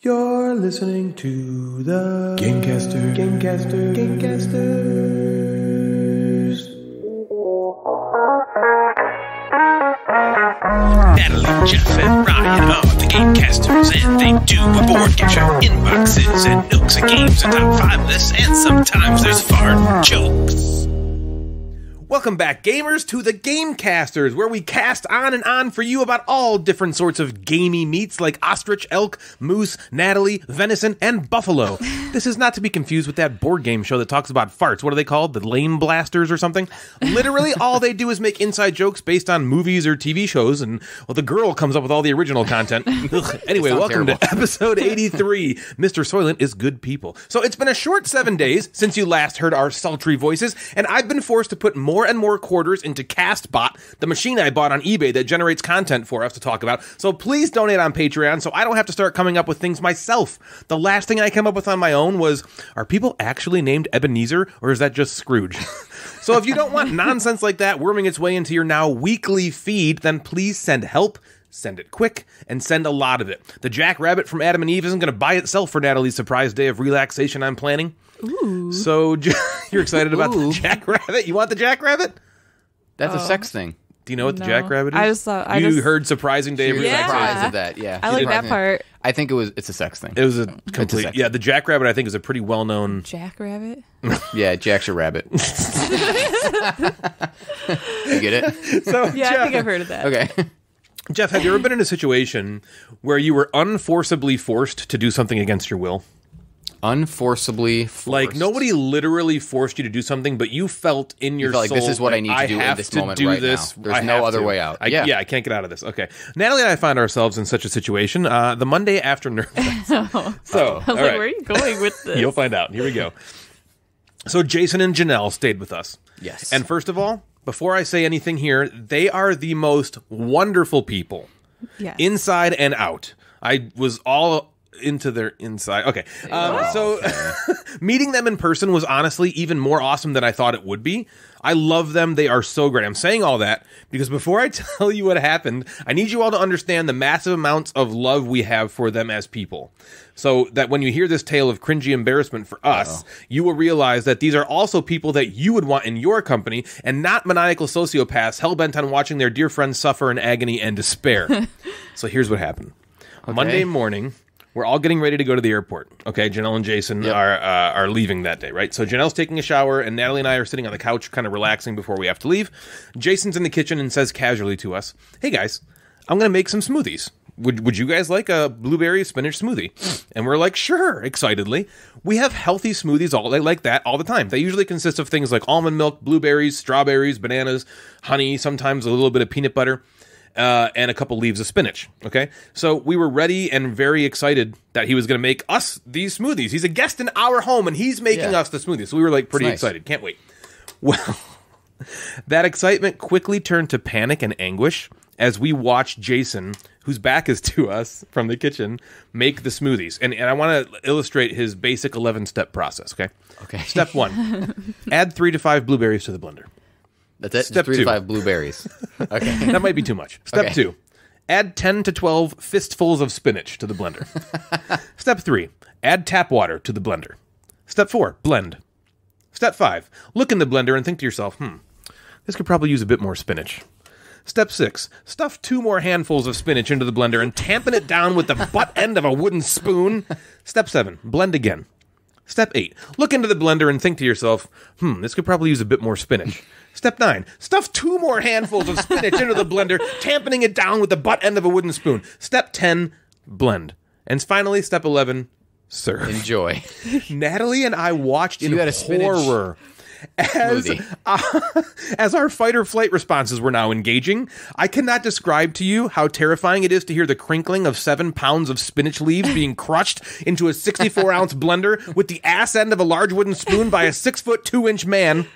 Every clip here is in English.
You're listening to the Gamecaster. Gamecaster. Gamecasters. Natalie, Jeff, and Ryan are the Gamecasters, and they do a board game show, inboxes, and nooks and games, and top five lists, and sometimes there's fart jokes. Welcome back, gamers, to the Gamecasters, where we cast on and on for you about all different sorts of gamey meats like ostrich, elk, moose, Natalie, venison, and buffalo. this is not to be confused with that board game show that talks about farts. What are they called? The Lame Blasters or something? Literally, all they do is make inside jokes based on movies or TV shows, and well, the girl comes up with all the original content. Anyway, welcome terrible. to episode 83. Mr. Soylent is good people. So it's been a short seven days since you last heard our sultry voices, and I've been forced to put more and more quarters into CastBot, the machine I bought on eBay that generates content for us to talk about. So please donate on Patreon so I don't have to start coming up with things myself. The last thing I came up with on my own was are people actually named Ebenezer, or is that just Scrooge? so if you don't want nonsense like that worming its way into your now weekly feed, then please send help. Send it quick and send a lot of it. The Jackrabbit from Adam and Eve isn't going to buy itself for Natalie's surprise day of relaxation I'm planning. Ooh. So you're excited about the Jackrabbit? You want the Jackrabbit? That's a oh. sex thing. Do you know what the Jackrabbit is? I just thought- I you just- heard surprising day of Yeah. surprised at that, yeah. I like that part. I think it was. It's a sex thing. It was a complete. sex. Yeah, the Jackrabbit I think is a pretty well known. Jackrabbit. yeah, Jack's a rabbit. you get it? So Yeah, Jeff, I think I've heard of that. Okay. Jeff, have you ever been in a situation where you were unforcibly forced to do something against your will? Unforcibly forced. Like nobody literally forced you to do something, but you felt in your felt like, soul, this is what I need to do in this to moment do right this. now. There's I no other to. way out. I, Yeah. I can't get out of this. Okay, Natalie and I find ourselves in such a situation. Uh, the Monday after Nerd Fest. So, I was like, right. where are you going with this? You'll find out. Here we go. So Jason and Janelle stayed with us. Yes. And first of all, before I say anything here, they are the most wonderful people, yeah. inside and out. I was all into their inside. Okay. Um, so meeting them in person was honestly even more awesome than I thought it would be. I love them. They are so great. I'm saying all that because before I tell you what happened, I need you all to understand the massive amounts of love we have for them as people. So that when you hear this tale of cringy embarrassment for us, you will realize that these are also people that you would want in your company and not maniacal sociopaths hell bent on watching their dear friends suffer in agony and despair. so here's what happened. Monday morning, we're all getting ready to go to the airport. Okay, Janelle and Jason Yep. are uh, are leaving that day, right? So Janelle's taking a shower, and Natalie and I are sitting on the couch, kind of relaxing before we have to leave. Jason's in the kitchen and says casually to us, "Hey guys, I'm gonna make some smoothies. Would would you guys like a blueberry spinach smoothie?" And we're like, "Sure!" Excitedly, we have healthy smoothies all like that all the time. They usually consist of things like almond milk, blueberries, strawberries, bananas, honey, sometimes a little bit of peanut butter uh, and a couple leaves of spinach. Okay, so we were ready and very excited that he was going to make us these smoothies. He's a guest in our home, and he's making Yeah. us the smoothies. So we were like pretty nice. excited. Can't wait. Well, that excitement quickly turned to panic and anguish as we watched Jason, whose back is to us from the kitchen, make the smoothies. And, and I want to illustrate his basic 11 step process. Okay. Okay. Step one add three to five blueberries to the blender. That's it. Step Just three two. to five blueberries. Okay. That might be too much. Step Okay. two, add 10 to 12 fistfuls of spinach to the blender. Step three, add tap water to the blender. Step four, blend. Step five, look in the blender and think to yourself, hmm, this could probably use a bit more spinach. Step six, stuff two more handfuls of spinach into the blender and tampen it down with the butt end of a wooden spoon. Step seven, blend again. Step 8. Look into the blender and think to yourself, hmm, this could probably use a bit more spinach. Step 9. Stuff two more handfuls of spinach into the blender, tamponing it down with the butt end of a wooden spoon. Step 10. Blend. And finally, step 11. Serve. Enjoy. Natalie and I watched in a spinach horror as, smoothie. as our fight or flight responses were now engaging. I cannot describe to you how terrifying it is to hear the crinkling of seven pounds of spinach leaves being crushed into a 64 ounce blender with the ass end of a large wooden spoon by a six foot two inch man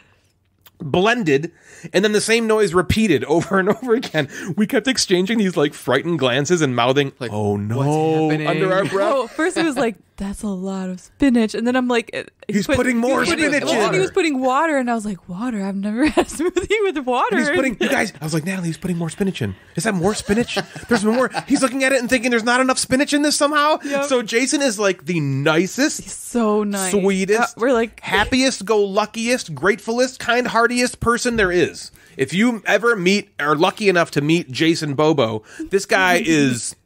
blended and then the same noise repeated over and over again. We kept exchanging these like frightened glances and mouthing like oh no. happening? under our breath. Oh, first it was like that's a lot of spinach. And then I'm like, he He's putting more he was putting- spinach well, then in. He was putting water, and I was like, water? I've never had a smoothie with water. He's putting you guys. I was like, Natalie, he's putting more spinach in. Is that more spinach? There's more. He's looking at it and thinking there's not enough spinach in this somehow. Yep. So Jason is like the nicest, he's so nice. sweetest, Uh, we're like, happiest, go luckiest, gratefulest, kind heartiest person there is. If you ever meet are lucky enough to meet Jason Bobo, this guy is.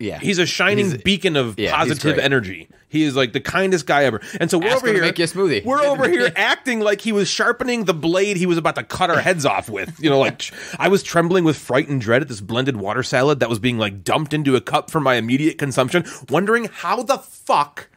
Yeah. He's a shining He's- beacon of yeah, positive energy. He is like the kindest guy ever. And so we're Ask over here. make you a smoothie. We're over here acting like he was sharpening the blade he was about to cut our heads off with. You know, like I was trembling with fright and dread at this blended water salad that was being like dumped into a cup for my immediate consumption, wondering how the fuck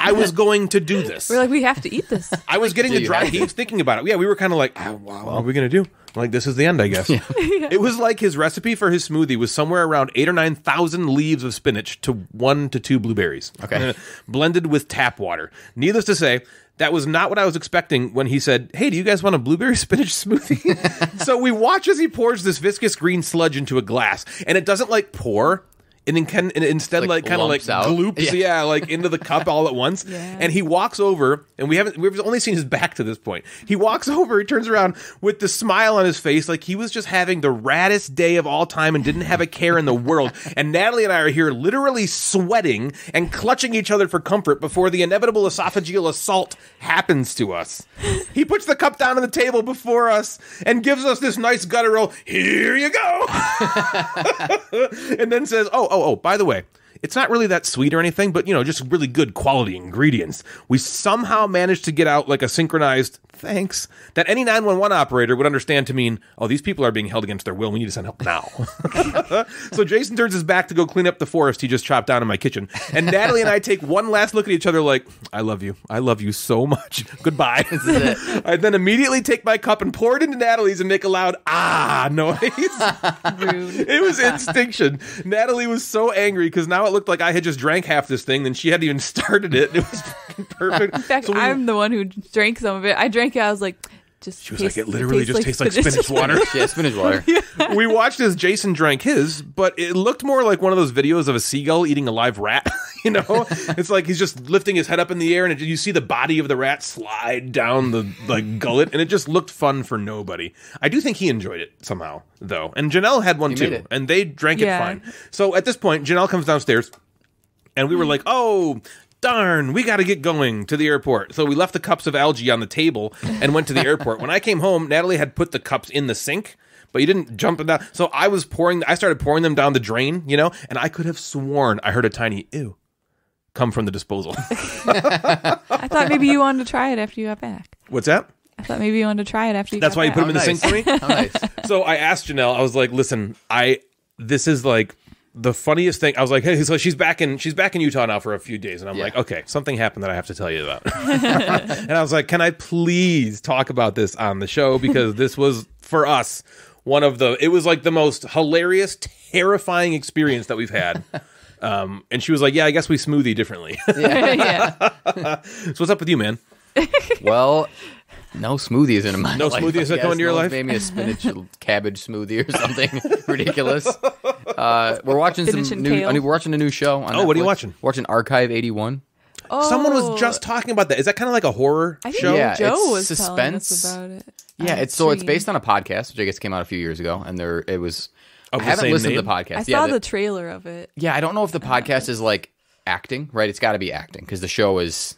I was going to do this. we're like, we have to eat this. I was getting Do the you dry have to? thinking about it. Yeah, we were kind of like, ah, well, what are we going to do? Like, this is the end, I guess. It was like his recipe for his smoothie was somewhere around eight or 9,000 leaves of spinach to one to two blueberries. Okay. Blended with tap water. Needless to say, that was not what I was expecting when he said, Hey, do you guys want a blueberry spinach smoothie? so we watch as he pours this viscous green sludge into a glass, and it doesn't like pour. And, then can, and instead, Like, like, kind of like lumps gloops, Yeah. yeah, like into the cup all at once. Yeah. And he walks over, and we haven't we've only seen his back to this point. He walks over, he turns around with the smile on his face, like he was just having the raddest day of all time and didn't have a care in the world. And Natalie and I are here literally sweating and clutching each other for comfort before the inevitable esophageal assault happens to us. He puts the cup down on the table before us and gives us this nice guttural, here you go. and then says, "Oh, oh, oh, by the way, it's not really that sweet or anything, but you know, just really good quality ingredients. We somehow managed to get out like a synchronized thanks that any 911 operator would understand to mean, oh, these people are being held against their will. We need to send help now. so Jason turns his back to go clean up the forest he just chopped down in my kitchen. And Natalie and I take one last look at each other like, I love you. I love you so much. Goodbye. I then immediately take my cup and pour it into Natalie's and make a loud ah noise. Rude. It was instinction. Natalie was so angry because now it looked like I had just drank half this thing, and she hadn't even started it. It was perfect. In fact, So we- I'm the one who drank some of it. I drank it. I was like, just. She was like, it literally just tastes like spinach water. yeah, spinach water. we watched as Jason drank his, but it looked more like one of those videos of a seagull eating a live rat. you know, it's like he's just lifting his head up in the air, and it, you see the body of the rat slide down the like gullet, and it just looked fun for nobody. I do think he enjoyed it somehow, though, and Janelle had one He too, and they drank it fine. So at this point, Janelle comes downstairs, and we were mm. like, oh. Darn, we got to get going to the airport. So we left the cups of algae on the table and went to the airport. When I came home, Natalie had put the cups in the sink, but you didn't jump in that. So I was pouring, I started pouring them down the drain, you know, and I could have sworn I heard a tiny ew come from the disposal. I thought maybe you wanted to try it after you got back. What's that? I thought maybe you wanted to try it after you That's got why you put them in the oh, sink for me? How oh, nice. so I asked Janelle, I was like, listen, I this is like the funniest thing. I was like, hey, so she's back in she's back in Utah now for a few days, and I'm Yeah. like, okay, something happened that I have to tell you about. and I was like, can I please talk about this on the show because this was for us one of the it was like the most hilarious, terrifying experience that we've had. Um, and she was like, "Yeah, I guess we smoothie differently." yeah. so what's up with you, man? Well, no smoothies in my No life. smoothies that I come into your No life? one's Made me a spinach cabbage smoothie or something ridiculous. Uh, we're watching Spinach some and new. kale. I mean, we're watching a new show. On Oh, what are you Netflix. watching? Watching Archive eighty one. Oh, Someone was just talking about that. Is that kind of like a horror I think show? Yeah, Joe it's was telling us suspense. about it. Yeah, I'm it's so it's based on a podcast, which I guess came out a few years ago, and there it was. Of I the haven't same listened to name? the podcast. I yeah, saw the- the trailer of it. Yeah, I don't know if the podcast is like acting, right? It's got to be acting because the show is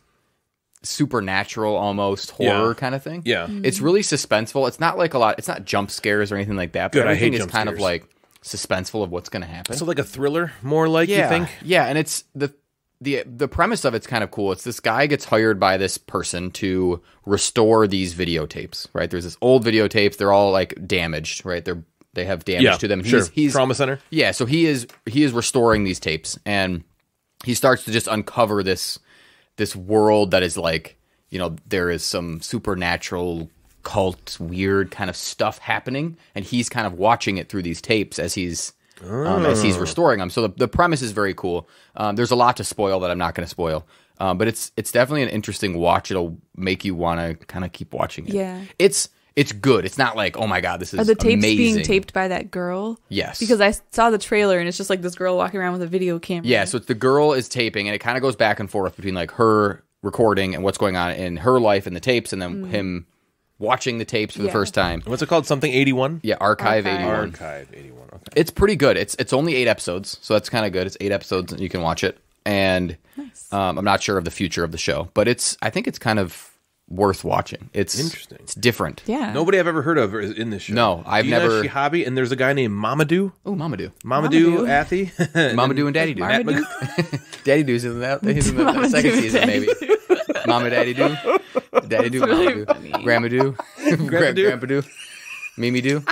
supernatural, almost horror Yeah. kind of thing. Yeah. Mm-hmm. it's really suspenseful. It's not like a lot. It's not jump scares or anything like that. But Good, I hate everything is jump kind of scares. like suspenseful of what's going to happen. So like a thriller, more like yeah, you think? yeah, and it's the the the premise of it's kind of cool. It's this guy gets hired by this person to restore these videotapes. Right? There's this old videotapes. They're all like damaged. Right? They're they have damage Yeah, to them. sure. He's, he's Trauma center. yeah, so he is he is restoring these tapes and he starts to just uncover this this world that is like, you know, there is some supernatural cult weird kind of stuff happening and he's kind of watching it through these tapes as he's um, as Oh. he's restoring them. So the, the premise is very cool. Um, there's a lot to spoil that I'm not going to spoil. Um, but it's it's definitely an interesting watch. It'll make you want to kind of keep watching it. Yeah. It's It's good. It's not like oh my god, this is Are the tapes amazing. being taped by that girl? Yes. Because I saw the trailer and it's just like this girl walking around with a video camera. Yeah, so it's the girl is taping, and it kind of goes back and forth between like her recording and what's going on in her life and the tapes, and then him watching the tapes for the first time. What's it called? Something 81? Yeah, Archive Archive. 81. Archive 81. Okay. It's pretty good. It's it's only eight episodes, so that's kind of good. It's eight episodes, and you can watch it. And um, I'm not sure of the future of the show, but it's I think it's kind of worth watching. It's Interesting. It's different. Yeah. Nobody I've ever heard of is in this show. No, I've Dina never- Shihabi, and there's a guy named Mamadou. Oh, Mamadou, Mamadou Mamadou. Athie. Mamadou and Daddy Do. Marmaduke? Daddy Do's in that. He's in the Mamadou second season, Daddy maybe. Mama Daddy Do. Daddy Do. really Mama Do. Grandma Do. Gra- Do. Grandpa Do. Mimi Do.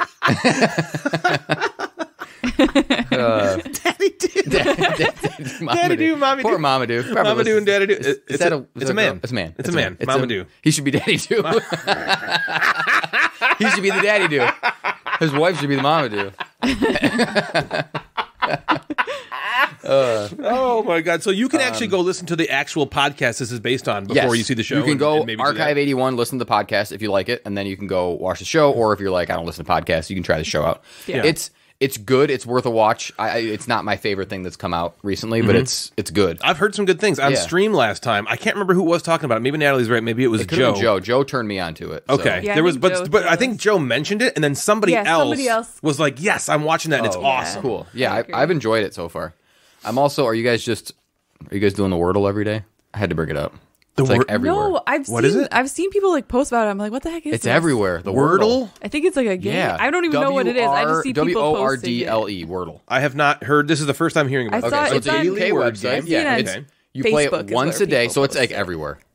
Uh, Daddy Do. Mama Daddy Do, Mommy Poor Do. Mama Do. Mamadou listens- and Daddy Do. Is, It's, is that a, a, is it's that a man. It's a man. It's a man. It's Mamadou. He should be Daddy Do. he should be the Daddy Do. His wife should be the Mama Do. Oh my god! So you can actually go listen to the actual podcast this is based on before Um, Yes. you see the show. You can and- go and maybe. Archive 81, listen to the podcast if you like it, and then you can go watch the show. Or if you're like, I don't listen to podcasts, you can try the show out. Yeah. It's it's good. It's worth a watch. I, I, it's not my favorite thing that's come out recently, but mm-hmm. it's it's good. I've heard some good things on Yeah. stream last time. I can't remember who was talking about it. Maybe Natalie's right. Maybe it was It Joe. Joe. Joe turned me onto it. so- Okay, Yeah, there was, but Joe but I think us. Joe mentioned it, and then somebody, Yeah, else, somebody else- was like, "Yes, I'm watching that, and it's Oh, awesome." Cool. Yeah, I I, I've enjoyed it so far. I'm also. Are you guys just? Are you guys doing the Wordle every day? I had to bring it up. The it's like everywhere. No, I've What seen is it? I've seen people like post about it. I'm like, what the heck is it? it's this? everywhere. The Wordle? I think it's like a game. Yeah, I don't even know what it is. I just see people W O R posting D it. L E Wordle. I have not heard. This is the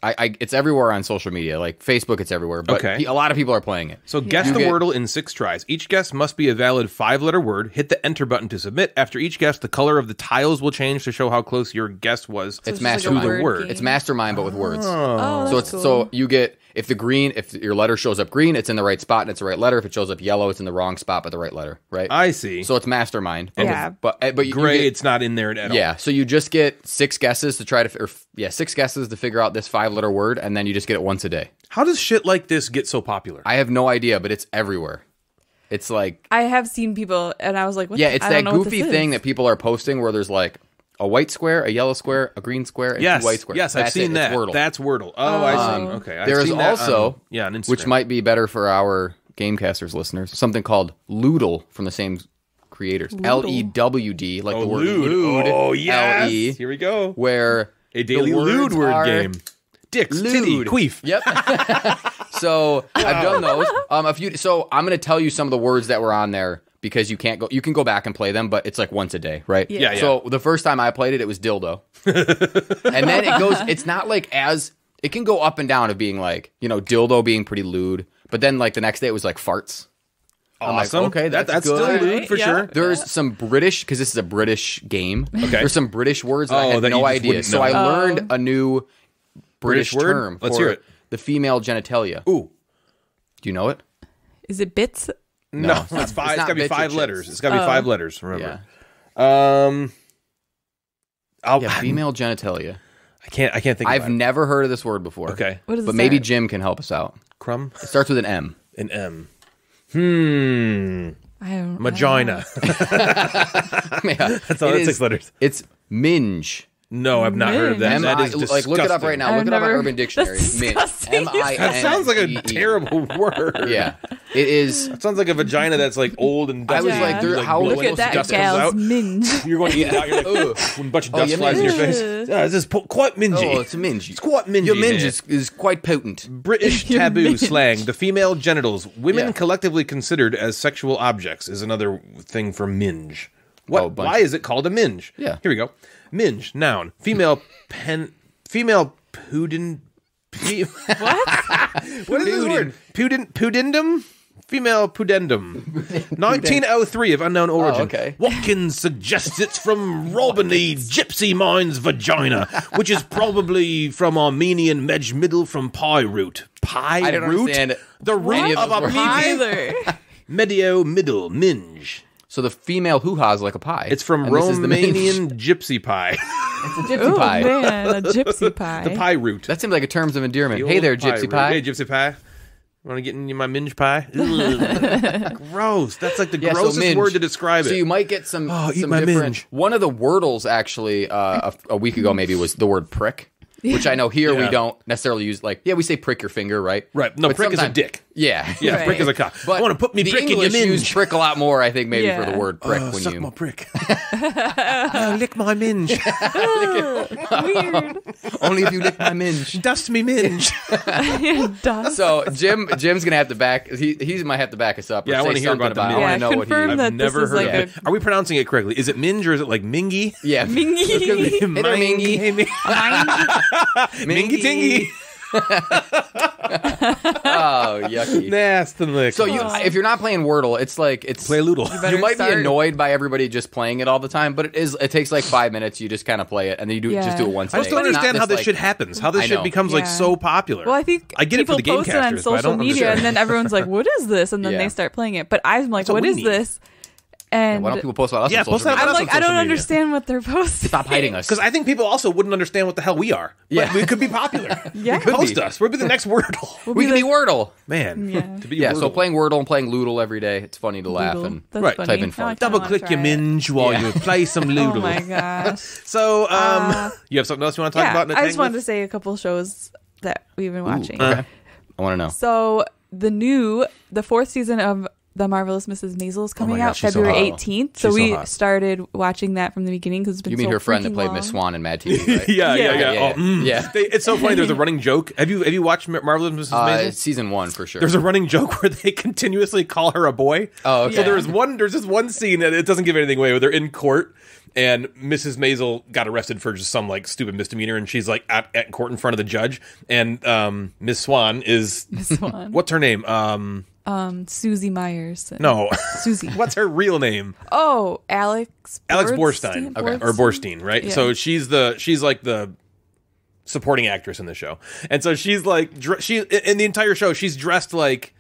first time hearing about I it. saw Okay, so it's it's a on- UK Word website. game. Yeah, Yeah, it's okay. you play Facebook it is once where a day, people so it's post like it. everywhere. I, I it's everywhere on social media, like Facebook. It's everywhere, but Okay. a lot of people are playing it. So guess You the get- Wordle in six tries. Each guess must be a valid five-letter word. Hit the enter button to submit. After each guess, the color of the tiles will change to show how close your guess was. It's just like a mastermind. word word. game. It's mastermind, but with words. Oh, so that's it's cool. so you get if the green if your letter shows up green, it's in the right spot and it's the right letter. If it shows up yellow, it's in the wrong spot but the right letter. Right. I see. so it's mastermind. But Yeah. with- but eh, but you, you Gray, get- it's not in there at all. yeah. So you just get six guesses to try to or f- yeah six guesses to figure out this five letter word, and then you just get it once a day. How does shit like this get so popular? I have no idea, but it's everywhere. It's like I have seen people, and I was like, what yeah, the- it's I that don't know what goofy this thing is. that people are posting where there's like a white square, a yellow square, a green square, and yes, two white squares. yes, I've That's seen it. that. It's Wordle. That's Wordle. Oh, I see. Um, Okay, I've There is seen that also, on- yeah, on Instagram. which might be better for our Gamecasters listeners, something called Lewdle from the same creators. L E W D, like oh, the word lewd. lewd. Oh, yes. L-E, Here we go. where A daily lewd word are game. Dicks, titty, lewd. queef. Yep. so I've done those. Um, a few. So I'm going to tell you some of the words that were on there because you can't go. You can go back and play them, but it's like once a day, right? Yeah. Yeah, So the first time I played it, it was dildo, and then it goes. It's not like as it can go up and down of being like you know dildo being pretty lewd, but then like the next day it was like farts. I'm like, Awesome. okay, That- that's that's still good. lewd for Yeah. sure. There's some British because this is a British game. Okay. There's some British words that I Oh, had that no idea. So know. I Oh. learned a new British, British word? term. Let's for hear it. The female genitalia. Ooh. Do you know it? Is it bits? No, it's not- it's five. it's It's not got to be five letters. It's got to be five letters. Remember. Yeah. Um. I'll, Yeah, female genitalia. I can't. I can't think. Of it. I've about it. never heard of this word before. Okay. What does But maybe? Jim can help us out. Crumb. It starts with an M. An M. Hmm. I don't. Vagina. yeah, That's all. it That's is- six letters. It's minge. No, I've not heard of that. M That I is like look it up right now. I've Look it up on Urban Dictionary. That's Minge. disgusting. M I. That sounds like a terrible word. Yeah, it is. It sounds like a vagina that's like old and dusty. I was dusty. like, there- Like, how- Look at that dust comes gal's out. minge. You're going to eat it out. You're like, Ugh. when a bunch of Oh, dust you flies in your face. Yeah, this is po- quite mingy. Oh, it's a minge. It's quite mingy. Your minge man. is, is quite potent. British taboo minge. slang. The female genitals, women Yeah. collectively considered as sexual objects, is another thing for minge. What? Oh, why is it called a minge? Yeah. Here we go. Minge, noun. Female pen. Female pudin. Pe- what? what is this word? Pudin. Pudendum. Female pudendum. 1903 of unknown oh, origin. Oh, okay. Watkins suggests it's from Romany Gypsy Mine's vagina, which is probably from Armenian Medj middle from pie root. Pie I don't root? understand The root of of a pie? Either. Medio middle minge. So the female hoo ha is like a pie. It's from And the minge. Romanian gypsy pie. It's a gypsy Oh pie. man, a gypsy pie. the pie root. That seems like a terms of endearment. The Hey old there, gypsy root. pie. Hey, gypsy pie. Want to get in my minge pie? Gross. That's like the Yeah, grossest minge. word to describe it. So you might get some. Oh, eat my different. minge. One of the wordles actually uh, a, a week ago maybe was the word prick, which I know here we don't necessarily use. Like, yeah, we say prick your finger, right? Right. No, But prick is a dick. Yeah, yeah, Right. prick is a cock. But I want to put me the prick in your English use minge. prick a lot more, I think, maybe for the word prick Oh, when suck you. my prick. oh, lick my minge. Weird. Only if you lick my minge. Dust me minge. Dust. So Jim, Jim's gonna have to back. He he might have to back us up. or Yeah, I wanna hear something about the I minge. want to know what confirm he. I've this never is heard like of. Are we pronouncing it correctly? Is it minge or is it like mingy? Yeah, Mingy. Hit her, Mingy. Hey, mi- Mingy tingy. Oh, yucky. Nasty lick. So you, if you're not playing Wordle, it's like it's play Lewdle. You, better might start- be annoyed by everybody just playing it all the time, but it is. It takes like five minutes. You just kind of play it, and then you do Yeah. just do it once. a I just day. don't understand how this like- shit happens. How this I shit know. becomes like so popular. Well, I think I get it people for the game post it on gamecasters, but I social media, and then everyone's like, "What is this?" And then Yeah. they start playing it. But I'm like, what "What we is need. this?" And Why don't people post about us? Yeah, on post social that media? I'm us like, on I don't media. understand what they're posting. Stop hiding us. Because I think people also wouldn't understand what the hell we are. Yeah. But we could be popular. Yeah. We could Post be. us. We'll be the next Wordle. we can be Wordle. Man. Yeah. To be Yeah, so playing Wordle and playing Lewdle every day. It's funny to laugh Doodle. and That's Right, funny. type in Now fun. Double click your it. minge while Yeah. you play some Lewdle. Oh my gosh. So, um, Uh, you have something else you want to talk yeah, about? I just wanted to say a couple shows that we've been watching. Okay. I want to know. So the new, the fourth season of The Marvelous Mrs. Maisel is coming Oh God, out she's so February hot. 18th. So She's so we hot. started watching that from the beginning because it's been You mean so her friend that freaking played Miss. Swan in Mad TV? Right? yeah, yeah, yeah. Yeah. Yeah, Oh, mm. yeah. They, it's so funny. There's a running joke. Have you have you watched Mar- Marvelous Mrs. Uh, Maisel? season one for sure. There's a running joke where they continuously call her a boy. Oh, okay. So there's one there's this one scene and it doesn't give anything away where they're in court and Mrs. Maisel got arrested for just some like stupid misdemeanor and she's like at, at court in front of the judge and um Miss Swan is Swan. what's her name? Um Um, Susie Myers. no. Susie. what's her real name? Oh, Alex. Alex Borstein? Borstein, or Borstein, right? Yeah. So she's the she's like the supporting actress in the show, and so she's like dr- she in the entire show she's dressed like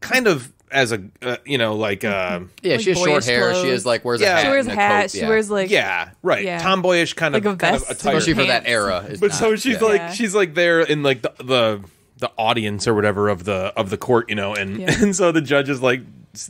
kind of as a uh, you know like uh, yeah, like she has short boyish hair. She clothes. has like wears Yeah. a hat. She wears a hat. coat, She yeah. wears like yeah right Yeah. tomboyish kind of Like a kind of vest attire. and especially for that era. Is but not- so she's yeah. like she's like there in like the the the audience or whatever of the of the court, you know, and Yeah. and so the judge is like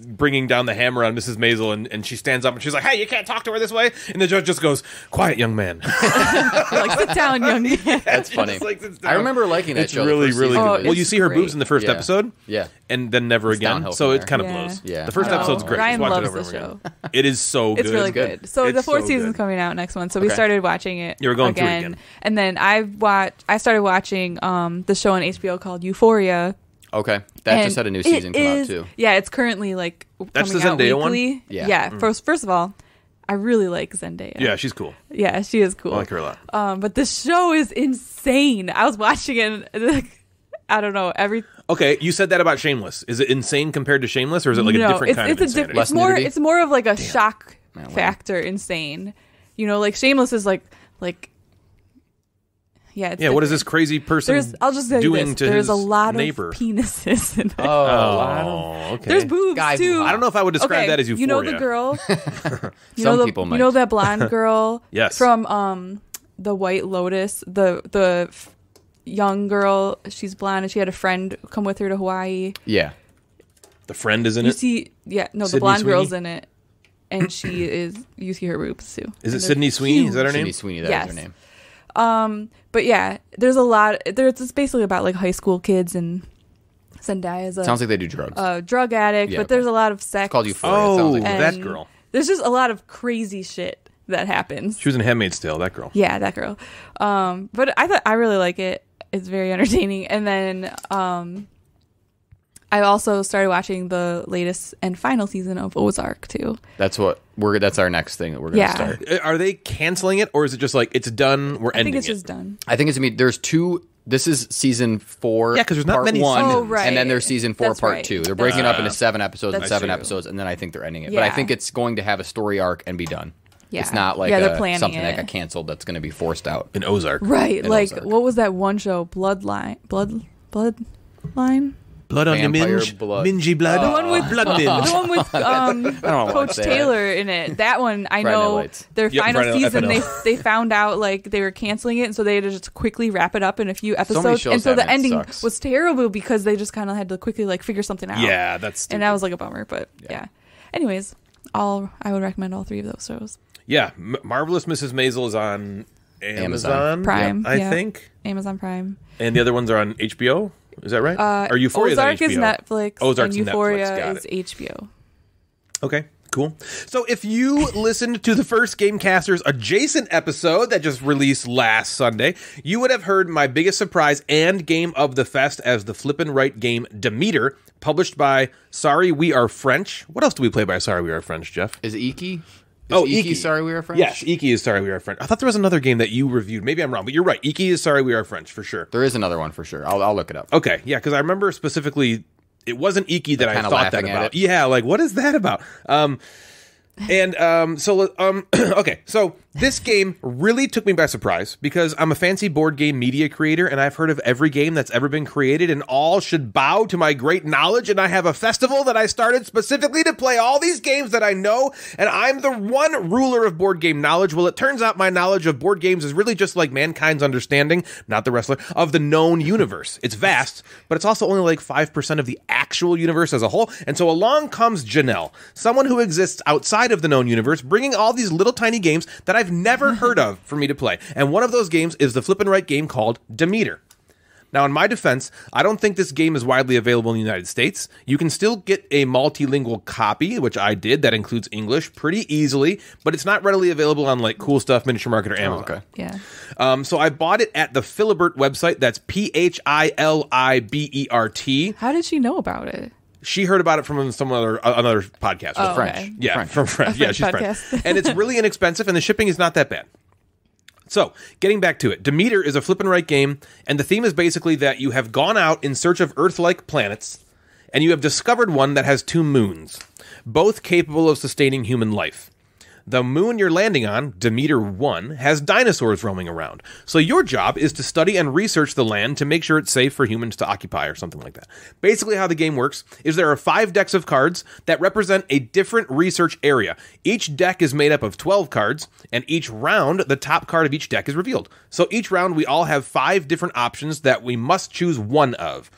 bringing down the hammer on Mrs. Maisel, and, and she stands up and she's like, "Hey, you can't talk to her this way," and the judge just goes, "Quiet, young man." like sit down, young man. That's funny. Just, like, I remember liking that It's show. really, really Oh, good. well, you see her great. boobs in the first Yeah. episode, Yeah. and then never again. So it kind of Yeah. blows. Yeah. the first Oh, episode's great. Ryan Just watch loves it over the show. again. It is so good. It's really good. good. So It's the fourth so season's good. coming out next month. So we started watching it. You were going through again. again. And then I watched. I started watching um the show on HBO called Euphoria. Okay, that and just had a new season come out too. Yeah, it's currently like That's coming the out Zendaya one? weekly. Yeah. Yeah. Mm. First, first of all, I really like Zendaya. Yeah, she's cool. Yeah, she is cool. I like her a lot. Um, but the show is insane. I was watching it. Like, I don't know every. Okay, you said that about Shameless. Is it insane compared to Shameless, or is it like no, a different it's, kind it's of a diff- insanity? Less It's more. nudity? It's more of like a shock wow. factor. Insane. You know, like Shameless is like like. Yeah. It's yeah, what is this crazy person There's. I'll just say doing this. to There's his a lot neighbor? of penises in it. Oh, okay. There's boobs Guy too. I don't know if I would describe Okay, that as You know the girl. You Some know the, people You know that blonde girl. Yes. From um, the White Lotus. The the f- young girl. She's blonde and she had a friend come with her to Hawaii. Yeah, The friend is in You it. see, yeah, no, Sydney the blonde Sweeney? girl's in it, and she is. You see her boobs too. Is it Sydney Sweeney? Is that her name? Sydney? Sweeney. That's Yes. her name. Um, but yeah, there's a lot. There's it's basically about like high school kids and Zendaya's a, Sounds like they do drugs. a drug addict, Yeah, but okay. there's a lot of sex. it's called Euphoria. it Oh, sounds like and that girl. There's just a lot of crazy shit that happens. She was in *Handmaid's Tale*. That girl. Yeah, that girl. Um, but I thought I really like it. It's very entertaining. And then um, I also started watching the latest and final season of Ozark too. that's what we're. That's our next thing that we're gonna Yeah. start. Uh, Are they canceling it, or is it just like it's done? We're I ending think it's it. just done. I think it's gonna be. There's two. This is season four. Yeah, 'cause there's not part many one, seasons. Oh, right. And then there's season four, That's part right. two. They're That's breaking up into seven episodes and seven true. episodes, and then I think they're ending it. But I think it's going to have a story arc and be done. Yeah. It's not like Yeah, they're a- planning something that got canceled that's going to be forced out. in Ozark. Right. And like Ozark. what was that one show? Bloodline. Blood. Bloodline. Blood on the Vampire minge, blood. mingy blood. The one with blood minge. the one with um, Coach. Taylor in it. That one I Friday know. Lights. Their Yep, final Friday season, they they found out like they were canceling it, and so they had to just quickly wrap it up in a few episodes. shows and so the ending sucks. was terrible because they just kind of had to quickly like figure something out. Yeah, that's and that was like a bummer. But yeah. Anyways, all I would recommend all three of those shows. yeah. M- Marvelous Mrs. Maisel is on Amazon, Amazon. Prime, I yeah. think, Amazon Prime. and the other ones are on HBO. Is that right? Uh, or Euphoria Ozark on is HBO? Netflix. Ozark's and Euphoria is it. HBO. Okay, cool. So if you listened to the first Gamecasters adjacent episode that just released last Sunday, you would have heard my biggest surprise and game of the fest as the flippin' right game Demeter, published by Sorry We Are French. What else do we play by Sorry We Are French, Jeff? Is Iki? Is Oh, Iki, Iki. Sorry, we are French. Yes, Iki is Sorry We Are French. I thought there was another game that you reviewed. Maybe I'm wrong, but you're right. Iki is Sorry We Are French for sure. there is another one for sure. I'll, I'll look it up. Okay, yeah, because I remember specifically it wasn't Iki that I thought that about. Yeah, like what is that about? Um, and um, so um, okay, so this game really took me by surprise because I'm a fancy board game media creator and I've heard of every game that's ever been created and all should bow to my great knowledge. And I have a festival that I started specifically to play all these games that I know, and I'm the one ruler of board game knowledge. Well, it turns out my knowledge of board games is really just like mankind's understanding, not the wrestler, of the known universe. It's vast, but it's also only like 5% of the actual universe as a whole. And so along comes Janelle, someone who exists outside of the known universe, bringing all these little tiny games that I've never heard of for me to play. And one of those games is the flip and right game called Demeter. Now, in my defense, I don't think this game is widely available in the United States. You can still get a multilingual copy, which I did, that includes English pretty easily, but it's not readily available on like Cool Stuff, Miniature Market, or Amazon. okay. Yeah. Um, so I bought it at the Philibert website. That's P H I L I B E R T. How did she know about it? She heard about it from some other uh, another podcast. Oh, French. okay. Yeah, French. from French. Yeah, she's podcast. French. And it's really inexpensive, and the shipping is not that bad. So, getting back to it, Demeter is a flip and right game, and the theme is basically that you have gone out in search of Earth like planets, and you have discovered one that has two moons, both capable of sustaining human life. The moon you're landing on, Demeter 1, has dinosaurs roaming around. So your job is to study and research the land to make sure it's safe for humans to occupy or something like that. Basically how the game works is there are 5 decks of cards that represent a different research area. Each deck is made up of 12 cards and each round the top card of each deck is revealed. So each round we all have 5 different options that we must choose one of.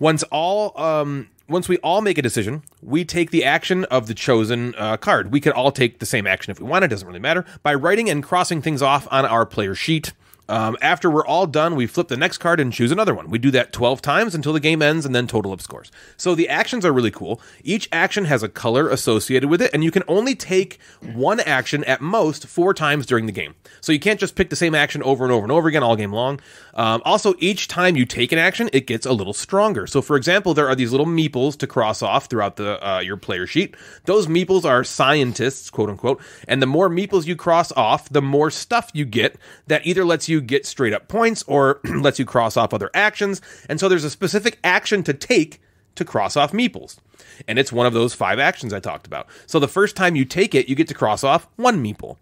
Once all um once we all make a decision, we take the action of the chosen uh, card. We could all take the same action if we want. It doesn't really matter by writing and crossing things off on our player sheet. Um, after we're all done, we flip the next card and choose another one. We do that 12 times until the game ends and then total up scores. So the actions are really cool. Each action has a color associated with it, and you can only take one action at most four times during the game. So you can't just pick the same action over and over and over again all game long. Um, also, each time you take an action, it gets a little stronger. So, for example, there are these little meeples to cross off throughout the uh, your player sheet. Those meeples are scientists, quote unquote, and the more meeples you cross off, the more stuff you get that either lets you get straight up points or lets you cross off other actions. And so, there's a specific action to take to cross off meeples. And it's one of those five actions I talked about. So the first time you take it, you get to cross off one meeple.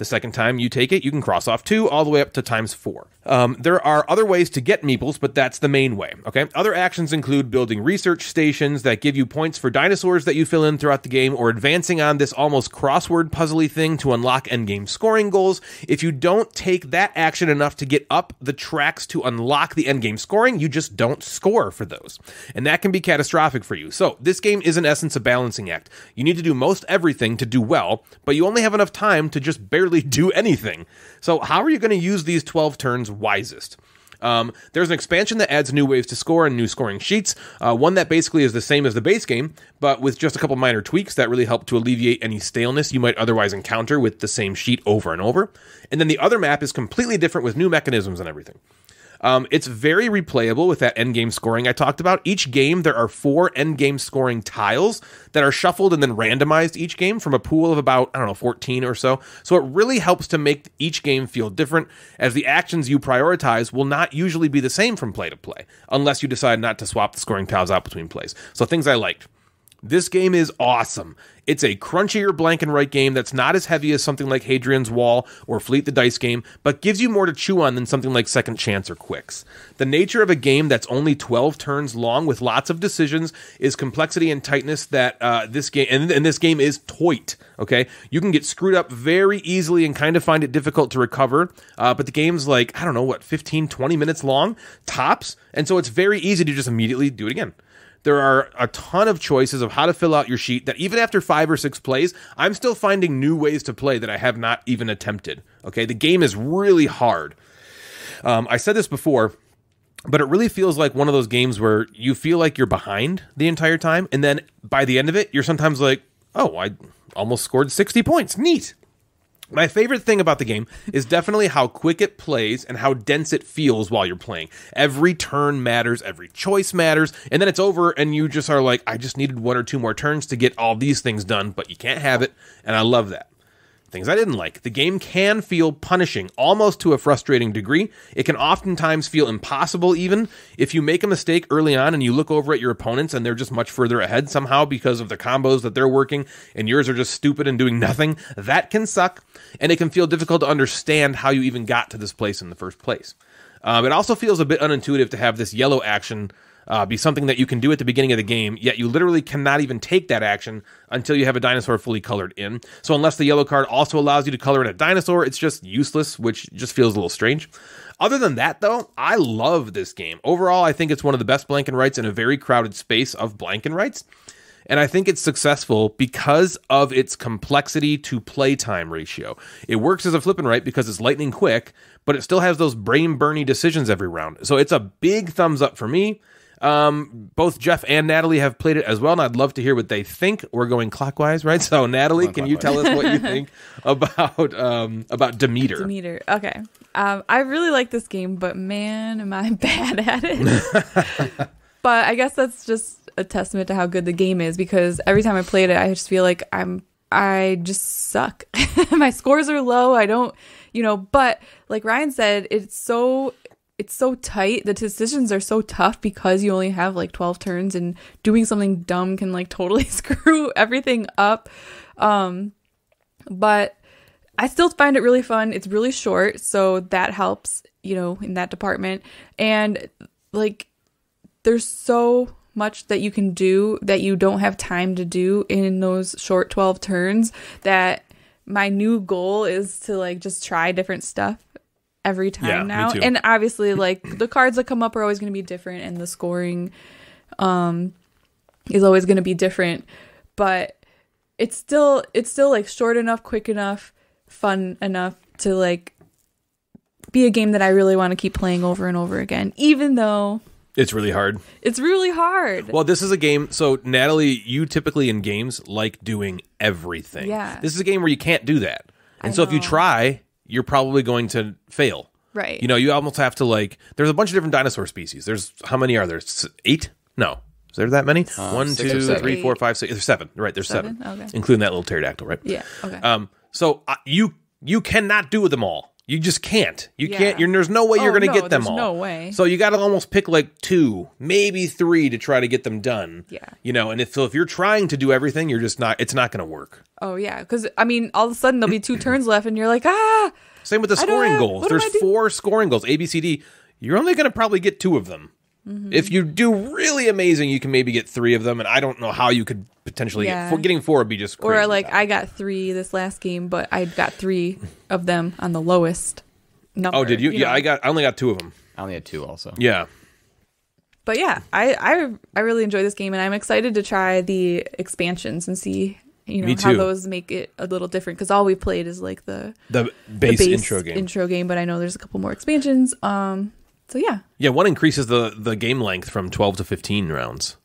The second time you take it, you can cross off two, all the way up to times four. Um, there are other ways to get meeples, but that's the main way. Okay. Other actions include building research stations that give you points for dinosaurs that you fill in throughout the game, or advancing on this almost crossword puzzly thing to unlock endgame scoring goals. If you don't take that action enough to get up the tracks to unlock the endgame scoring, you just don't score for those, and that can be catastrophic for you. So this game is in essence a balancing act. You need to do most everything to do well, but you only have enough time to just barely do anything. So how are you going to use these 12 turns wisest? Um, there's an expansion that adds new ways to score and new scoring sheets. Uh, one that basically is the same as the base game, but with just a couple minor tweaks that really help to alleviate any staleness you might otherwise encounter with the same sheet over and over. And then the other map is completely different with new mechanisms and everything. Um, it's very replayable with that end game scoring I talked about. Each game, there are four end game scoring tiles that are shuffled and then randomized each game from a pool of about, I don't know, 14 or so. So it really helps to make each game feel different, as the actions you prioritize will not usually be the same from play to play, unless you decide not to swap the scoring tiles out between plays. So things I liked This game is awesome. It's a crunchier blank and right game that's not as heavy as something like Hadrian's Wall or Fleet the Dice game, but gives you more to chew on than something like Second Chance or Qwixx. The nature of a game that's only 12 turns long with lots of decisions is complexity and tightness that uh, this game, and, and this game is toit. Okay, you can get screwed up very easily and kind of find it difficult to recover. Uh, but the game's like, I don't know, what, 15, 20 minutes long, tops. And so it's very easy to just immediately do it again. There are a ton of choices of how to fill out your sheet that even after five or six plays, I'm still finding new ways to play that I have not even attempted. Okay, the game is really hard. Um, I said this before, but it really feels like one of those games where you feel like you're behind the entire time, and then by the end of it, you're sometimes like, oh, I almost scored 60 points. Neat. My favorite thing about the game is definitely how quick it plays and how dense it feels while you're playing. Every turn matters, every choice matters, and then it's over and you just are like, I just needed one or two more turns to get all these things done, but you can't have it, and I love that. Things I didn't like. The game can feel punishing, almost to a frustrating degree. It can oftentimes feel impossible, even. If you make a mistake early on and you look over at your opponents and they're just much further ahead somehow because of the combos that they're working and yours are just stupid and doing nothing, that can suck. And it can feel difficult to understand how you even got to this place in the first place. Um, it also feels a bit unintuitive to have this yellow action uh, be something that you can do at the beginning of the game, yet you literally cannot even take that action until you have a dinosaur fully colored in. So, unless the yellow card also allows you to color in a dinosaur, it's just useless, which just feels a little strange. Other than that, though, I love this game. Overall, I think it's one of the best blank and rights in a very crowded space of blank and rights. And I think it's successful because of its complexity to playtime ratio. It works as a flip and right because it's lightning quick, but it still has those brain burny decisions every round. So it's a big thumbs up for me. Um, both Jeff and Natalie have played it as well, and I'd love to hear what they think. We're going clockwise, right? So, Natalie, can you tell us what you think about um, about Demeter? Demeter. Okay. Um, I really like this game, but man, am I bad at it. but I guess that's just a testament to how good the game is because every time I played it, I just feel like I'm I just suck. My scores are low. I don't, you know, but like Ryan said, it's so it's so tight. The decisions are so tough because you only have like 12 turns and doing something dumb can like totally screw everything up. Um but I still find it really fun. It's really short, so that helps, you know, in that department. And like there's so much that you can do that you don't have time to do in those short 12 turns that my new goal is to like just try different stuff every time Yeah, now. And obviously like the cards that come up are always going to be different and the scoring um is always going to be different, but it's still it's still like short enough, quick enough, fun enough to like be a game that I really want to keep playing over and over again, even though It's really hard. it's really hard. Well, this is a game. So, Natalie, you typically in games like doing everything. Yeah. This is a game where you can't do that. And so, if you try, you're probably going to fail. Right. You know, you almost have to like. There's a bunch of different dinosaur species. There's how many are there? S- Eight? No. Is there that many? One, six or two, seven. three, four, five, six. There's seven. Right. There's seven. Seven? Okay. Including that little pterodactyl, right? Yeah. Okay. Um. So uh, you you cannot do them all. You just can't. You Yeah. can't. You're, there's no way you're Oh, going to no, get them there's all. no way. So you got to almost pick like two, maybe three to try to get them done. Yeah. You know, and if so, if you're trying to do everything, you're just not. It's not going to work. oh yeah, because I mean, all of a sudden there'll be two turns left, and you're like, ah, Same with the scoring have- goals. There's four scoring goals. A, B, C, D. You're only going to probably get two of them. Mm-hmm. If you do really amazing, you can maybe get three of them, and I don't know how you could potentially Yeah. get four. Getting four would be just crazy. or like I got three this last game, but I got three of them on the lowest number. oh, did you? yeah, know? I got. I only got two of them. I only had two also. Yeah. But yeah, I I I really enjoy this game, and I'm excited to try the expansions and see. You know Me how those make it a little different because all we played is like the, The the base, intro game. intro game, but I know there's a couple more expansions. Um, so yeah, Yeah, one increases the the game length from twelve to fifteen rounds,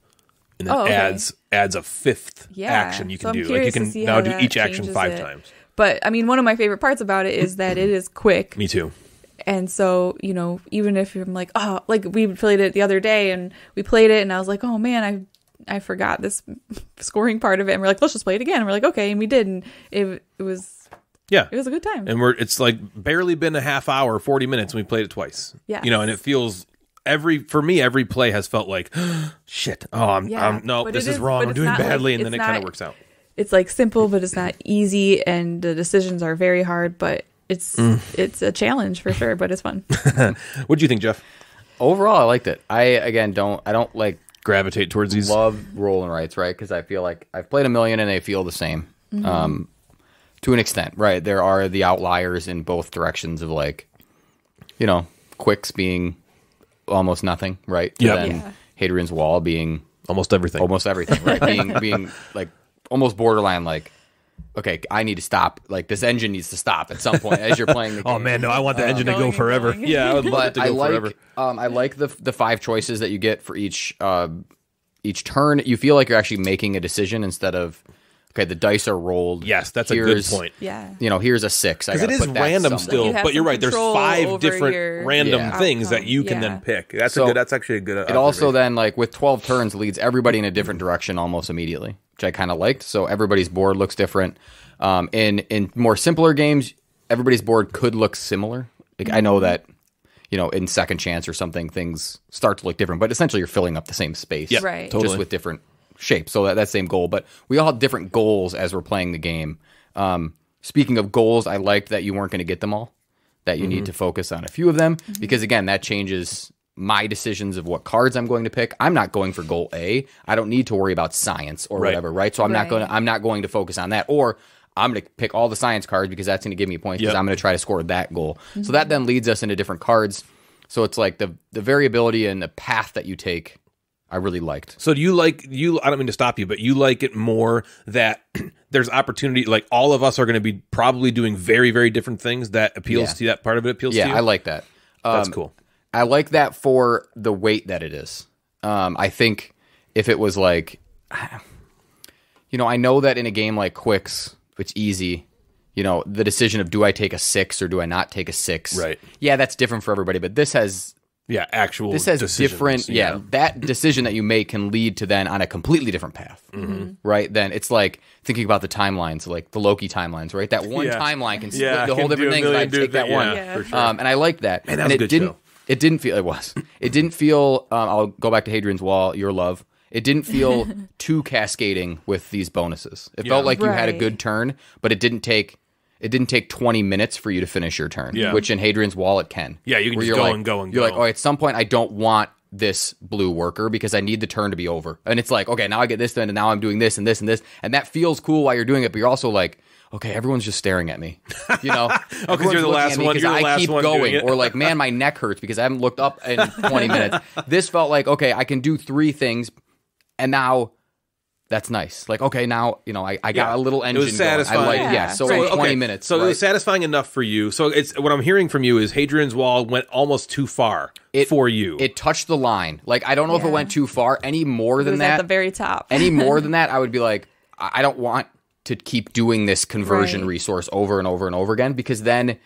and then Oh, okay. adds adds a fifth yeah. action you So can I'm do. Like you can now do each action five it. times. But I mean, one of my favorite parts about it is that it is quick. Me too. And so, you know, even if I'm like, oh, like we played it the other day and we played it and I was like, oh man, I I forgot this scoring part of it. And we're like, let's just play it again. And we're like, okay, and we did, and it it was Yeah. it was a good time. and we're it's like barely been a half hour, forty minutes, and we played it twice. Yeah, you know, and it feels every for me every play has felt like shit. Oh, I'm, Yeah, I'm no, but this it is is- wrong. I'm doing not like- badly, and then it's it kind of works out. It's like simple, but it's not easy, and the decisions are very hard. But it's Mm. it's a challenge for sure, but it's fun. What do you think, Jeff? Overall, I liked it. I again don't I don't like Gravitate towards these. love roll and rights, right? Because I feel like I've played a million and they feel the same, um, to an extent, right? There are the outliers in both directions of like, you know, Qwixx being almost nothing, right? To Yep. Then Yeah. Hadrian's Wall being almost everything. almost everything, right? being being like almost borderline like. Okay, I need to stop. Like this engine needs to stop at some point as you're playing the game. Oh man, no! I want the engine to go forever. Yeah, I would love it but to I like forever. um, I like the the five choices that you get for each uh, each turn. You feel like you're actually making a decision instead of okay, the dice are rolled. Yes, that's a good point. Yeah. You know, here's a six. Because it is random still, You but you're right. There's five different random Yeah. things that you can Yeah. then pick. That's So a good. That's actually a good. It also then like with 12 turns leads everybody in a different direction almost immediately, which I kind of liked. So everybody's board looks different. Um, in in more simpler games, everybody's board could look similar. Like I know that you know in second chance or something things start to look different, but essentially you're filling up the same space, Yeah, Right. totally. just with different shapes. So that that same goal, but we all have different goals as we're playing the game. Um, speaking of goals, I liked that you weren't going to get them all. That you need mm-hmm. to focus on a few of them mm-hmm. because again, that changes my decisions of what cards I'm going to pick. I'm not going for goal A. I don't need to worry about science or Right. whatever, right? So I'm not going to I'm not going to focus on that or I'm going to pick all the science cards because that's going to give me points because Yep. I'm going to try to score that goal. So that mm-hmm. then leads us into different cards. So it's like the the variability and the path that you take I really liked. So do you like you? I don't mean to stop you, but you like it more that there's opportunity. Like all of us are going to be probably doing very very different things that appeals Yeah. to you. That part of it appeals to Yeah, you. I like that. Um, That's cool. I like that for the weight that it is. Um, I think if it was like, you know, I know that in a game like Qwixx, it's easy. You know, the decision of do I take a six or do I not take a six? Right. Yeah, that's different for everybody, but this has Yeah, actual. this has decisions, different. Yeah, that decision that you make can lead to then on a completely different path. Mm-hmm. Right. Then it's like thinking about the timelines, like the Loki timelines. Right. That one Yeah. timeline can split Yeah, the whole different a things. and I take different that thing- one. yeah, Yeah. sure. Um, and I like that. Man, that and was it good didn't. show. It didn't feel. It was. It didn't feel. Um, I'll go back to Hadrian's Wall. Your love. It didn't feel too cascading with these bonuses. It felt Yeah. like you had a good turn, but it didn't take. It didn't take 20 minutes for you to finish your turn, Yeah. which in Hadrian's Wall it can. Yeah, you can just you're go like- and go and You're go. like, oh, at some point I don't want this blue worker because I need the turn to be over. And it's like, okay, now I get this then, and now I'm doing this and this and this, and that feels cool while you're doing it. But you're also like, okay, everyone's just staring at me, you know? oh, you're the last one- you're the I last keep one going, or like, man, my neck hurts because I haven't looked up in 20 minutes. This felt like, okay, I can do three things, and now. That's nice. Like, okay, now you know I, I got Yeah. a little It engine. was going. I like, Yeah. yeah. So Right. in 20 okay, minutes. So it was satisfying enough for you. So it's what I'm hearing from you is Hadrian's Wall went almost too far It- for you. It touched the line. Like I don't know if it went too far. Any more It than was that, at the very top. any more than that, I would be like, I I don't want to keep doing this conversion Right. resource over and over and over again because then,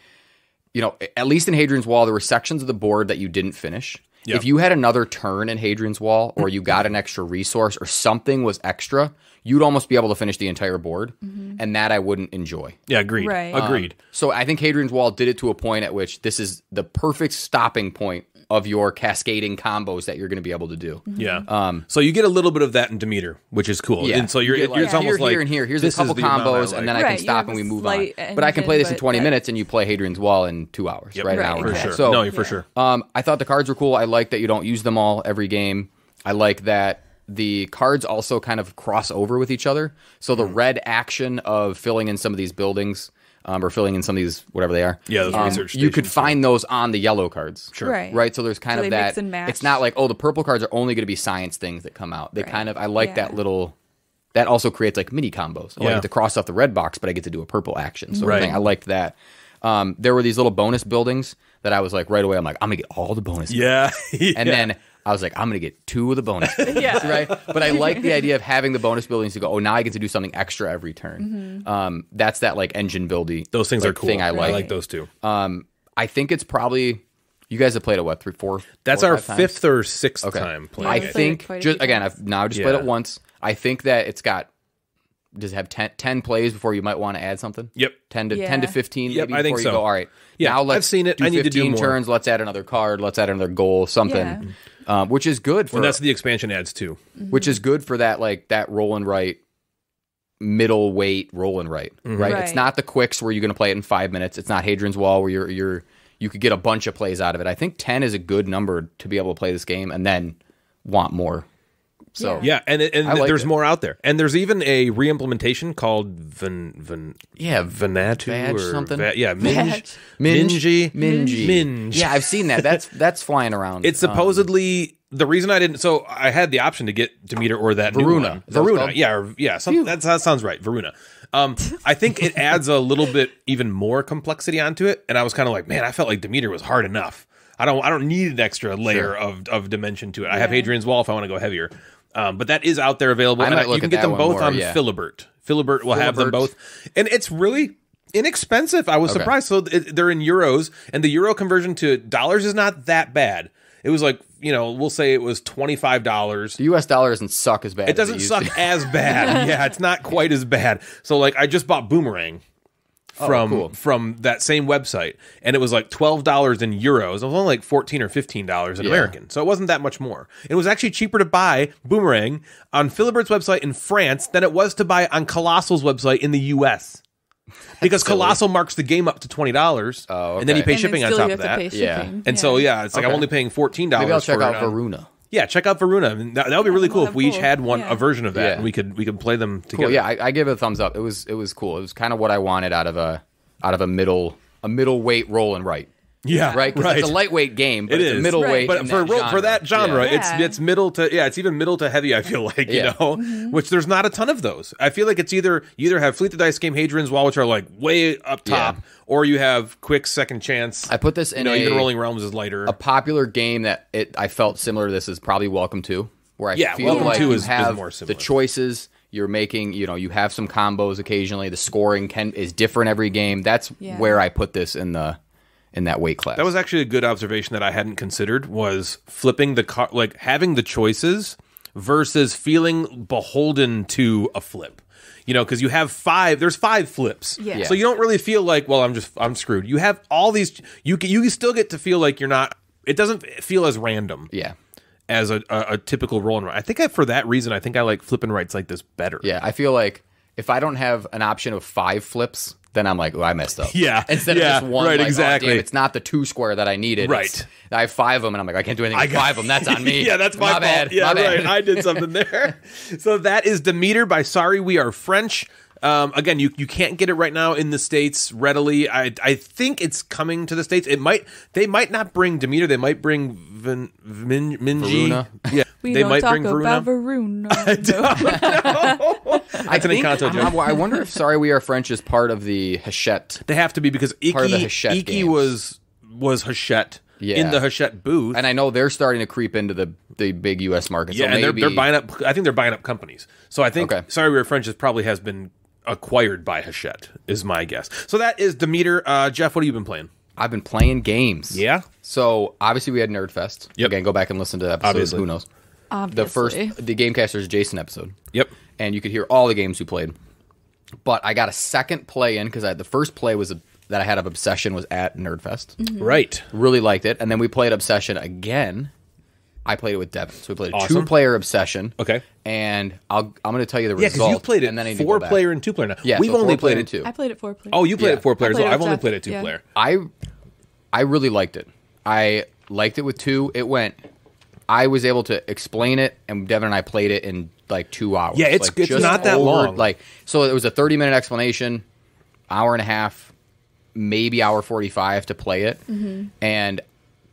you know, at least in Hadrian's Wall, there were sections of the board that you didn't finish. Yep. If you had another turn in Hadrian's Wall or you got an mm-hmm. extra resource or something was extra, you'd almost be able to finish the entire board. Mm-hmm. And that I wouldn't enjoy. yeah, agreed. Right. Agreed. Um, so I think Hadrian's Wall did it to a point at which this is the perfect stopping point of your cascading combos that you're going to be able to do. yeah. Um. So you get a little bit of that in Demeter, which is cool. Yeah. And so you're, You get, you're it's here, almost here, like and here. Here's a couple is the amount I combos, like. and then I Right, can you stop and we move on. slight But I can play this in 20 that- minutes, and you play Hadrian's Wall in two hours, Yep. right? Right, An hour. for exactly. sure. So, no, for sure. um, I thought the cards were cool. I like that you don't use them all every game. I like that the cards also kind of cross over with each other. So the red action of filling in some of these buildings. Um, or filling in some of these whatever they are. Yeah, those um, research You could stations, find those on the yellow cards. Sure. Right. Right. So there's kind So of they that. mix and match. It's not like oh the purple cards are only going to be science things that come out. They Right. kind of I like that little. That also creates like mini combos. Oh, I Yeah. get to cross off the red box, but I get to do a purple action. So Right. I liked that. Um, there were these little bonus buildings that I was like right away. I'm like I'm gonna get all the bonus. Yeah. And then I was like, I'm gonna get two of the bonus. buildings, Yeah. Right. But I like the idea of having the bonus buildings to go. Oh, now I get to do something extra every turn. Um, that's that like engine buildy. those things like, are cool. Thing I like. I like those too. Um, I think it's probably you guys have played it what three, four. That's four our five times? fifth or sixth Okay. time playing I we've it. think just again, times. I've now just played it once. I think that it's got does it have 10, 10 plays before you might want to add something? Yep. 10 to Yeah. 10 to 15 Yep, maybe I think before so. you go all right Yeah, now I've seen it. do I need to do more. turns let's add another card let's add another goal something Yeah. Um, which is good for And that's the expansion adds too. which is good for that like that roll and right middle weight roll and right Mm-hmm. right? Right. it's not the Qwixx where you're going to play it in five minutes it's not hadrian's wall where you're you're you could get a bunch of plays out of it i think 10 is a good number to be able to play this game and then want more so Yeah, and and like there's it. more out there, and there's even a re-implementation called Van Van yeah Vanatu Badge or something? Va- yeah, Minge, Badge. Mingy, Mingy. Minge. Yeah, I've seen that. That's that's flying around. It's Um, supposedly the reason I didn't. So I had the option to get Demeter or that new Varuna. one. Is that Varuna, yeah, or, yeah. Some, that's, that sounds right. Varuna. Um, I think it adds a little bit even more complexity onto it, and I was kind of like, man, I felt like Demeter was hard enough. I don't, I don't need an extra layer Sure. of of dimension to it. I have Yeah. Hadrian's Wall if I want to go heavier. Um, but that is out there available, I might look you can get them both more, on yeah. Philibert. Philibert will have them both, and it's really inexpensive. I was Okay. surprised. So it, they're in euros, and the euro conversion to dollars is not that bad. It was like you know, we'll say it was twenty five dollars. the U.S. dollar doesn't suck as bad. It doesn't as suck used to. as bad. yeah, it's not quite as bad. So like, I just bought Boomerang from Oh, cool. from that same website, and it was like twelve dollars in euros. It was only like fourteen or fifteen dollars in Yeah. American, so it wasn't that much more. It was actually cheaper to buy Boomerang on Philibert's website in France than it was to buy on Colossal's website in the U.S. Because silly. Colossal marks the game up to twenty dollars, Oh, and then you pay And shipping on top of that. Yeah. And so yeah, it's like I'm only paying fourteen dollars. Maybe I'll check for out Varuna. Yeah, check out Varuna. I mean, that, that would be really cool if we each had one Yeah. a version of that, Yeah. and we could we could play them together. Cool. Yeah, I, I give it a thumbs up. It was it was cool. It was kind of what I wanted out of a out of a middle a middle weight roll and right. Yeah, Right, 'Cause right. it's a lightweight game, but It it's is. a middleweight. but in for that ro- genre. for that genre, Yeah. it's it's middle to yeah, it's even middle to heavy. I feel like Yeah. you know, mm-hmm. which there's not a ton of those. I feel like it's either you either have Fleet the Dice game, Hadrian's Wall, which are like way up top, Yeah. or you have Qwixx Second Chance. I put this you in know, a, even Rolling Realms is lighter. a popular game that it I felt similar to this is probably Welcome to, where I Yeah, feel Welcome like to you is- is have more the choices you're making. You know, you have some combos occasionally. The scoring can is different every game. That's Yeah. where I put this in the in that weight class. That was actually a good observation that I hadn't considered was flipping the car like having the choices versus feeling beholden to a flip. You know, because you have five. There's five flips, Yeah. so you don't really feel like, well, I'm just I'm screwed. You have all these. You can- you still get to feel like you're not. It doesn't feel as random yeah. as a, a, a typical roll and write. I think I, for that reason, I think I like flipping rights like this better. Yeah, I feel like if I don't have an option of five flips, then I'm like, oh, I messed up. Yeah, Instead yeah, of just one, right, like, oh, exactly. damn, it's not the two square that I needed. Right. It's- I have five of them, and I'm like, I can't do anything with got- five of them. That's on me. yeah, that's my, fault. bad. Yeah, my bad. right. I did something there. so that is Demeter by Sorry We Are French. Um, again, you you can't get it right now in the states readily. I I think it's coming to the states. It might they might not bring Demeter. They might bring Vin, Vin, Minji. Varuna. Yeah, We they don't might talk bring about Varuna. Varuna. No. I an think, Encanto joke. I wonder if Sorry We Are French is part of the Hachette. They have to be because Iki, Part of the Hachette Iki games. was was Hachette in the Hachette booth. And I know they're starting to creep into the, the big U.S. market. Yeah, so and they're, they're buying up. I think they're buying up companies. So I think Okay. Sorry We Are French is probably has been acquired by Hachette. Is my guess. So that is Demeter. Uh, Jeff, what have you been playing? I've been playing games. Yeah. So obviously we had Nerdfest. Yep. Again, go back and listen to episodes. Obviously. Who knows? Obviously. The first, the Gamecasters Jason episode. Yep. and you could hear all the games we played. But I got a second play in because the first play was a, that I had of Obsession was at Nerdfest. Mm-hmm. Right. Really liked it, and then we played Obsession again. I played it with Devin, so we played a Awesome. two-player Obsession. Okay. and I'll I'm going to tell you the Yeah, result. because you've played it and then I four player and two player now. Yeah, we've so only played it. two. I played it four players. Oh, you played Yeah. it four players. played Oh, I've only Jeff, played it two yeah. player. I I really liked it. I liked it with two. It went. I was able to explain it, and Devin and I played it in like two hours. Yeah, it's- Like, it's just not that over- long. Like so, it was a thirty minute explanation, hour and a half, maybe hour forty five to play it, mm-hmm. and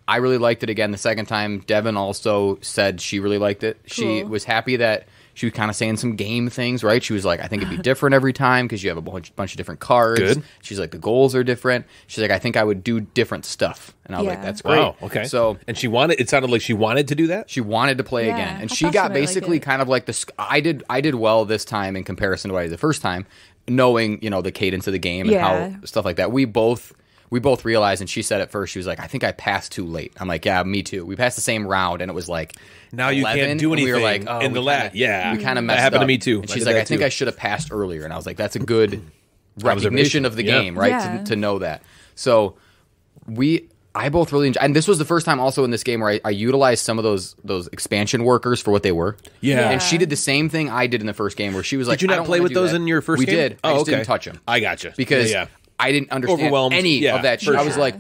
I really liked it again the second time. Devin also said she really liked it. She was happy that she was kind of saying some game things, right? She was like, I think it'd be different every time because you have a bunch, bunch of different cards. Good. She's like, the goals are different. She's like, I think I would do different stuff. And I was like, that's great. Wow. Okay. So and she wanted. It sounded like she wanted to do that. she wanted to play Yeah, again, and how she got passionate, I like basically kind of like this, I did. I did well this time in comparison to what I did the first time, knowing you know the cadence of the game and Yeah. how stuff like that. We both we both realized, and she said at first, she was like, "I think I passed too late." I'm like, "Yeah, me too." We passed the same round, and it was like Now you 11, can't do and We were anything like, oh, in the we lab. kinda- Yeah. we kind of messed happened to me too. And she's did like, that "I think too. I should have passed earlier," and I was like, "That's a good recognition of the Yeah. game, right? Yeah. To, to know that." So we. I both really enjoyed, and this was the first time also in this game where I, I utilized some of those those expansion workers for what they were. Yeah. and she did the same thing I did in the first game, where she was like, Did you "I not don't play with those that." in your first We game? did. I Oh, just okay. didn't touch them I gotcha. because Yeah, yeah. I didn't understand Overwhelmed. any Yeah, of that. for shit. I was sure. like,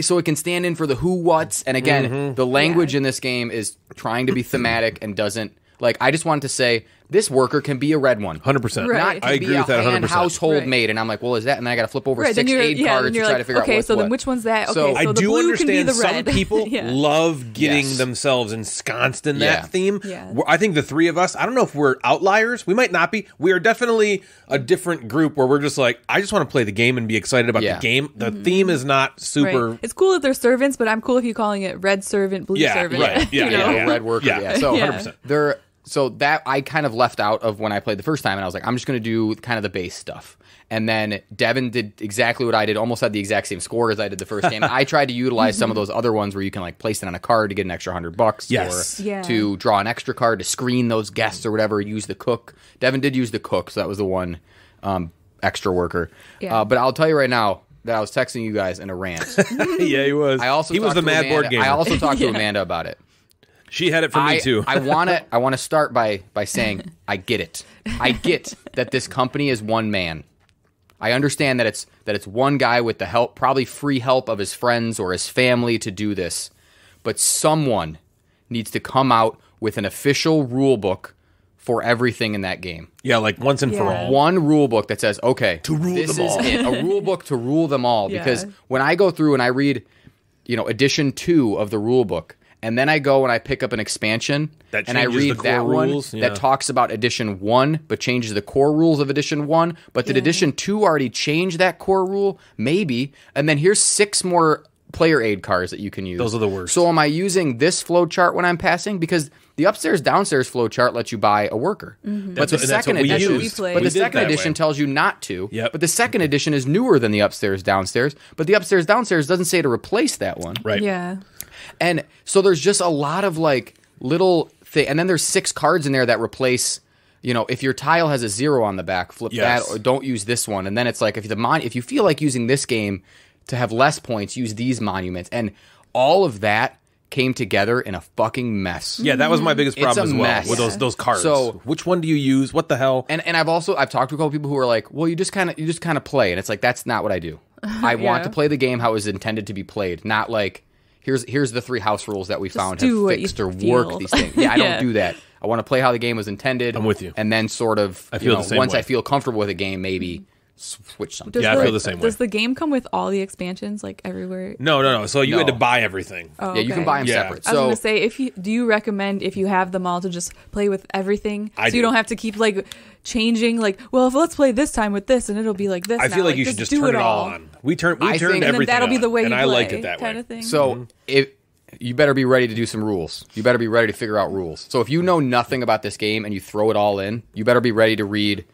so it can stand in for the who, whats, and again, Mm-hmm. the language in this game is trying to be thematic and doesn't like. I just wanted to say this worker can be a red one. Hundred percent. Right. Not I can I be agree with that. Hundred percent. household Right. maid, and I'm like, well, is that? And then I got to flip over Right, six you're, aid yeah, cards then to you're try like, to figure okay, out what's so what. then which one's that? Okay, So- so, I the do blue can be understand the some red. people yeah. love getting Yes. themselves ensconced in Yeah. that theme. Yeah. I think the three of us, I don't know if we're outliers. We might not be. We are definitely a different group where we're just like, I just want to play the game and be excited about Yeah. the game. The mm-hmm. theme is not super. Right. It's cool that they're servants, but I'm cool if you're calling it red servant, blue Yeah, servant. right. Yeah, you yeah, know? yeah. red worker. Yeah. Yeah. So Yeah. 100%. there. So that I kind of left out of when I played the first time, and I was like, I'm just going to do kind of the base stuff. And then Devin did exactly what I did, almost had the exact same score as I did the first game. I tried to utilize some of those other ones where you can like place it on a card to get an extra hundred bucks, Yes. or Yeah. to draw an extra card to screen those guests or whatever. Use the cook. Devin did use the cook, so that was the one um, extra worker. Yeah. Uh, but I'll tell you right now that I was texting you guys in a rant. yeah, he was. I also he was the mad Amanda- board game. I also talked to Amanda about it. She had it for me too. I want to. I want to start by by saying I get it. I get that this company is one man. I understand that it's that it's one guy with the help, probably free help of his friends or his family to do this, but someone needs to come out with an official rule book for everything in that game. yeah, like once and for Yeah. all. One rule book that says, okay, to rule this them is all. it. A rule book to rule them all. Yeah. Because when I go through and I read, you know, edition two of the rule book, and then I go and I pick up an expansion That and I read the that core one yeah. that talks about edition one, but changes the core rules of edition one. But did Yeah. edition two already change that core rule? Maybe. And then here's six more player aid cards that you can use. Those are the worst. So am I using this flow chart when I'm passing? Because the upstairs downstairs flow chart lets you buy a worker. Mm-hmm. But That's the what- second what edition, used. That's we but the played. We did second edition way. tells you not to. Yep. But the second edition is newer than the upstairs downstairs. But the upstairs downstairs doesn't say to replace that one. right. Yeah. And so there's just a lot of like little thing, and then there's six cards in there that replace. You know, if your tile has a zero on the back, flip Yes. that, or don't use this one. And then it's like if the mon- if you feel like using this game to have less points, use these monuments, and all of that came together in a fucking mess. Yeah, that was my biggest It's problem a as well mess. with those those cards. So- which one do you use? What the hell? And and I've also I've talked to a couple people who are like, well, you just kind of you just kind of play, and it's like that's not what I do. I want to play the game how it was intended to be played, not like here's here's the three house rules that we found do have what you fixed or feel. work these things. Yeah, I Yeah. don't do that. I want to play how the game was intended. I'm with you. And then sort of I you feel know, the same once way. I feel comfortable with a game, maybe switch something. Does Yeah, I the, feel the same way. Does the game come with all the expansions, like everywhere? no, no, no. So you had to buy everything. Oh, yeah, you can buy them Yeah. separate. I was So gonna say, if you do you recommend if you have them all to just play with everything, I so you do. don't have to keep like changing. Like, well, if let's play this time with this, and it'll be like this. I now. feel like you should just do turn it all on. We turned we I turned think- And then everything that'll be on, the way and you I play, liked it that kind way. of thing. So mm-hmm. if you better be ready to do some rules. You better be ready to figure out rules. So if you know nothing about this game and you throw it all in, you better be ready to read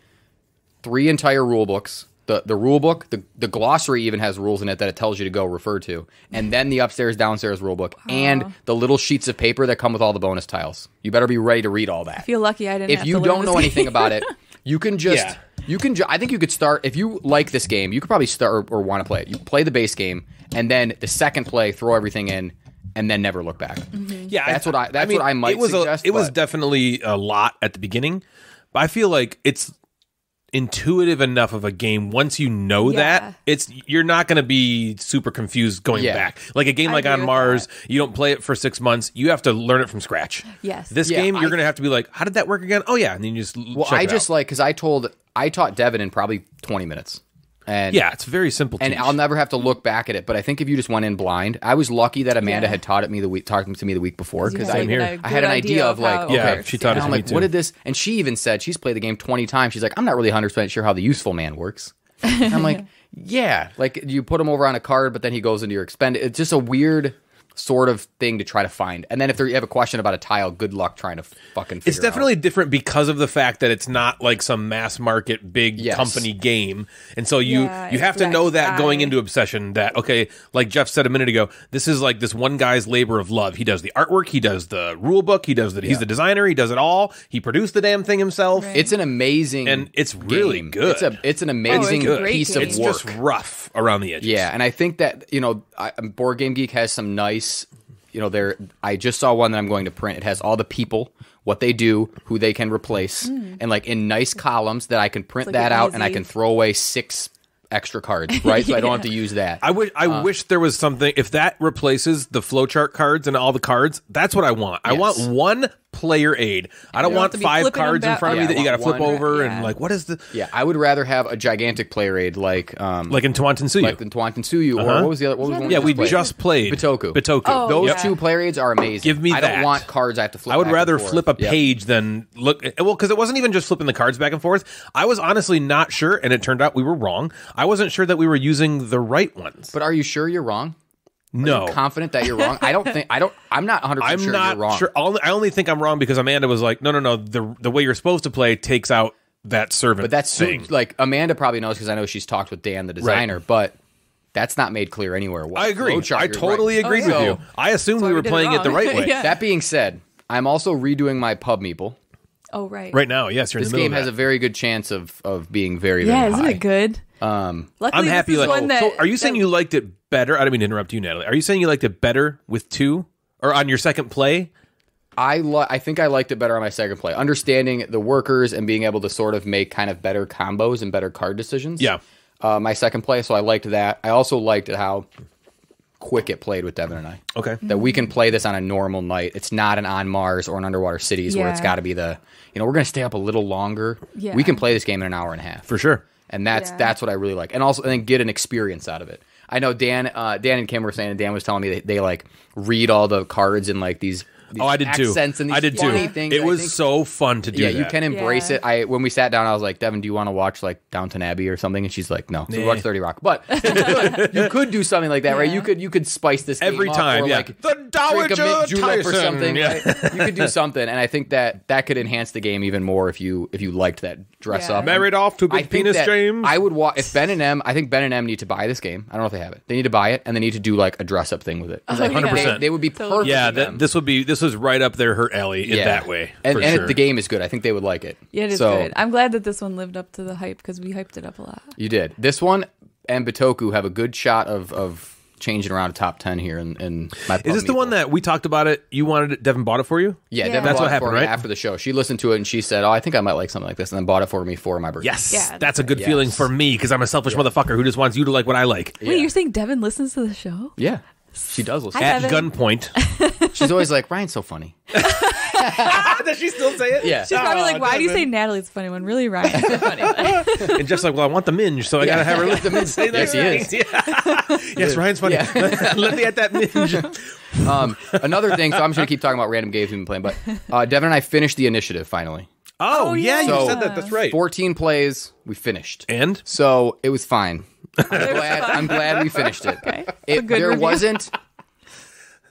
three entire rule books. The the rule book, the, the glossary even has rules in it that it tells you to go refer to. And then the upstairs downstairs rule book and the little sheets of paper that come with all the bonus tiles. You better be ready to read all that. I feel lucky I didn't. if have you to don't know anything about it, you can just Yeah. you can. Ju- I think you could start if you like this game. You could probably start or, or want to play it. You play the base game, and then the second play, throw everything in, and then never look back. Mm-hmm. Yeah, That's what I- that's what I might It was suggest, a, it was definitely a lot at the beginning, but I feel like it's intuitive enough of a game once you know Yeah. that it's you're not going to be super confused going Yeah. back like a game like on with mars you don't play it for six months you have to learn it from scratch Yes. this Yeah, game you're going to have to be like how did that work again oh yeah and then you just Well, check I it just out. like because I told I taught Devin in probably twenty minutes, and yeah it's very simple and teach. I'll never have to look back at it. But I think if you just went in blind, I was lucky that Amanda Yeah. had taught it me the week, talking to me the week before because had I, even here. a I had an idea of like, how Yeah, okay, she taught it to I'm me like, too. what did this? And she even said she's played the game 20 times. She's like, I'm not really 100 percent sure how the useful man works. And I'm like, yeah, like you put him over on a card, but then he goes into your expend. It's just a weird. Sort of thing to try to find. And then if there, you have a question about a tile, good luck trying to fucking. Figure It's definitely different because of the fact that it's not like some mass market big Yes. company game, and so you Yeah, you have it's to know that that going into Obsession that okay, like Jeff said a minute ago, this is like this one guy's labor of love. He does the artwork, he does the rule book, he does the he's the designer, he does it all. He produced the damn thing himself. Right. It's an amazing And it's really game. good. It's a it's an amazing Oh, it's piece game. of It's work. It's just rough around the edges. Yeah, and I think that you know, I, Board Game Geek has some nice, you know, there. I just saw one that I'm going to print. It has all the people, what they do, who they can replace, and like in nice columns that I can print like that an out, and I can throw away six extra cards, right? So I don't have to use that. I wish I Uh. wish there was something if that replaces the flowchart cards and all the cards. That's what I want. I want one player aid. I don't don't want have to be five cards in front of Yeah, me that you got to flip over Yeah. and like what is the yeah, I would rather have a gigantic player aid like um like in Tawantinsuyu. like the Tawantinsuyu or what was the other? What was the one yeah, we played? just played Bitoku. Bitoku. Oh, Those yeah. two player aids are amazing. Give me I don't that. want cards I have to flip. I would back and rather forth. flip a Yep. page than look. Well, because it wasn't even just flipping the cards back and forth. I was honestly not sure, and it turned out we were wrong. I wasn't sure that we were using the right ones. But are you sure you're wrong? No, Confident that you're wrong? I don't think. I don't. I'm not 100 I'm sure not you're wrong. sure. I'll- I only think I'm wrong because Amanda was like, "No, no, no. The the way you're supposed to play takes out that servant." But that's so, thing. like Amanda probably knows because I know she's talked with Dan, the designer. But that's not made clear anywhere. What I agree. flowchart I totally right. agreed Oh, with yeah. you. I assumed we we were did it playing it the right way. Yeah. That being said, I'm also redoing my pub meeple. Oh right. Right now, yes, you're This in the middle game of has a very good chance of of being very Yeah, very isn't high. it good? Um, Luckily, I'm happy. Like, one that, so, are you saying that- you liked it better? I don't mean to interrupt you, Natalie. Are you saying you liked it better with two, or on your second play? I li- I think I liked it better on my second play. Understanding the workers and being able to sort of make kind of better combos and better card decisions. Yeah. Uh, my second play, so I liked that. I also liked how quick it played with Devin and I. Okay. That we can play this on a normal night. It's not an on Mars or an Underwater Cities where it's got to be the, you know, we're going to stay up a little longer. Yeah. We can play this game in an hour and a half For sure. And that's Yeah. that's what I really like, and also and then get an experience out of it. I know Dan, uh, Dan and Kim were saying, and Dan was telling me they, they like read all the cards in like these. These Oh, I did too. accents and these I did too. Things. It I was think- so fun to do. yeah, you can embrace Yeah. it. I when we sat down, I was like, Devin, do you want to watch like Downton Abbey or something? And she's like, No. So we Nah. watched Thirty Rock, but you could, you could do something like that, right? You could you could spice this game Every up time, or, yeah. like, The drink a Dowager mint julep or something. yeah. right? You could do something, and I think that that could enhance the game even more if you if you liked that dress Yeah. up. Married off to I Big think Penis that James. I would watch if Ben and M. I think Ben and M need to buy this game. I don't know if they have it. They need to buy it and they need to do like a dress up thing with it. 'Cause I think 100%. They, they would be perfect. yeah, for that, this would be this was right up there her alley in Yeah. that way. And, for and sure. the game is good. I think they would like it. Yeah, it is so, good. I'm glad that this one lived up to the hype because we hyped it up a lot. You did. This one and Bitoku have a good shot of of changing around a top ten here. In, in my Is this the one that we talked about it? You wanted it, Devin bought it for you? Yeah, Yeah. Devin That's bought what it for happened, me right? After the show, she listened to it and she said, "Oh, I think I might like something like this," and then bought it for me for my birthday. Yes. Yeah, that's a good Yes. feeling for me because I'm a selfish motherfucker who just wants you to like what I like. Wait, you're saying Devin listens to the show? Yeah, she does listen. Hi, At Devin. gunpoint. She's always like, "Ryan's so funny." Does she still say it? Yeah. She's probably Oh, like, "Why do you say Devin. Natalie's funny when really Ryan?" And just like, well, I want the minge, so I gotta have her Yeah, the minge. say that. Yes, he is. Yeah. yes, Ryan's funny. Let me at that minge. Um, another thing, so I'm just gonna keep talking about random games we've been playing, but uh, Devin and I finished the initiative finally. Oh, yeah, you So- said that. That's right. 14 plays, we finished. and So it was fine. I'm glad, I'm glad we finished it. Okay. It- good there review. wasn't.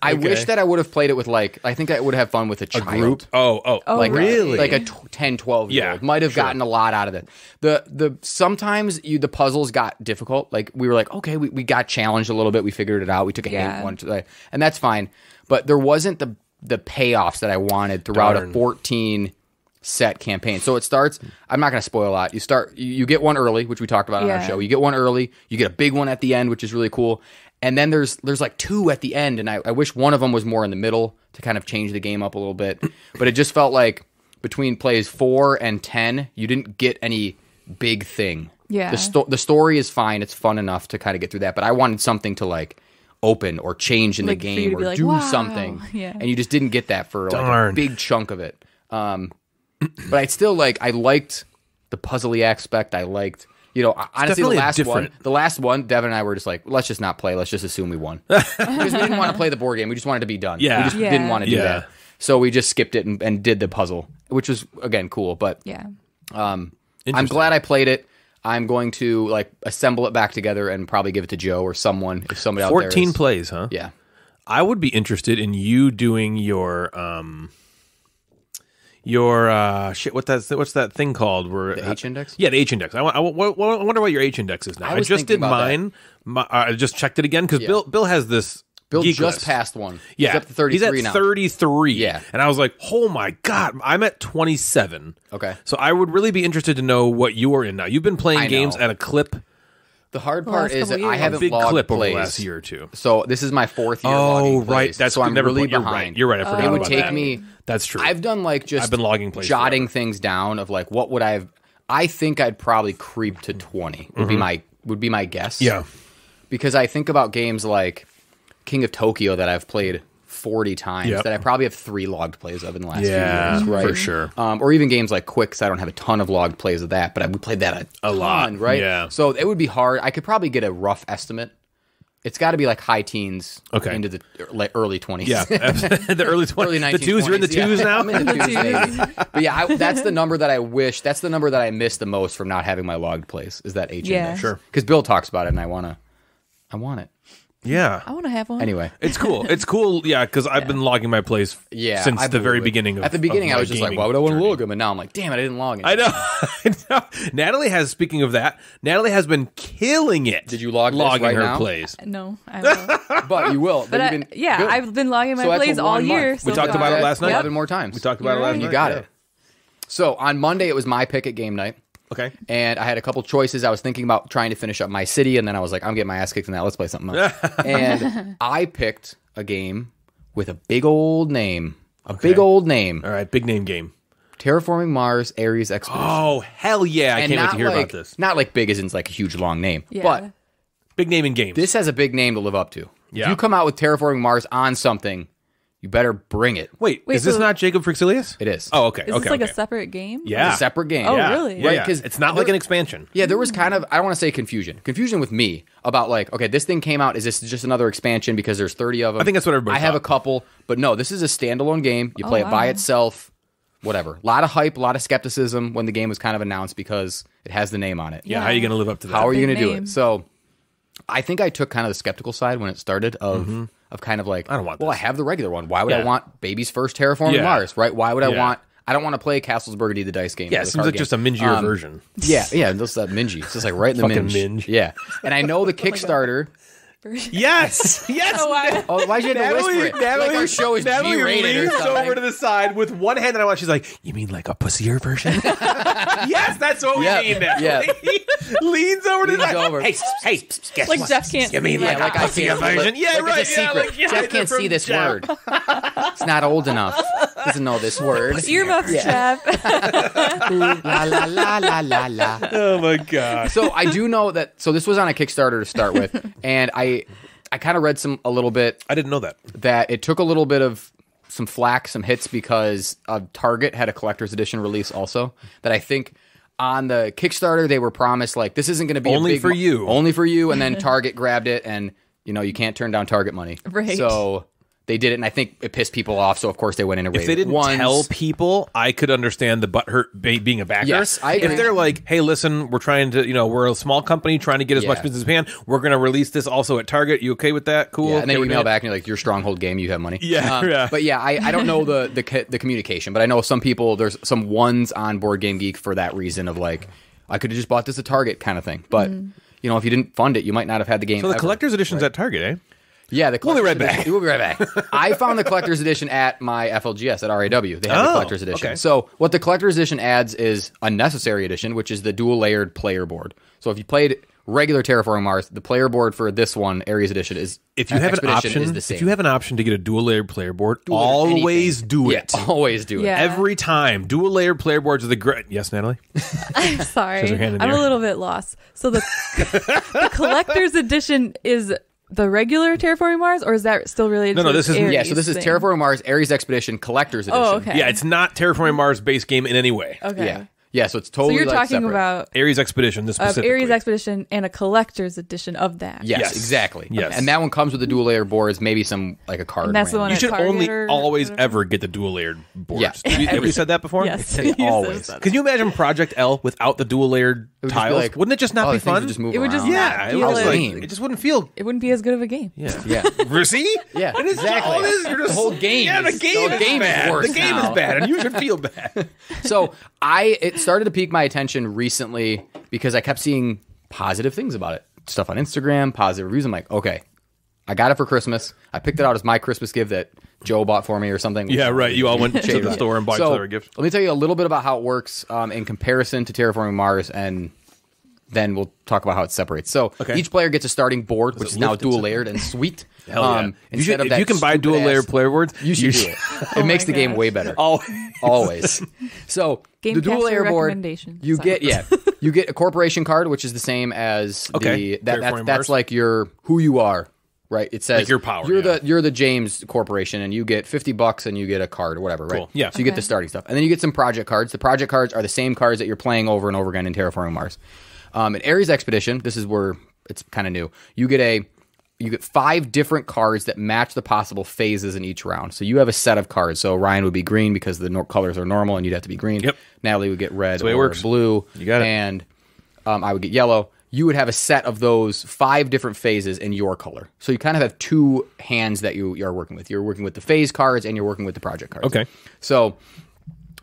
I Okay. wish that I would have played it with like. I think I would have fun with a child. group. Oh, oh, Oh, like really? a, like a tw- 10 12 year Yeah, old might have sure. gotten a lot out of it the the sometimes you the puzzles got difficult like we were like okay we, we got challenged a little bit we figured it out we took a Yeah. hint one to like, and that's fine but there wasn't the the payoffs that i wanted throughout Darn. a 14 set campaign. So it starts i'm not going to spoil a lot. You start you, you get one early which we talked about on our show. You get one early you get a big one at the end which is really cool. And then there's there's like two at the end and I, I wish one of them was more in the middle to kind of change the game up a little bit. But it just felt like between plays four and ten you didn't get any big thing. Yeah. the, sto- the story is fine. It's fun enough to kind of get through that but i wanted something to like open or change in Like, the game or like, do "Wow." something. Yeah. and you just didn't get that for like a big chunk of it. Um but i still like i liked the puzzly aspect i liked you know, honestly, the definitely a last one, the last one, Devin and I were just like, let's just not play. Let's just assume we won because we didn't want to play the board game. We just wanted to be done. Yeah. we just Yeah. didn't want to do Yeah. that. So we just skipped it and, and did the puzzle, which was again cool. But yeah. I'm glad I played it. I'm going to like assemble it back together and probably give it to Joe or someone if somebody out there. 14 plays, huh? Yeah, I would be interested in you doing your um your uh shit what that's what's that thing called where The H index? yeah the H index I, I, I wonder what your H index is now I I, just did mine my, I just checked it again because Yeah. Bill Bill has this Bill geek just list. passed one. yeah He's up to 33 he's at now. 33 Yeah. and I was like oh my god I'm at 27 Okay. so I would really be interested to know what you are in now you've been playing I games know. at a clip The hard part last is that couple I haven't big logged clip over plays. the last year or two So this is my fourth year. Oh, logging right. plays. That's so I'm never really put- you're behind. right. You're right. I forgot It would about take that. me. That's true. I've done like just I've been logging plays jotting things down of like what would I have. I think I'd probably creep to 20 Would be my would be my guess. Mm-hmm. yeah because I think about games like King of Tokyo that I've played 40 times Yep. that I probably have three logged plays of in the last Yeah, few years, right? for sure. Um, or even games like Qwixx, I don't have a ton of logged plays of that, but I, we played that a, A lot, right? yeah. So it would be hard. I could probably get a rough estimate. It's got to be like high teens, Okay. into the early 20s. Yeah, the early twenties, early the twos. You're in the 1920s, yeah. twos now. I'm in the twos, maybe. But yeah, I, that's the number that I wish. That's the number that I miss the most from not having my logged plays. Is that H Yeah. Sure. Because Bill talks about it, and I wanna, I want it. Yeah, I want to have one. Anyway, it's cool. It's cool. Yeah, because I've been logging my plays. yeah. since I the very believe it. beginning. Of, At the beginning, of I my was just like, gaming why would I want to journey. log them? And now I'm like, damn it, I didn't log it. I know. I know. Natalie has. Speaking of that, Natalie has been killing it. Did you log this logging right her now? plays? No, I will. but you will. but I, you've been- yeah, good. I've been logging my So that's a plays all one year. month. We so talked about it last night. Eleven more times. We talked about it You're last right. night. You got yeah. it. So on Monday, it was my pick at game night. Okay. and I had a couple choices. I was thinking about trying to finish up my city, and then I was like, I'm getting my ass kicked in that. Let's play something else. and I picked a game with a big old name, a big old name, All right. Big name game. Terraforming Mars Ares Expedition. Oh hell yeah! I and can't wait to hear like, about this. Not like big as in like a huge long name, Yeah. but Big name in games. this has a big name to live up to. Yeah. If you come out with Terraforming Mars on something, you better bring it. Wait, Wait, is this so- not Jacob Fryxelius? It is. Oh, okay. Is okay. this like okay. a separate game? yeah, It's a separate game. Oh, yeah. really? Yeah, Right, yeah. 'cause it's not like an expansion. Yeah, there was kind of I don't want to say confusion. Confusion with me about like, okay, this thing came out. Is this just another expansion because there's 30 of them? I think that's what everybody I have a thought. couple, but no, this is a standalone game. You oh, play it by wow. itself. Whatever. A lot of hype, a lot of skepticism when the game was kind of announced because it has the name on it. Yeah, how are you going to live up to that? How are you Big going to do name. it? So, I think I took kind of the skeptical side when it started of mm-hmm. Of kind of like. I don't want Well, this. I have the regular one. Why would I want baby's first terraforming Yeah. Mars? Right? Why would I Yeah. want? I don't want to play Castles Burgundy, the dice game. yeah, it seems like game. just a mingier Um, version. yeah, yeah, just that mingy. It's just like right in the Fucking minge. minge. Yeah, and I know the my God. Kickstarter. Yes, yes. Oh, why- Oh, why'd you have to whisper it? like our show is Natalie G-rated or leans over to the side with one hand, and I watch. She's like, "You mean like a pussier version?" yes, that's what we Yeah, mean. Natalie. yeah. leans over to the Leans side. over. Hey, hey, guess Like what? Jeff can't. You mean see like it. Yeah, like I pussier can't version? Yeah, like right. It's a yeah, secret. like, yeah, Jeff can't see this Jeff. word. It's not old enough. Doesn't know this word. Earmuffs, Jeff. la la la la la la. Oh my god. So I do know that. So this was on a Kickstarter to start with, and I I kind of read some a little bit I didn't know that. that it took a little bit of some flack, some hits because uh, Target had a collector's edition release also. That I think on the Kickstarter they were promised like this isn't going to be a Only big for mo- you. only for you, and then Target grabbed it, and you know you can't turn down Target money, Right. So they did it, and I think it pissed people off. So of course they went in and If they didn't ones. tell people, I could understand the butthurt be- being a backer. Yes, I agree. If they're like, "Hey, listen, we're trying to, you know, we're a small company trying to get as much business as we can. We're going to release this also at Target. You okay with that? Cool. Yeah, and then Okay, you we're email back and you're like, "Your stronghold game, you have money." Yeah, Um, yeah. But yeah, I, I don't know the, the the communication, but I know some people. There's some ones on Board Game Geek for that reason of like, I could have just bought this at Target kind of thing. But Mm-hmm. you know, if you didn't fund it, you might not have had the game. So the ever. collector's edition's at Target, eh? Yeah, the We'll be collector's right back. edition- We'll be right back. I found the collector's edition at my FLGS at RAW. They have the Oh, collector's edition. okay. So what the collector's edition adds is a necessary edition, which is the dual layered player board. So if you played regular Terraforming Mars, the player board for this one, Ares edition, is If you have an option, the same. if you have an option to get a dual layered player board, layered always anything. do Yeah, it. always do it. Yeah. Every time, dual layered player boards are the great. Yes, Natalie. I'm has her hand in the I'm a little bit lost. So the, the collector's edition is the regular Terraforming Mars, or is that still related? No, to no, this is- Ares Yeah, so this is thing? Terraforming Mars Ares Expedition Collector's oh, Edition. Oh, okay. Yeah, it's not Terraforming Mars base game in any way. Okay. Yeah. Yeah, so it's totally. So totally you're like, talking separate. about Ares Expedition, this of specifically. Ares Expedition and a collector's edition of that. Yes, Yes. exactly. Yes. And that one comes with the dual layer boards, maybe some like a card. And that's the one You should only always ever get the dual layered boards. Yeah. Have, you, have you said that before? Yes. Yeah, You said always. that. Can you imagine Project L without the dual layered It would just tiles. like, Wouldn't it just not oh, be fun? things would? Just move It would just around. not yeah, it feel would just like- like it just wouldn't feel. It wouldn't be as good of a game. Yeah, Yeah. See? Yeah, And it's exactly. all it is. You're just, The whole game Yeah, the game, the is game is bad. worse The game now. is bad, and you should feel bad. so I it started to pique my attention recently because I kept seeing positive things about it. Stuff on Instagram, positive reviews. I'm like, okay, I got it for Christmas. I picked it out as my Christmas gift that Joe bought for me or something. Yeah, right. You all went to Shade the store and bought each other a gift. Let me tell you a little bit about how it works um, in comparison to Terraforming Mars, and then we'll talk about how it separates. So Okay. each player gets a starting board, which is now dual layered and sweet. Hell yeah. Um, you, should- instead of if you can buy dual stupid-ass- layer player boards, you should do it. It makes the game way better. Oh, Always. So the dual Gamecaster layer board, you Sorry. get yeah, you get a corporation card, which is the same as Okay. the that, that's, Terraforming that's like your who you are, right? It says Like your power, You're yeah. the you're the James Corporation, and you get fifty bucks, and you get a card or whatever, right? Cool. Yeah. So you get the starting stuff, and then you get some project cards. The project cards are the same cards that you're playing over and over again in Terraforming Mars. Um, in Ares Expedition, this is where it's kind of new. You get a you get five different cards that match the possible phases in each round. So you have a set of cards. So Ryan would be green because the nor- colors are normal, and you'd have to be green. Yep. Natalie would get red the it or works. blue. You got it. And um, I would get yellow. You would have a set of those five different phases in your color. So you kind of have two hands that you, you are working with. You're working with the phase cards and you're working with the project cards. Okay. So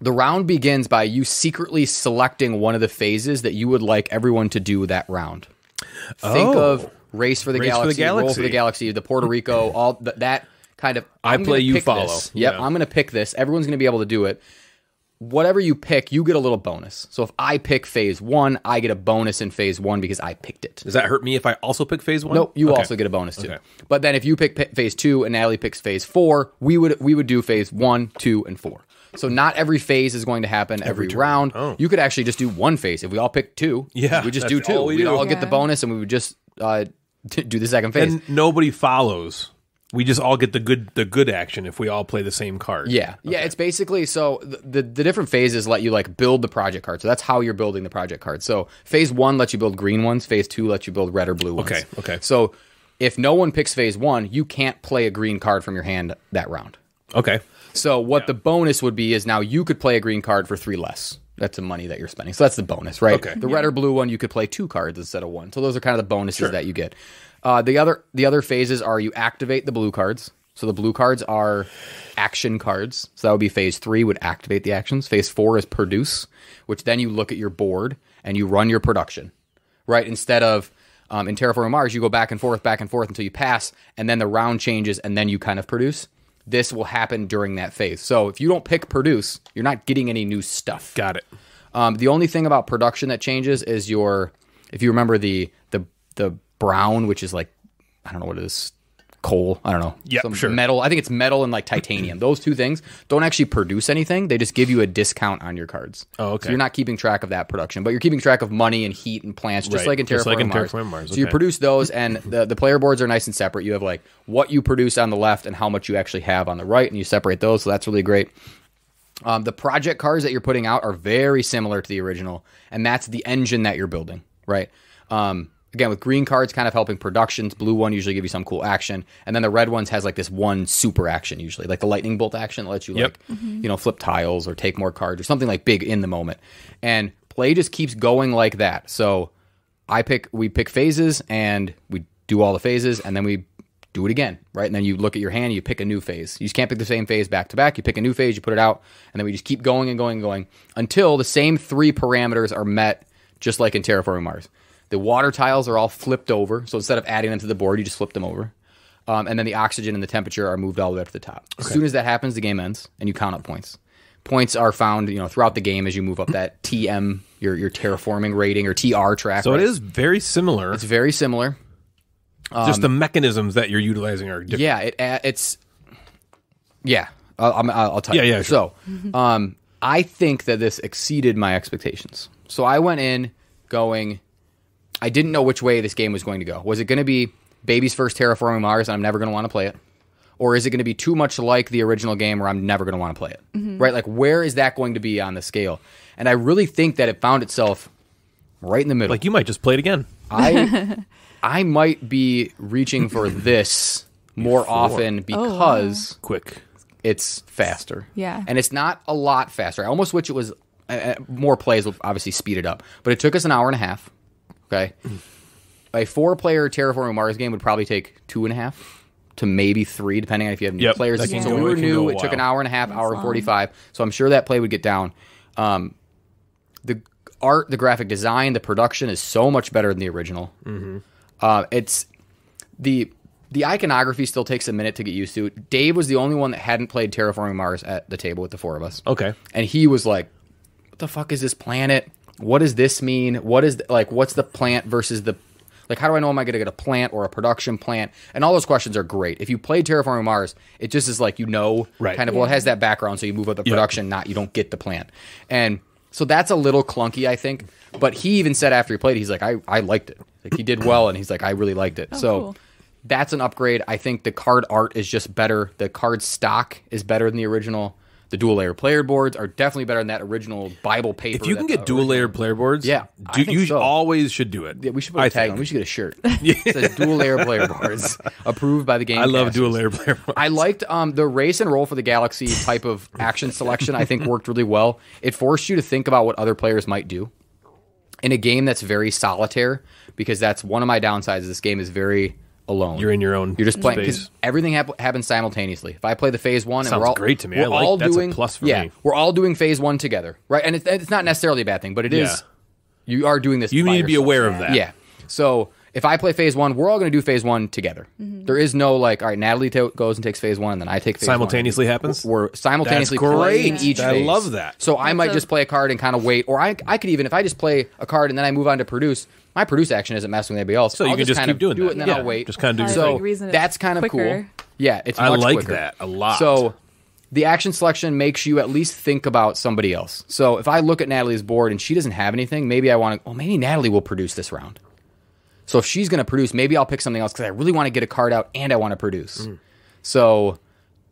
the round begins by you secretly selecting one of the phases that you would like everyone to do that round. Think Oh. of race for the, Race for the galaxy, roll for the galaxy, the Puerto Rico, all th- that kind of. I I'm play, you follow. This. Yep, Yeah. I'm going to pick this. Everyone's going to be able to do it. Whatever you pick, you get a little bonus. So if I pick phase one, I get a bonus in phase one because I picked it. does that hurt me if I also pick phase one? Nope, you Okay. also get a bonus too. Okay. But then if you pick p- phase two and Natalie picks phase four, we would we would do phase one, two, and four. So not every phase is going to happen every, round. Oh. You could actually just do one phase. If we all pick two, Yeah, we just do two. all we We'd do. all get the bonus, and we would just uh, t- do the second phase. and nobody follows. We just all get the good the good action if we all play the same card. Yeah, yeah. It's basically so the, the the different phases let you like build the project card. So that's how you're building the project card. So phase one lets you build green ones. Phase two lets you build red or blue ones. Okay, okay. So if no one picks phase one, you can't play a green card from your hand that round. Okay. So what the bonus would be is now you could play a green card for three less. That's the money that you're spending. So that's the bonus, right? Okay. The red or blue one, you could play two cards instead of one. So those are kind of the bonuses that you get. Uh, the other the other phases are you activate the blue cards. So the blue cards are action cards. So that would be phase three would activate the actions. Phase four is produce, which then you look at your board and you run your production, right? Instead of um, in Terraforming Mars, you go back and forth, back and forth until you pass, and then the round changes, and then you kind of produce. This will happen during that phase. So if you don't pick produce, you're not getting any new stuff. Got it. Um, the only thing about production that changes is your, if you remember the the the brown, which is like, I don't know what it is, coal. I don't know. Yep, Some sure. Metal. I think it's metal and like titanium. Those two things don't actually produce anything. They just give you a discount on your cards. Oh, okay. So you're not keeping track of that production, but you're keeping track of money and heat and plants, just Right, like in just like in Mars. Terraforming Mars, So you produce those, and the the player boards are nice and separate. You have like what you produce on the left and how much you actually have on the right, and you separate those. So that's really great. Um, the project cards that you're putting out are very similar to the original, and that's the engine that you're building, right? Um, again, with green cards kind of helping productions, blue one usually give you some cool action, and then the red ones has like this one super action usually, like the lightning bolt action that lets you Yep. like you know flip tiles or take more cards or something like big in the moment, and play just keeps going like that. So I pick we pick phases and we do all the phases and then we do it again, right? And then you look at your hand, you pick a new phase. You just can't pick the same phase back to back. You pick a new phase, you put it out, and then we just keep going and going and going until the same three parameters are met, just like in Terraforming Mars. The water tiles are all flipped over, so instead of adding them to the board, you just flip them over. Um, and then the oxygen and the temperature are moved all the way up to the top. As soon as that happens, the game ends, and you count up points. Points are found, you know, throughout the game as you move up that TM, your your terraforming rating or TR track. So right? it is very similar. It's very similar. just the mechanisms that you're utilizing are different. Yeah, it uh, it's yeah. I'll, I'll, I'll tell Yeah, you. yeah, sure. So, um, I think that this exceeded my expectations. So I went in going. I didn't know which way this game was going to go. Was it going to be baby's first terraforming Mars, and I'm never going to want to play it, or is it going to be too much like the original game, where I'm never going to want to play it? Right? Like, where is that going to be on the scale? And I really think that it found itself right in the middle. Like you might just play it again. I I might be reaching for this more often because Quick. it's faster. Yeah. And it's not a lot faster. I almost wish it was uh, uh, more plays will obviously speed it up. But it took us an hour and a half. Okay, a four-player Terraforming Mars game would probably take two and a half to maybe three, depending on if you have new Yep, players. that So can we were it new. It took an hour and a half, hour and forty-five. So I'm sure that play would get down. Um, the art, the graphic design, the production is so much better than the original. Mm-hmm. Uh, it's the the iconography still takes a minute to get used to. Dave was the only one that hadn't played Terraforming Mars at the table with the four of us. Okay. and he was like, "What the fuck is this planet? What does this mean? What is like what's the plant versus the like how do I know am I going to get a plant or a production plant? And all those questions are great. If you play Terraforming Mars, it just is like you know Right. kind of well it has that background so you move up the production, not you don't get the plant. And so that's a little clunky, I think. But he even said after he played, it, he's like, I, I liked it. Like he did well, and he's like, I really liked it. Oh, so cool. that's an upgrade. I think the card art is just better. The card stock is better than the original. The dual layer player boards are definitely better than that original Bible paper. If you can get dual original- layered player boards, Yeah, do, you so. always should do it. Yeah, we should put a I tag think. on. We should get a shirt. It says dual layer player boards approved by the game. I love Casters. dual layer player boards. I liked um, the race and roll for the galaxy type of action selection. I think worked really well. It forced you to think about what other players might do in a game that's very solitaire. Because that's one of my downsides. This game is very alone. You're in your own You're just playing because everything hap- happens simultaneously. If I play the phase one, and Sounds we're all great to me. we're I like- all that's a doing plus for yeah, me. we're all doing phase one together, right? And it's, it's not necessarily a bad thing, but it is. Yeah. You are doing this. You need to be yourself. aware of that. Yeah. So if I play phase one, we're all going to do phase one together. There is no like, all right, Natalie ta- goes and takes phase one, and then I take phase one. Simultaneously happens? We're simultaneously That's playing great. each I phase. love that. So I might a- just play a card and kind of wait, or I, I could even if I just play a card and then I move on to produce. My produce action isn't messing with anybody else. So you I'll can just kind keep of doing do that. it and then Yeah, I'll wait. just kinda do your so thing. That's kind of cool. Yeah, it's I much like quicker. that a lot. So the action selection makes you at least think about somebody else. So if I look at Natalie's board and she doesn't have anything, maybe I want to. Oh, maybe Natalie will produce this round. So if she's going to produce, maybe I'll pick something else because I really want to get a card out and I want to produce. Mm. So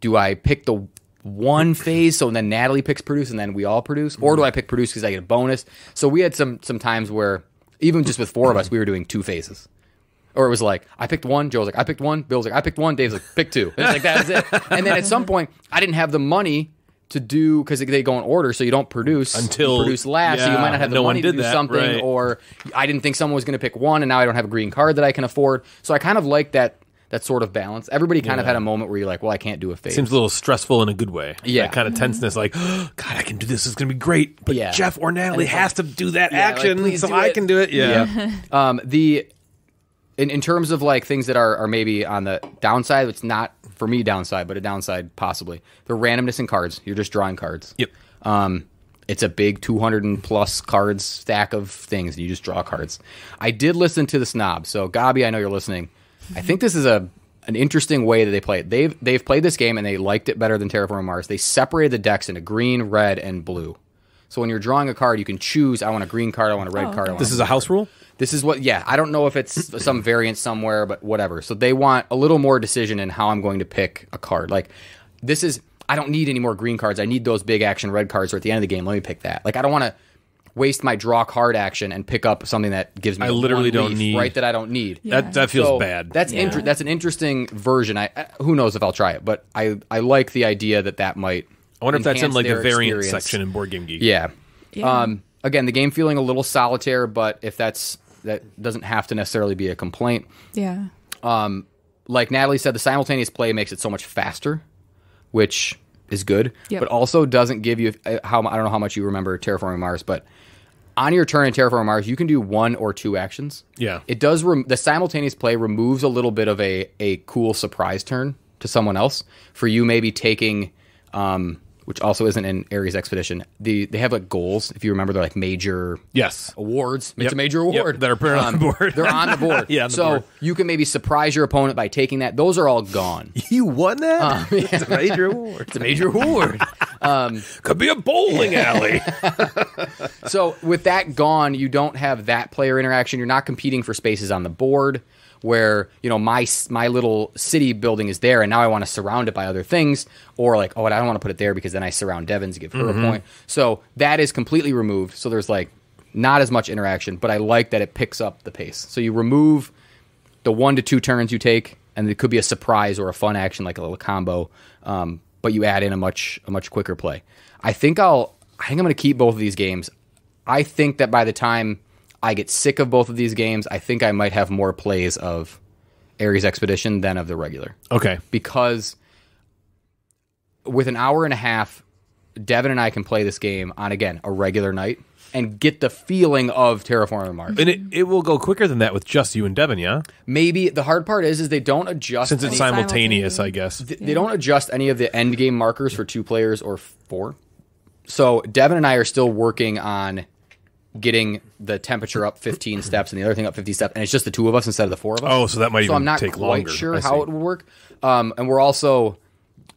do I pick the one phase so then Natalie picks produce and then we all produce, or Mm. do I pick produce because I get a bonus? So we had some some times where even just with four of us, we were doing two phases. Or it was like I picked one, Joe's like I picked one, Bill's like I picked one, Dave's like pick two. And it's like that was it. And then at some point, I didn't have the money to do because they go in order, so you don't produce Until- you produce last, so you might not have the no one money to did do that, something, right. or I didn't think someone was going to pick one, and now I don't have a green card that I can afford. So I kind of like that that sort of balance. Everybody kind of had a moment where you're like, well, I can't do a phase. Seems a little stressful in a good way. Yeah. That kind of tenseness, like, God, I can do this. It's going to be great. But Yeah. Jeff or Natalie it's like- has to do that Yeah, action, please so I it. can do it. Yeah. Um, the in, in terms of like things that are, are maybe on the downside, it's not for me downside, but a downside possibly. The randomness in cards. You're just drawing cards. Yep. Um, it's a big 200 and plus cards stack of things, and you just draw cards. I did listen to the snob, so Gabi, I know you're listening. I think this is a an interesting way that they play it. They've they've played this game and they liked it better than Terraforming Mars. They separated the decks into green, red, and blue. So when you're drawing a card, you can choose. I want a green card. I want a red Oh, card. Okay. This is a house rule? this is what, yeah. I don't know if it's some variant somewhere, but whatever. So they want a little more decision in how I'm going to pick a card. Like, this is, I don't need any more green cards. I need those big action red cards are at the end of the game. Let me pick that. Like, I don't want to waste my draw card action and pick up something that gives me I a literally one don't leaf, need- right that I don't need. That, that feels So bad. That's inter- that's an interesting version. I I- who knows if I'll try it, but I I like the idea that that might. I wonder if that's in like the their variant experience. section in Board Game Geek. Yeah. Yeah. Um, again, the game feeling a little solitaire, but if that's that doesn't have to necessarily be a complaint. Yeah. Like Natalie said, the simultaneous play makes it so much faster, which is good, Yep. but also doesn't give you uh, how I don't know how much you remember Terraforming Mars, but on your turn in Terraforming Mars, you can do one or two actions. Yeah. It does rem- the simultaneous play removes a little bit of a a cool surprise turn to someone else. For you, maybe taking, um, which also isn't in Ares Expedition. The they have like goals. If you remember, they're like major Yes. awards. It's Yep. a major award. Um, that are put on the board. they're on the board. Yeah, the so board. you can maybe surprise your opponent by taking that. Those are all gone. You won that? Uh, It's a major award. It's a major award. Could be a bowling alley. So with that gone, you don't have that player interaction. You're not competing for spaces on the board where you know my my little city building is there, and now I want to surround it by other things, or like oh, I don't want to put it there because then I surround Devon's, give her Mm-hmm. a point. So that is completely removed. So there's like not as much interaction, but I like that it picks up the pace. So you remove the one to two turns you take, and it could be a surprise or a fun action like a little combo. Um, but you add in a much a much quicker play. I think I'll I think I'm going to keep both of these games. I think that by the time I get sick of both of these games, I think I might have more plays of Ares Expedition than of the regular Okay. because with an hour and a half, Devin and I can play this game on again a regular night and get the feeling of Terraforming Mars. And it, it will go quicker than that with just you and Devin, yeah? Maybe the hard part is is they don't adjust Since it's any- simultaneous, Simultaneous. I guess. th- they don't adjust any of the end game markers for two players or four. So Devin and I are still working on getting the temperature up 15 steps and the other thing up 50 steps, and it's just the two of us instead of the four of us. Oh, so that might so even I'm not take quite longer. sure I how see. it would work. Um, and we're also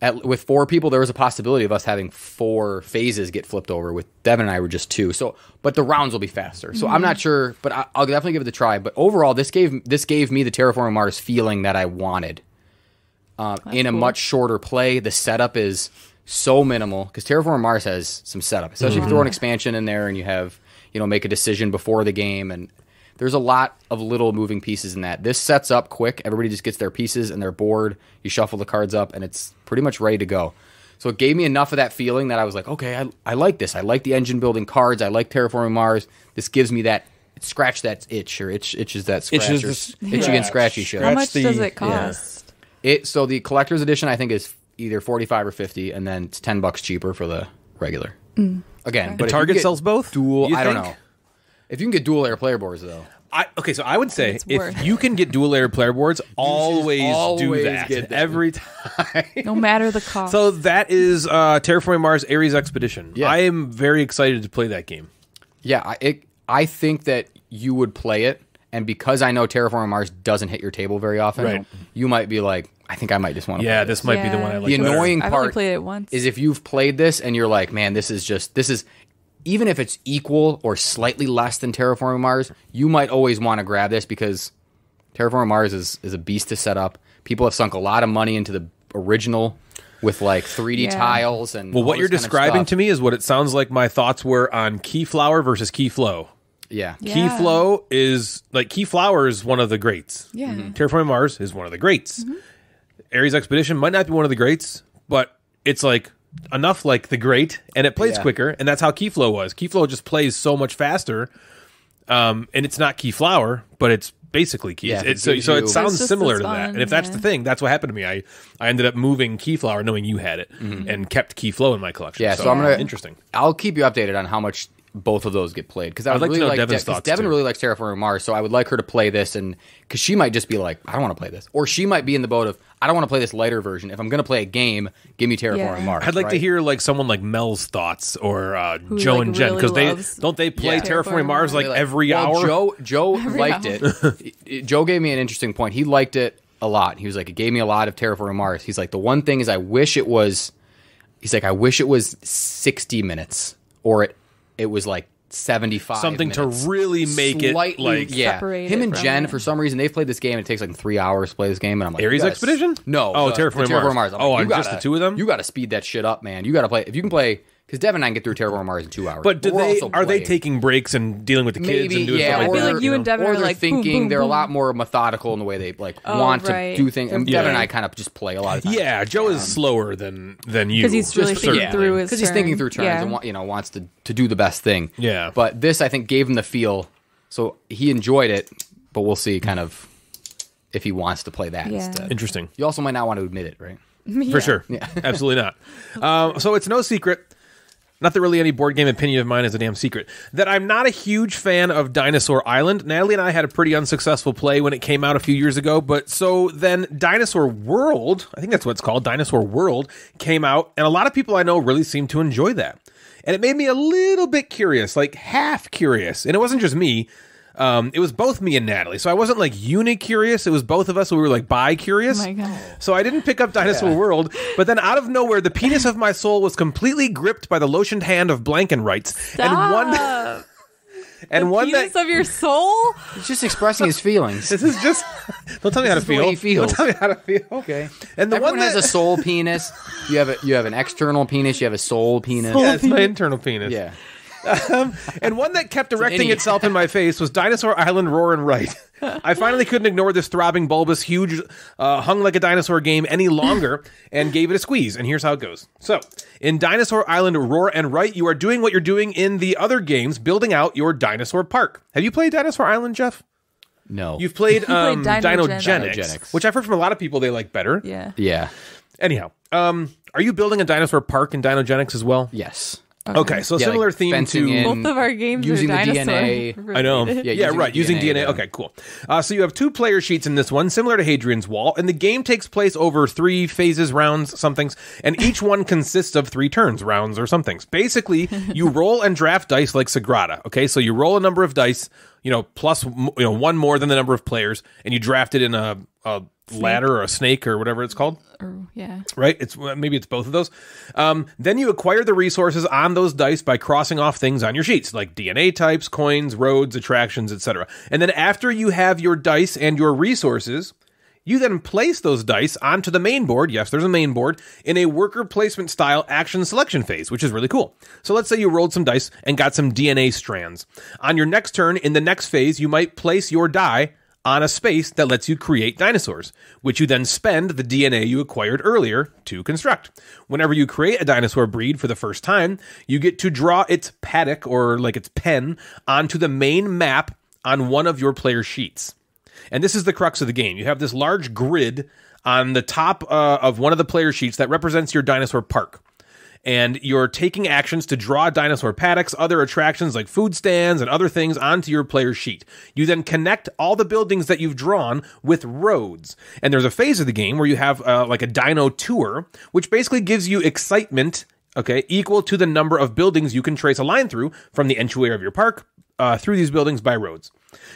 at, with four people. There was a possibility of us having four phases get flipped over. With Devin and I were just two. So, but the rounds will be faster. So I'm not sure, but I, I'll definitely give it a try. But overall, this gave this gave me the Terraforming Mars feeling that I wanted. Um, in a cool. much shorter play, the setup is so minimal because Terraforming Mars has some setup, especially if you Mm-hmm. throw an expansion in there and you have you know make a decision before the game and there's a lot of little moving pieces in that. This sets up quick. Everybody just gets their pieces and they're bored. You shuffle the cards up and it's pretty much ready to go. So it gave me enough of that feeling that I was like, okay, I, I like this. I like the engine building cards. I like terraforming Mars. This gives me that scratch that itch or itch itches that scratch Itches or the s- s- itchy and scratchy shit. How much the- does it yeah. cost? It so the collector's edition I think is either forty five or fifty, and then it's ten bucks cheaper for the regular. Mm. Again, but if you Target get sells both, Dual, you I don't think? know. If you can get dual layer player boards though, I, okay, so I would say It's if worth you can get dual layer player boards, always, do always that get them. every time. No matter the cost. so that is uh, Terraforming Mars Ares Expedition. Yeah. I am very excited to play that game. yeah, I, it, I think that you would play it, and because I know Terraforming Mars doesn't hit your table very often, Right. you might be like, I think I might just want to. Yeah, play this might be the one I Yeah. like. The better. annoying I've only part played it once. is if you've played this and you're like, man, this is just this is even if it's equal or slightly less than Terraforming Mars, you might always want to grab this because Terraforming Mars is is a beast to set up. People have sunk a lot of money into the original with like 3D Yeah. tiles and Well, all what you're kind describing to me is what it sounds like my thoughts were on Keyflower versus Keyflow. Yeah. Yeah. Keyflow is like Keyflower is one of the greats. Yeah. Mm-hmm. Mhm. Terraforming Mars is one of the greats. Ares Expedition might not be one of the greats, but it's like enough like the great, and it plays Yeah. quicker, and that's how Keyflow was. Keyflow just plays so much faster, um, and it's not Keyflower, but it's basically Key. Yeah, it so, so it sounds similar to that. And if that's yeah. the thing, that's what happened to me. I I ended up moving Keyflower, knowing you had it, and kept Keyflow in my collection. Mm-hmm. Yeah, so, I'm gonna interesting. I'll keep you updated on how much both of those get played because I I'd would like to really know like Devin's De- thoughts, Devin too. really likes Terraforming Mars, so I would like her to play this and because she might just be like, I don't want to play this, or she might be in the boat of I don't want to play this lighter version. If I'm going to play a game, give me Terraforming Yeah. Mars. I'd like to right? hear like someone like Mel's thoughts or uh, Joe like, and Jen really because they don't they play Yeah. Terraforming Terraforming Mars like Really like- every well, hour. Joe Joe liked hour. it. It- Joe gave me an interesting point. He liked it a lot. He was like, it gave me a lot of Terraforming Mars. He's like, the one thing is, I wish it was. He's like, I wish it was sixty minutes, or it it was like seventy five. Something to really make it, like- yeah. Him and Jen, it. for some reason, they've played this game. and It takes like three hours to play this game, and I'm like, Ares you Expedition? No, Oh, the- Terraforming the Mars. Mars. I'm Oh, like, on you just gotta- the two of them? You got to speed that shit up, man. You got to play if you can play because Devin and I can get through Terraforming Mars in two hours. but do we're they also are they taking breaks and dealing with the kids Maybe, and doing yeah. stuff like or, I feel like you and Devin are they're like, thinking boom, they're a lot more methodical in the way they like Oh, want right. to do things. And They're Devin and I kind of just play a lot of times. Yeah, Joe is slower than than you because he's really Just thinking certainly. through his because he's thinking through turns Yeah. and wa- you know wants to to do the best thing. Yeah. But this I think gave him the feel, so he enjoyed it. But we'll see, kind of, if he wants to play that Yeah. instead. Interesting. You also might not want to admit it, right? Yeah. For sure. Yeah. Absolutely not. Um, so it's no secret, not that really any board game opinion of mine is a damn secret, that I'm not a huge fan of Dinosaur Island. Natalie and I had a pretty unsuccessful play when it came out a few years ago, but so then Dinosaur World, I think that's what it's called, Dinosaur World, came out, and a lot of people I know really seem to enjoy that. And it made me a little bit curious, like half curious. And it wasn't just me. Um, it was both me and Natalie. So I wasn't like uni curious. It was both of us We were like bi curious. Oh. So I didn't pick up Dinosaur World, but then out of nowhere, the penis of my soul was completely gripped by the lotioned hand of blank and writes, and one Stop. and one Penis that of your soul. He's just expressing his feelings. this is just don't tell me how to is the way feel. he feels. Don't tell me how to feel. Okay. And the Everyone one has a soul penis. You have a you have an external penis. You have a soul penis. yeah, it's my internal penis. Yeah. Um, and one that kept directing innie. itself in my face was Dinosaur Island Roar and Write. I finally couldn't ignore this throbbing, bulbous, huge, uh, hung like a dinosaur game any longer and gave it a squeeze. And here's how it goes. So, in Dinosaur Island Roar and Write, you are doing what you're doing in the other games, building out your dinosaur park. Have you played Dinosaur Island, Jeff? No. You've played, um, Dinogenics. Dinogenics, Dinogenics. which I've heard from a lot of people they like better. Yeah. yeah. Anyhow, um, are you building a dinosaur park in Dinogenics as well? Yes. Okay, so Yeah, similar like theme to. Both of our games Using are the dinosaur. DNA. I know. Yeah, Yeah, using right. Using DNA, DNA. yeah. Okay, cool. Uh, so you have two player sheets in this one, similar to Hadrian's Wall, and the game takes place over three phases, rounds, somethings, and each one consists of three turns, rounds, or somethings. Basically, you roll and draft dice like Sagrada. Okay, so you roll a number of dice, you know, plus you know one more than the number of players, and you draft it in a, a ladder or a snake or whatever it's called Or, yeah. right? It's maybe it's both of those. Um, then you acquire the resources on those dice by crossing off things on your sheets, like DNA types, coins, roads, attractions, etc. And then after you have your dice and your resources, you then place those dice onto the main board. Yes, there's a main board in a worker placement style action selection phase, which is really cool. So let's say you rolled some dice and got some DNA strands. On your next turn, in the next phase, you might place your die on a space that lets you create dinosaurs, which you then spend the DNA you acquired earlier to construct. Whenever you create a dinosaur breed for the first time, you get to draw its paddock or like its pen onto the main map on one of your player sheets. And this is the crux of the game. You have this large grid on the top uh, of one of the player sheets that represents your dinosaur park and you're taking actions to draw dinosaur paddocks, other attractions like food stands and other things onto your player sheet. You then connect all the buildings that you've drawn with roads. And there's a phase of the game where you have uh, like a dino tour, which basically gives you excitement, okay, equal to the number of buildings you can trace a line through from the entryway of your park uh, through these buildings by roads.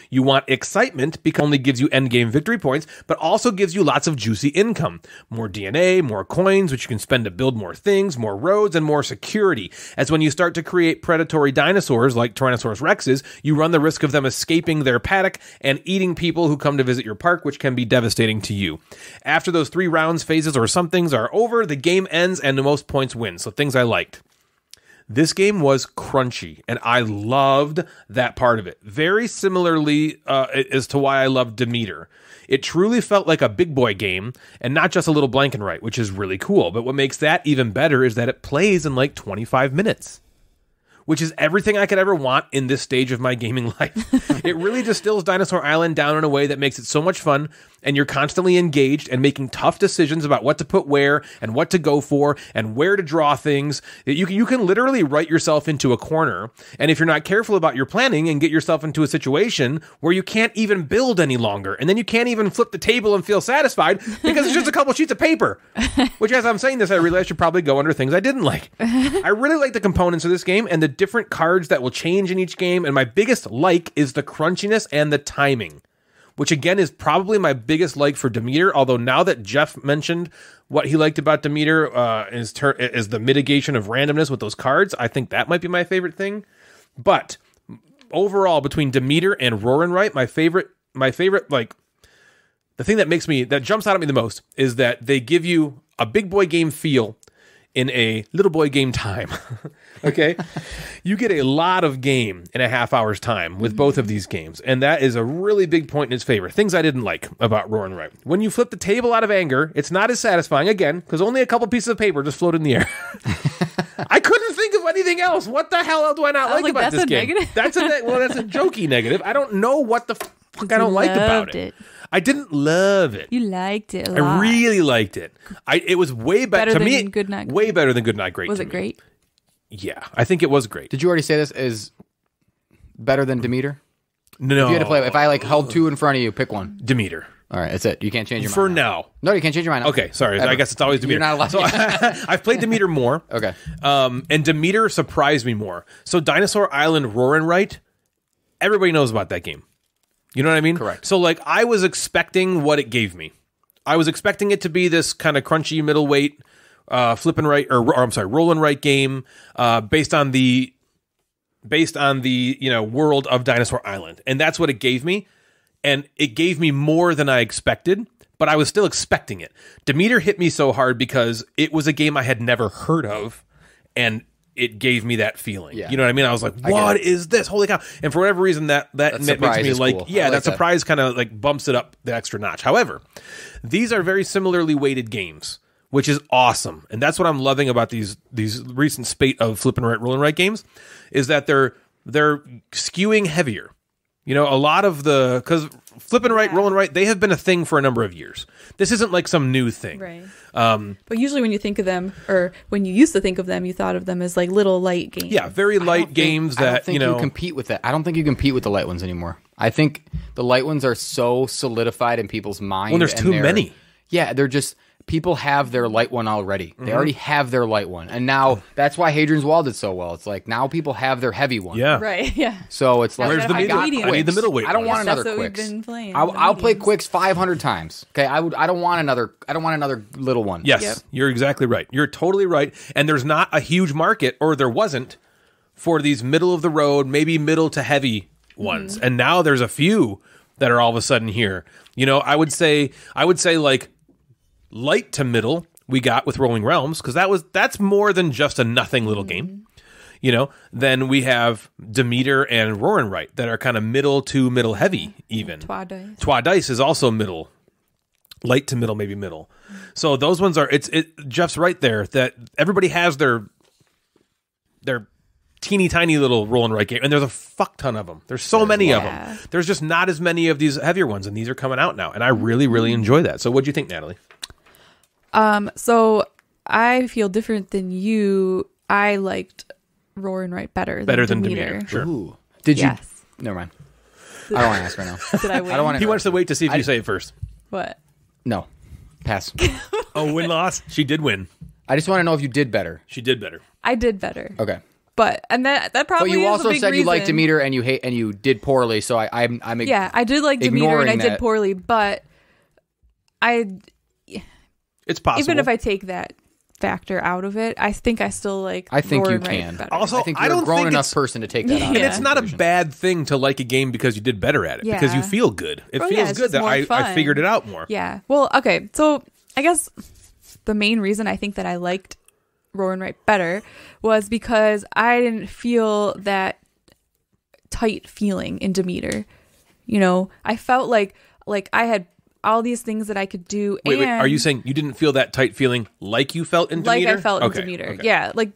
You want excitement because it only gives you end game victory points, but also gives you lots of juicy income. More DNA, more coins, which you can spend to build more things, more roads, and more security. As when you start to create predatory dinosaurs like Tyrannosaurus rexes, you run the risk of them escaping their paddock and eating people who come to visit your park, which can be devastating to you. After those three rounds, phases, or somethings are over, the game ends and the most points win. So things I liked. This game was crunchy, and I loved that part of it. Very similarly uh, as to why I loved Demeter. It truly felt like a big boy game and not just a little blank and write, which is really cool. But what makes that even better is that it plays in like 25 minutes which is everything I could ever want in this stage of my gaming life. it really distills Dinosaur Island down in a way that makes it so much fun, and you're constantly engaged and making tough decisions about what to put where and what to go for and where to draw things. You can, you can literally write yourself into a corner, and if you're not careful about your planning and get yourself into a situation where you can't even build any longer, and then you can't even flip the table and feel satisfied because it's just a couple sheets of paper. Which, as I'm saying this, I realize I should probably go under things I didn't like. I really like the components of this game and the different cards that will change in each game. And my biggest like is the crunchiness and the timing, which again is probably my biggest like for Demeter. Although now that Jeff mentioned what he liked about Demeter uh, is, ter- is the mitigation of randomness with those cards, I think that might be my favorite thing. But overall, between Demeter and Roaring Write, my favorite, my favorite, like the thing that makes me that jumps out at me the most is that they give you a big boy game feel in a little boy game time. okay? you get a lot of game in a half hour's time with mm-hmm. both of these games, and that is a really big point in its favor. Things I didn't like about Roaring Write. When you flip the table out of anger, it's not as satisfying again because only a couple pieces of paper just float in the air. I couldn't think of anything else. What the hell do I not I like, like, about that's this a game? negative? That's a ne- well, that's a jokey negative. I don't know what the fuck I don't like about it. it. I didn't love it. You liked it a I really liked it. I it was way be- Better to than me. Good Night way better than Good Night Great. Was it me. great? Yeah, I think it was great. Did you already say this is better than Demeter? No, If you had to play, if I like held two in front of you, pick one. Demeter All right, that's it. You can't change your mind for mind. now. No, you can't change your mind. now. Okay, sorry. I guess it's always Demeter. You're not allowed. So I've played Demeter more. okay. Um, and Demeter surprised me more. So Dinosaur Island Roaring Write, everybody knows about that game. You know what I mean? Correct. So like I was expecting what it gave me. I was expecting it to be this kind of crunchy middleweight, uh, flipping right or, or I'm sorry, rolling right game, uh, based on the based on the you know world of Dinosaur Island, and that's what it gave me, and it gave me more than I expected. But I was still expecting it. Demeter hit me so hard because it was a game I had never heard of, and it gave me that feeling. Yeah. You know what I mean? I was like, "What is this? Holy cow!" And for whatever reason, that that, That makes me like, cool. yeah, like that that. surprise kind of like bumps it up the extra notch. However, these are very similarly weighted games, which is awesome, and that's what I'm loving about these these recent spate of flip and write, roll and write games, is that they're they're skewing heavier. You know, a lot of the because flipping right, Yeah. roll and write, they have been a thing for a number of years. This isn't like some new thing. Right. Um, But usually when you think of them, or when you used to think of them, you thought of them as like little light games. yeah, very light think- games I don't that think you know. compete with that. I don't think you compete with the light ones anymore. I think the light ones are so solidified in people's mind. Well, there's and too many. Yeah, they're just people have their light one already. Mm-hmm. They already have their light one, and now that's why Hadrian's Wall did so well. It's like now people have their heavy one. yeah, Right. Yeah. So it's like Where's the I middle? got I need the Qwixx. middleweight I don't one. want That's another what we've Qwixx. been playing, I'll, I'll play Qwixx 500 times. Okay, I would. I don't want another. I don't want another little one. Yes, Yep. you're exactly right. You're totally right. And there's not a huge market, or there wasn't, for these middle of the road, maybe middle to heavy ones. And now there's a few that are all of a sudden here. You know, I would say, I would say like light to middle we got with Rolling Realms because that was that's more than just a nothing little mm-hmm. game. You know, then we have Demeter and Roaring Write that are kind of middle to middle heavy even. Twa dice. Twa Dice is also middle, light to middle, maybe middle. So those ones are. It's it. Jeff's right there that everybody has their their teeny tiny little roll and write game, and there's a fuck ton of them. There's so many of them. There's just not as many of these heavier ones, and these are coming out now, and I really really mm-hmm. enjoy that. So what do you think, Natalie? Um, so I feel different than you. I liked Roar and Write better than Better than Demeter. Demeter. Sure. Ooh. Did you? Yes. Never mind. I don't want to ask right now. Did I win? I don't want He wants to wait to see if you say it first. What? No. Pass. Oh, win loss. She did win. I just want to know if you did better. She did better. I did better. Okay. But and that that probably But you is a also big said you liked reason. Demeter and you hate and you did poorly. So I, I'm I'm Yeah, I did like Demeter and ignoring I did poorly, but I It's possible. even if I take that factor out of it, I think I still like. I think you can. better. Also, I think you're don't a grown think enough it's- person to take that out. and it's not a bad thing to like a game because you did better at it because you feel good. It Oh, feels yeah, good that I, I figured it out more. Yeah. Well, okay. So I guess the main reason I think that I liked Roar and Write better was because I didn't feel that tight feeling in Demeter. You know, I felt like like I had all these things that I could do. Wait, wait, are you saying you didn't feel that tight feeling like you felt in Demeter? like I felt Okay, in Demeter? okay. Yeah. Like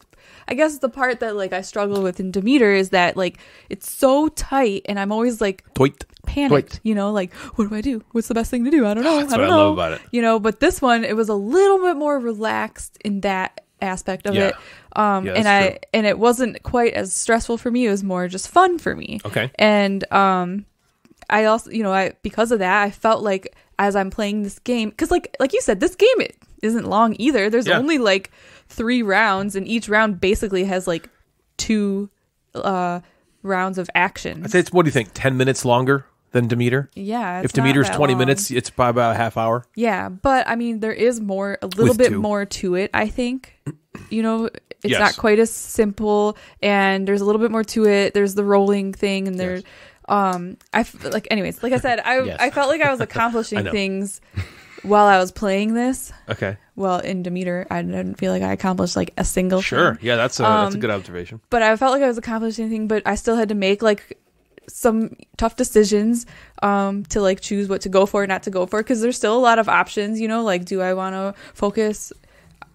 I guess the part that like I struggle with in Demeter is that like it's so tight, and I'm always like Tight. panicked, you know, like what do I do? What's the best thing to do? I don't know. That's I don't I know. love about it. You know, but this one it was a little bit more relaxed in that aspect of Yeah. it. Um Yeah, and I true. and it wasn't quite as stressful for me. It was more just fun for me. Okay. And um I also, you know, I because of that, I felt like as I'm playing this game cuz like like you said this game it isn't long either. There's Yeah. only like 3 rounds and each round basically has like two uh rounds of action. I'd say it's what do you think? Ten minutes longer than Demeter? Yeah. If Demeter's twenty long. minutes, it's probably about a half hour. Yeah, but I mean, there is more, a little With bit two. more to it. I think, you know, it's Yes. not quite as simple, and there's a little bit more to it. There's the rolling thing, and there, um, I f- like, anyways, like I said, I Yes. I felt like I was accomplishing know. things while I was playing this. Okay. Well, in Demeter, I didn't feel like I accomplished like a single Sure. thing. Yeah, that's a that's a Um, good observation. but I felt like I was accomplishing anything, but I still had to make like some tough decisions um to like choose what to go for not to go for because there's still a lot of options you know like do i want to focus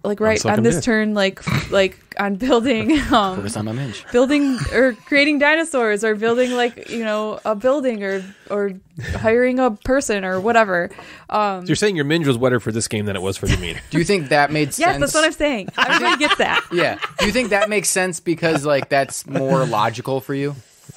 like right on, Sunken this turn like like on building um Focus on my minge. building or creating dinosaurs or building like you know a building or or hiring a person or whatever um So you're saying your minge was wetter for this game than it was for the Demeter? Do you think that made sense? yes that's what i'm saying everybody gets that Yeah. Do you think that makes sense because like that's more logical for you?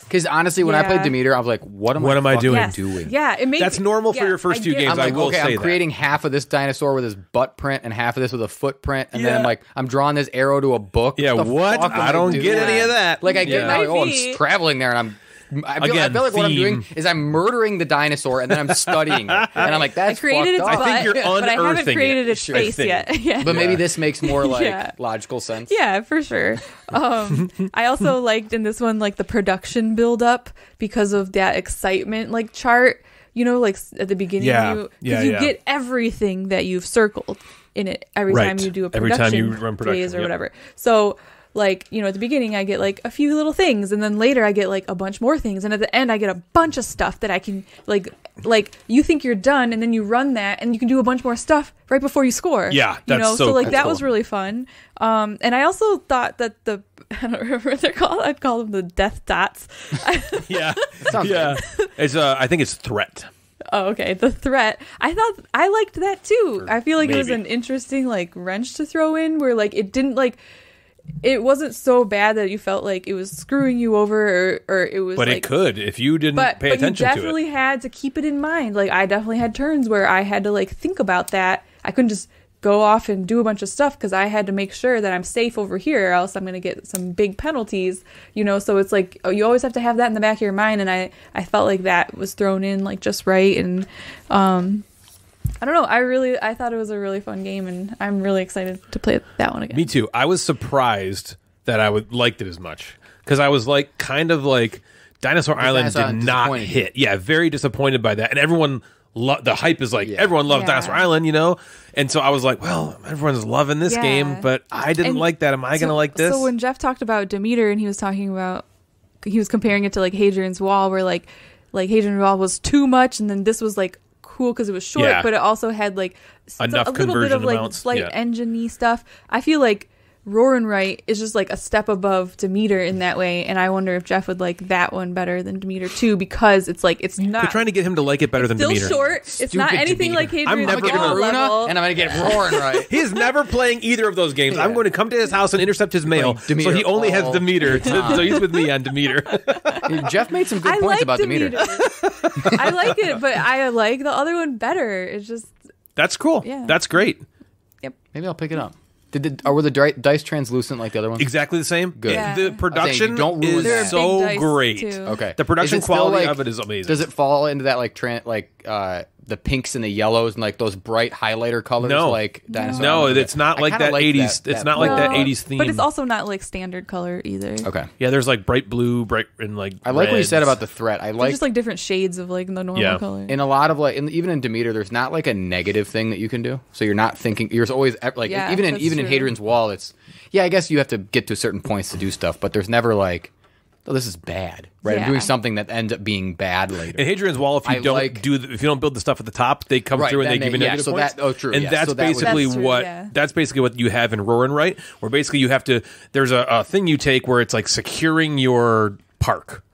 Because honestly, when I played Demeter, I was like, "What am What I? am I fucking doing? yes. doing? yeah it makes That's normal for yeah, your first I few get- games. I'm I like, will okay, say I'm that. creating half of this dinosaur with his butt print and half of this with a footprint, and then I'm like, I'm drawing this arrow to a book. Yeah, the what? fuck am I don't doing? get any of that. Like I get Yeah. now, like, oh, I'm Maybe. traveling there, and I'm. I feel, Again, I feel like what I'm doing is I'm murdering the dinosaur and then I'm studying it, and I'm like, that's I that's created its fucked butt, up. think you're but I haven't unearthing created it, its I face think. yet. yeah. But maybe this makes more like Yeah. logical sense. Yeah, for sure. Um, I also liked in this one like the production build up because of that excitement like chart. You know, like s- at the beginning, Yeah, you, 'cause yeah, you yeah. get everything that you've circled in it every Right. time you do a Every production, time you run production, phase or yep. whatever. So, like you know at the beginning I get like a few little things, and then later I get like a bunch more things, and at the end I get a bunch of stuff that I can like like you think you're done, and then you run that, and you can do a bunch more stuff right before you score. Yeah, you that's know, so like cool. that was really fun. Um, and I also thought that the I don't remember what they're called. I'd call them the death dots. Yeah, Sounds yeah. It's uh, I think it's threat. Oh, okay. The threat. I thought I liked that too. I feel like it was an interesting like wrench to throw in where like it didn't like it wasn't so bad that you felt like it was screwing you over or, or it was But like it could if you didn't but pay but you attention to definitely it. had to keep it in mind. Like I definitely had turns where I had to like think about that. I couldn't just go off and do a bunch of stuff because I had to make sure that I'm safe over here, or else I'm gonna get some big penalties. You know, so it's like oh, you always have to have that in the back of your mind. And I I felt like that was thrown in like just right. And um, I don't know. I really I thought it was a really fun game, and I'm really excited to play that one again. Me too. I was surprised that I would liked it as much because I was like kind of like Dinosaur Island Dinosaur did not hit. Yeah, very disappointed by that, and everyone. Lo- the hype is like Yeah. everyone loves Yeah. Dinosaur Island, you know, and so I was like, well, everyone's loving this Yeah. game, but I didn't And like that. Am I so- gonna like this? So when Jeff talked about Demeter and he was talking about he was comparing it to like Hadrian's Wall where like like Hadrian's Wall was too much and then this was like cool because it was short Yeah. but it also had like a little bit of like amounts, slight yeah. engine-y stuff. I feel like Roar and Right is just like a step above Demeter in that way, and I wonder if Jeff would like that one better than Demeter too because it's like it's not We're trying to get him to like it better than still Demeter. short. it's not anything Demeter. like I'm Hadrian's never I'm gonna get Wall level. And I'm gonna get roaring write. He is never playing either of those games. I'm going to come to his house and intercept his mail. Playing So he only has Demeter. the So, so he's with me on Demeter. Jeff made some good I points like about Demeter. Demeter. I like it, but I like the other one better. It's just That's cool. Yeah. That's great. Yep. Maybe I'll pick it up. Did the, or were the dice translucent like the other ones? Exactly the same. Good. Yeah. The production don't ruin is so great. too. Okay. The production Is it still, quality like- of it is amazing. Does it fall into that like tran like uh the pinks and the yellows and like those bright highlighter colors No. like dinosaur? No, Okay. it's not like that 80s. that- it's not like that 80s theme. But it's also not like standard color either. Okay. yeah, there's like bright blue, bright and like. I like what you said about the threat. I They're like just like different shades of like the normal Yeah. color. in a lot of like in, even in Demeter, there's not like a negative thing that you can do. So you're not thinking. You're always like Yeah, even in that's even in true. Hadrian's Wall, it's yeah. I guess you have to get to certain points to do stuff, but there's never like, oh, this is bad. Right? I'm doing something that ends up being bad later. In Hadrian's Wall, if you I don't like- do, the, if you don't build the stuff at the top, they come Right, through and they then give you they- yeah, negative so points. that- oh, true, And yeah, that's so that would- basically That's true, what yeah. that's basically what you have in Roar and Right, where basically you have to. There's a, a thing you take where it's like securing your park,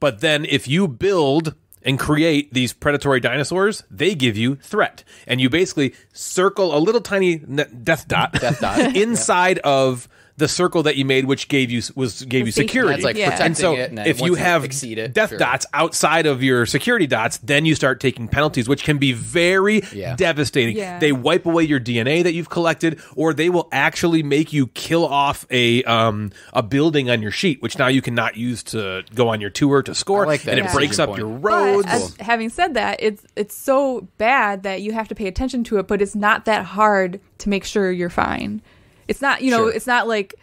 but then if you build and create these predatory dinosaurs, they give you threat, and you basically circle a little tiny ne- death dot, Death dot, inside of the circle that you made, which gave you was gave you safety. security. That's like Yeah. protecting and so it. And if you have exceed it, death sure. dots outside of your security dots, then you start taking penalties, which can be very Yeah. devastating. Yeah. They wipe away your DNA that you've collected, or they will actually make you kill off a um, a building on your sheet, which now you cannot use to go on your tour to score, like that and it breaks up point. your But roads. as- having said that, it's it's so bad that you have to pay attention to it, but it's not that hard to make sure you're fine. It's not, you know, Sure. it's not like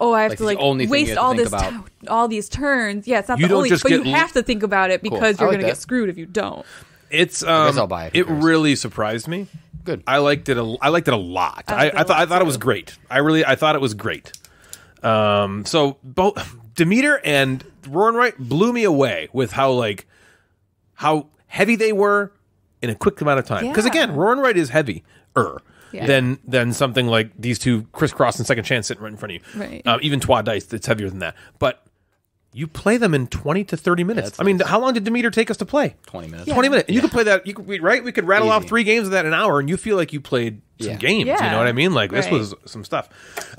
oh, I have Like to like only waste have to all this about. t- all these turns. Yeah, it's not You the only, just but you l- have to think about it because I you're like going to that. get screwed if you don't. It's um, I'll buy it it yours. really surprised me. Good. I liked it. A, I liked it a lot. I I, liked it I a thought I thought it was great. I really I thought it was great. Um, so both Demeter and Roaring Write blew me away with how like how heavy they were in a quick amount of time. Because Yeah. again, Roaring Write is heavy. Er. Yeah. Than than something like these two crisscross and second chance sitting right in front of you. Right. Um, even Twa Dice, it's heavier than that. But you play them in twenty to thirty minutes. that's I mean, nice. how long did Demeter take us to play? Twenty minutes. 20 minutes. And you could play that. You could, we- right? We could rattle off three games of that in an hour, and you feel like you played some Yeah. games. You know what I mean? Like this was some stuff.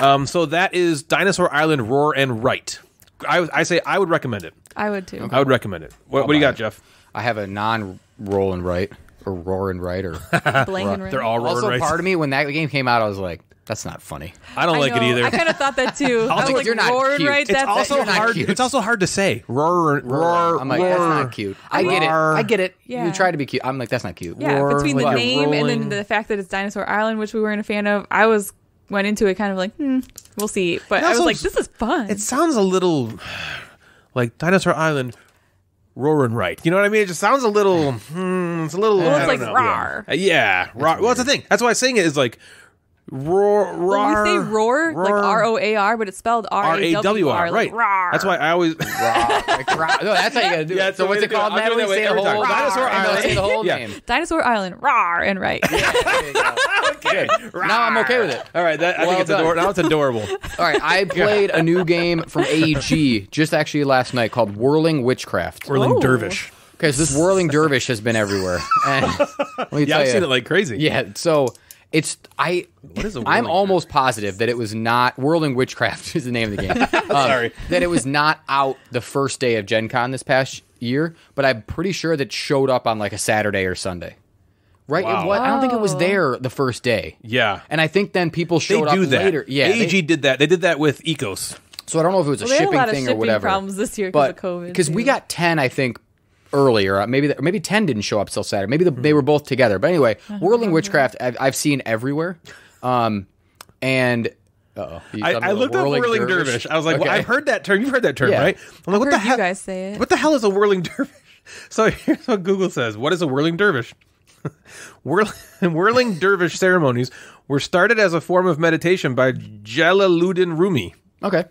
Um, so that is Dinosaur Island Roar and Write. I, I say I would recommend it. I would too. I would recommend it. What, what do you got, it. Jeff? I have a non-roll and write or roar and write or. Blank and They're all roar also, right. part of me when that game came out, I was like, "That's not funny." I don't I like it know, either. I kind of thought that too. I was think like, you're not roaring cute. right. It's it's That's also you're not hard. cute. It's also hard to say. Roar, roar. I'm like, roar. that's not cute. I get it. roar. I get it. Yeah. You try to be cute. I'm like, that's not cute. Yeah, Roar, between the like name and rolling- then the fact that it's Dinosaur Island, which we weren't a fan of, I was went into it kind of like, hmm, we'll see. But It I was also- like, this is fun. It sounds a little like Dinosaur Island. Roar and write. You know what I mean? It just sounds a little. Hmm, it's a little. Well, I it's like know. rar. Uh, Yeah, raw. Well, that's the thing. That's why I saying it is like roar, Well, we say roar, like roar. R O A R, but it's spelled R R A A W W R. R. like Right. rawr. That's why I always. no, that's how you gotta do Yeah, it. it's So the way what's it called, I'm doing Natalie? that Say the every time. Dinosaur and then say the whole Yeah. name. Dinosaur Island. Rawr and write. Good. Now I'm okay with it. All right, that, I Well think it's done. adorable. Now it's adorable. All right, I played a new game from AEG just actually last night called Whirling Witchcraft. Whirling Oh. Dervish. Okay, so this whirling dervish has been everywhere. And let me Yeah, tell I've you, seen it like crazy. yeah. So it's I. What is a I'm whirling almost positive that it was not whirling witchcraft is the name of the game. Um, Sorry. that it was not out the first day of Gen Con this past year, but I'm pretty sure that showed up on like a Saturday or Sunday. Right? Wow. wa- I don't think it was Oh. there the first day. Yeah. And I think then people They showed do up that. later. Yeah. they- did that. They did that with Ecos. so I don't know if it was a Well, they had a shipping lot of thing or whatever. problems this year 'cause but of COVID, Because we got ten, I think, earlier. Uh, Maybe the, maybe ten didn't show up till Saturday. Maybe the, they were both together. But anyway, Whirling Witchcraft I've, I've seen everywhere, um, and uh-oh, I, I with looked up whirling dervish. I was like, well, I've heard that term. You've heard that term, Yeah. right? I'm like, what the heard you hell? guys say it. What the hell is a whirling dervish? So here's what Google says. What is a whirling dervish? Whirling, whirling dervish ceremonies were started as a form of meditation by Jalaluddin Rumi, Okay,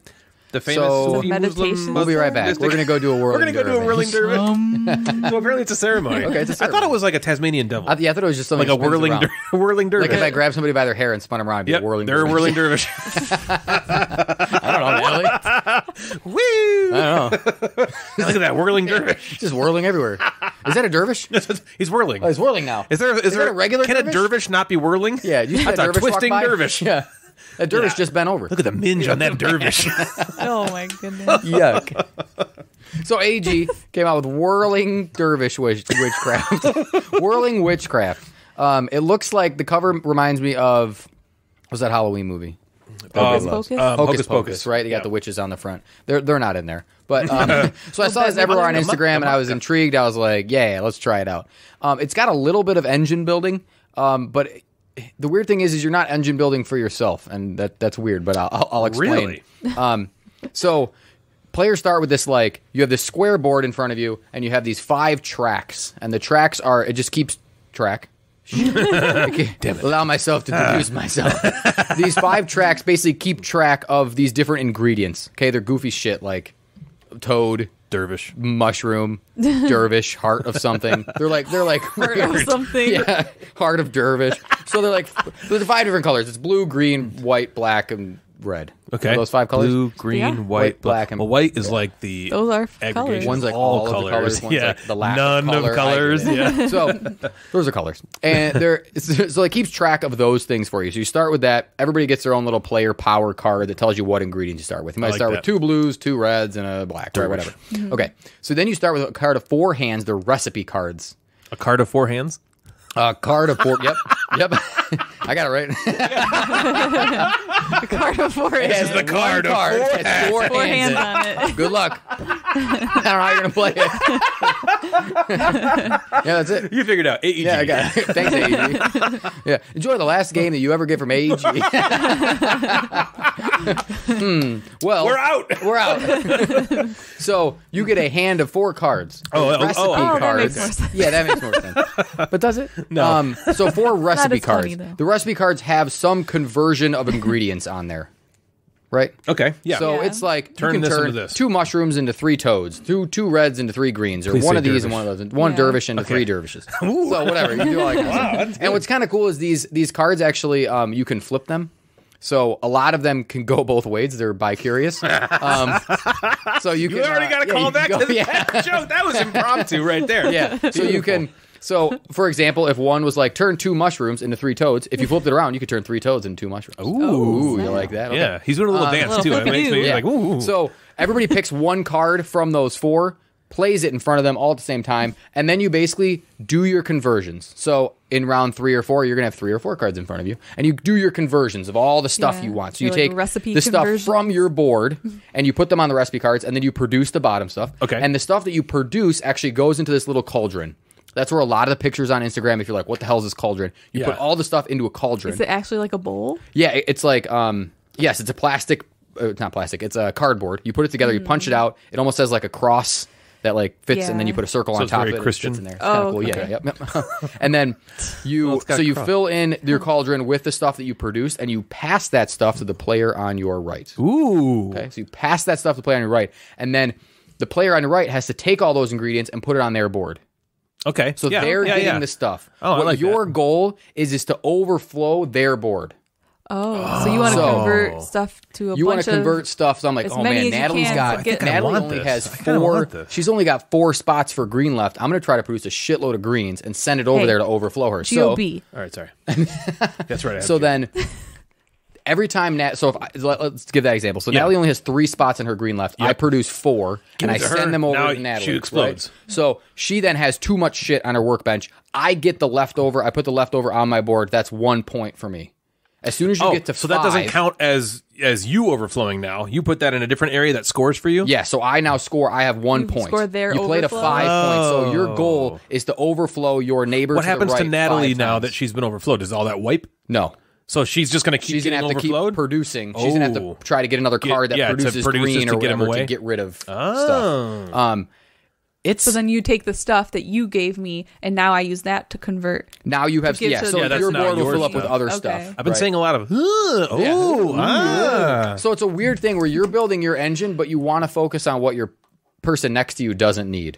the famous So- Sufi Meditation? Muslim. we'll be right back. mystic. We're gonna go do a whirling. We're gonna go do a whirling dervish. so apparently it's a ceremony. Okay, it's a I thought it was like a Tasmanian devil, I, yeah, I thought it was just something like a whirling, around. der- whirling dervish. Like if I grabbed somebody by their hair and spun them around, it'd be Yep, a whirling. they're a dervish. whirling dervish. I don't know, Natalie. Woo! I don't know. Look at that whirling dervish. Just whirling everywhere. Is that a dervish? He's whirling. Oh, he's whirling now. Is there is, Is there that a regular Can dervish? a dervish not be whirling? Yeah, you see that That's a dervish twisting dervish. Yeah, that dervish Yeah. just bent over. Look at the minge on that dervish. oh my goodness. Yuck. So AEG came out with whirling dervish witch, witchcraft, whirling witchcraft. Um, it looks like the cover reminds me of was that Halloween movie? Hocus Um, Pocus? um, Hocus Pocus, right? They got the witches on the front. They're they're not in there, but um, so I saw this everywhere on Instagram, and I was intrigued. I was like, yeah, yeah, let's try it out. Um, it's got a little bit of engine building, um, but the weird thing is, is you're not engine building for yourself, and that that's weird. But I'll, I'll, explain. Really? Um, so players start with this like you have this square board in front of you, and you have these five tracks, and the tracks are it just keeps track. Damn it. Allow myself to introduce myself. these five tracks basically keep track of these different ingredients. Okay, they're goofy shit like toad, dervish. mushroom, dervish, heart of something. They're like they're like Heart of something. yeah, heart of dervish. So they're like there's five different colors. It's blue, green, white, black, and red. Okay. Are those five colors. Blue, green, Yeah. white, White, black, black, and- well, white is like the Those are aggregation colors. One's like all, all of the colors. colors, one's yeah, like the lack of none color. of colors. I get it. Yeah. So those are colors, and they're so it keeps track of those things for you. So you start with that. Everybody gets their own little player power card that tells you what ingredients you start with. You might like start that. with two blues, two reds, and a black, or whatever. Mm-hmm. Okay, so then you start with a card of four hands. They're recipe cards. A card of four hands. A card of four. yep, yep. I got it right. The card before it. It has the card of card. four has four, Four hands. hands on it. Good luck. I don't know how you're gonna play it. yeah, that's it. You figured out. AEG. Yeah, I got it. Thanks, AEG. yeah, enjoy the last game that you ever get from AEG. hmm. Well, We're out. We're out. so you get a hand of four cards. Oh, oh, recipe oh, Oh, that cards. makes more sense. Yeah, that makes more sense. But does it? No. Um, so for recipe as funny, cards. the recipe cards have some conversion of ingredients on there, right? Okay. Yeah. So Yeah. it's like Turn you can this turn into this. two mushrooms into three toads, two two reds into three greens, or Please one say of these and one of those, and one Yeah. dervish into Okay. three dervishes. So whatever you do all that kind of. And what's kind of cool is these these cards actually um, you can flip them. So a lot of them can go both ways. They're bi-curious. Um, so you, you can already uh, got to yeah, call back can to go- yeah. that joke. That was impromptu right there. Yeah. So you can. So, for example, if one was like turn two mushrooms into three toads, if you flipped it around, you could turn three toads into two mushrooms. Ooh. you like that? Okay. Yeah. He's doing a little Um, dance little too. It makes me flippy-doo. like ooh. So everybody picks one card from those four, plays it in front of them all at the same time, and then you basically do your conversions. So in round three or four, you're gonna have three or four cards in front of you, and you do your conversions of all the stuff Yeah. you want. So you Your, like, take recipe the stuff from your board and you put them on the recipe cards, and then you produce the bottom stuff. Okay. And the stuff that you produce actually goes into this little cauldron. That's where a lot of the pictures on Instagram, if you're like, what the hell is this cauldron? You Yeah. put all the stuff into a cauldron. Is it actually like a bowl? Yeah, it- it's like um yes, it's a plastic uh, it's not plastic, it's a cardboard. You put it together, you punch it out. It almost has like a cross that like fits, and then Yeah. you put a circle So on it's top very of it. and it Christian? fits in there. It's Oh, kinda cool. okay. Yeah, yep, yep. and then you it's got so you cross. fill in your cauldron with the stuff that you produced, and you pass that stuff to the player on your right. Ooh. Okay, so you pass that stuff to the player on your right, and then the player on your right has to take all those ingredients and put it on their board. Okay. So Yeah, they're yeah, getting yeah. the stuff. Oh, I what like your that. goal is is to overflow their board. Oh, so you want to So- convert stuff to a you want to convert of stuff. So I'm like, oh man, as you Natalie's can got get- Natalie only this. has I kinda four. She's only got four spots for green left. I'm going to try to produce a shitload of greens and send it over Hey, there to overflow her. GOB. All right, sorry. That's right. So, so then. Every time Nat, so if I, let, us give that example. So Natalie only has three spots in her green left. I produce four, and I it to her. send them over Now to she Natalie. explodes. right? So she then has too much shit on her workbench. I get the leftover. I put the leftover on my board. That's one point for me. As soon as you Oh, get to so that doesn't count as as you overflowing now. You put that in a different area that scores for you. Yeah, so I now score. I have one You point. scored their you played a five point. So your oh. goal Oh. is to overflow your neighbor. What to happens the to Natalie now times. that she's been overflowed? Does all that wipe? no? So she's just going to keep She's gonna getting have to overflowed. keep producing. She's gonna have Oh. to try to get another Get- card that yeah, produces produce green or to get 'em whatever to get rid of Oh. stuff. Um, it's So then you take the stuff that you gave me, and now I use that to convert. now you have yeah. So the- Yeah, that's your not board will fill up with other Okay. stuff. I've been right? saying a lot of. "Huh, Oh, ah. So it's a weird thing where you're building your engine, but you want to focus on what your person next to you doesn't need.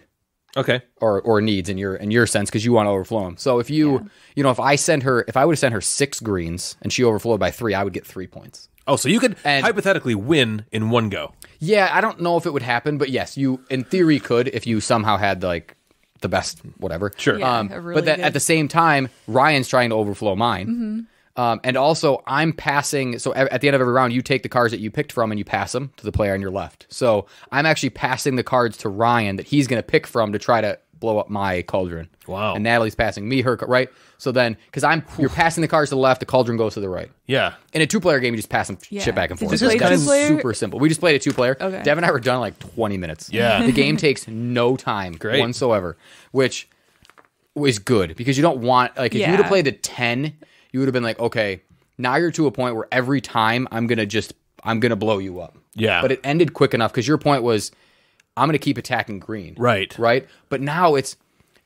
Okay. or or needs in your in your sense because you want to overflow them. So if you you know if I send her if I would have sent her six greens and she overflowed by three, I would get three points. Oh, so you could And- hypothetically win in one go. Yeah, I don't know if it would happen, but yes, you in theory could if you somehow had like the best whatever. Sure. Yeah, um, really but that, Mm-hmm. at the same time, Ryan's trying to overflow mine. Um, and also, I'm passing. So a- at the end of every round, you take the cards that you picked from and you pass them to the player on your left. So I'm actually passing the cards to Ryan that he's going to pick from to try to blow up my cauldron. Wow. And Natalie's passing me her right. So then, because I'm you're passing the cards to the left, the cauldron goes to the right. Yeah. In a two player game, you just pass them Yeah. shit back and Did forth. you play It's two-player? super simple. We just played a two player. Okay. Dev and I were done in like 20 minutes. Yeah. The game takes no time Great. whatsoever, which is good because you don't want, like, if you would have Yeah. played a 10, you would have been like, okay, now you're to a point where every time I'm going to just, I'm going to blow you up. Yeah. But it ended quick enough because your point was, I'm going to keep attacking green. Right. Right. But now it's,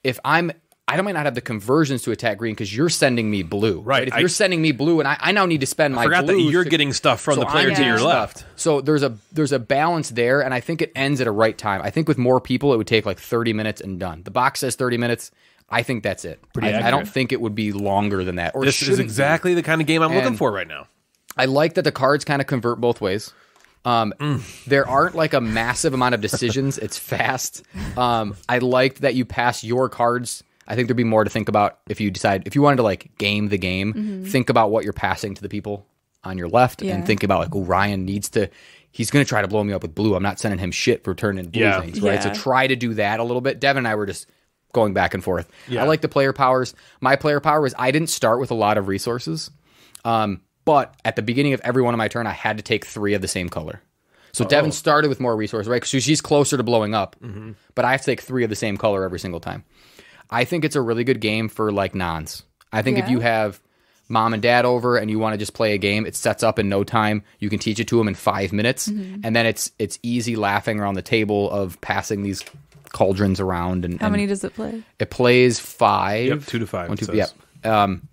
if I'm, I don't might not have the conversions to attack green because you're sending me blue. Right. If I- you're sending me blue, and I, I now need to spend my Forgot that you're to- getting stuff from so the player I'm to your left. stuff. So there's a there's a balance there, and I think it ends at a right time. I think with more people, it would take like 30 minutes and done. The box says 30 minutes. I think that's it. Pretty I, I don't think it would be longer than that. Or This is shouldn't be. exactly the kind of game I'm looking for right now. I like that the cards kind of convert both ways. Um, Mm. There aren't like a massive amount of decisions. it's fast. Um, I liked that you pass your cards. I think there'd be more to think about if you decide if you wanted to like game the game. Think about what you're passing to the people on your left, Yeah. and think about like, oh, Ryan needs to. He's going to try to blow me up with blue. I'm not sending him shit for turning blue Yeah. things, right? So try to do that a little bit. Devin and I were just going back and forth. Yeah. I like the player powers. My player power was I didn't start with a lot of resources. Um, but at the beginning of every one of my turn, I had to take three of the same color. So Devin started with more resources, right? So she's closer to blowing up, but I have to take three of the same color every single time. I think it's a really good game for like nons. I think if you have mom and dad over and you want to just play a game, it sets up in no time. You can teach it to them in five minutes, Mm-hmm. and then it's it's easy laughing around the table of passing these cauldrons around. And How and many does it play? it plays five. Yep, two to five, One, two, yep. Um,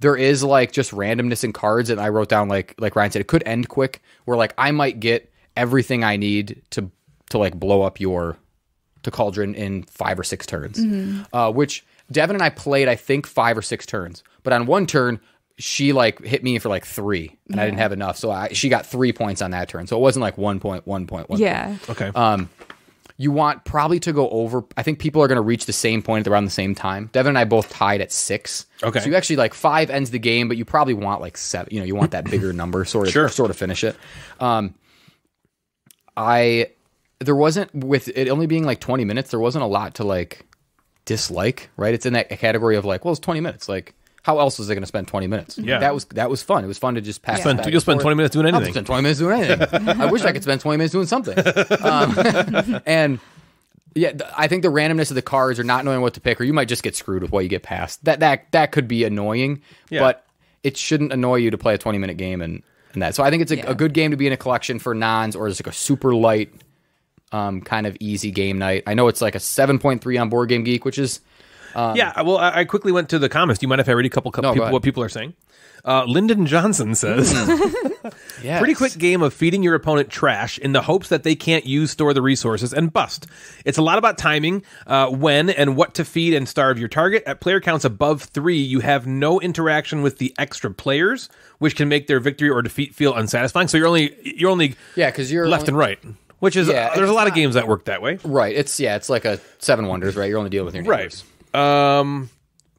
there is like just randomness in cards, and I wrote down like like Ryan said, it could end quick. Where like I might get everything I need to to like blow up your to cauldron in five or six turns. Uh, which Devin and I played, I think five or six turns. But on one turn, she like hit me for like three, and I didn't have enough, so I, she got three points on that turn. So it wasn't like one point, one point, one. point Yeah. Okay. You want probably to go over. I think people are going to reach the same point at around the same time. Devin and I both tied at six. Okay. So you actually like five ends the game, but you probably want like seven. You know, you want that bigger number, sort of, Sure. sort of finish it. Um, I there wasn't with it only being like twenty minutes. There wasn't a lot to like dislike. Right? It's in that category of like, well, it's twenty minutes. Like, how else was I going to spend twenty minutes? Yeah. that was that was fun. It was fun to just pass. Spend- you'll spend 20 minutes doing I'll anything. spend 20 minutes doing anything. I wish I could spend 20 minutes doing something. Um, and yeah, th- I think the randomness of the cards or not knowing what to pick, or you might just get screwed with what you get past. That that that could be annoying, Yeah. but it shouldn't annoy you to play a 20 minute game and, and that. So I think it's a, Yeah. a good game to be in a collection for nons or it's like a super light um, kind of easy game night. I know it's like a 7.3 on Board Game Geek, which is yeah, well, I, I quickly went to the comments. Do you mind if I read a couple, couple No, people, what people are saying? Uh, Lyndon Johnson says, yes. pretty quick game of feeding your opponent trash in the hopes that they can't use, store the resources, and bust. It's a lot about timing, uh, when and what to feed and starve your target. At player counts above three, you have no interaction with the extra players, which can make their victory or defeat feel unsatisfying. So you're only you're only Yeah, because you're left and right, which is Yeah, uh, there's a it's lot of games that work that way. Right. It's yeah. It's like a Seven Wonders, right? You're only dealing with your neighbors. Right. Um,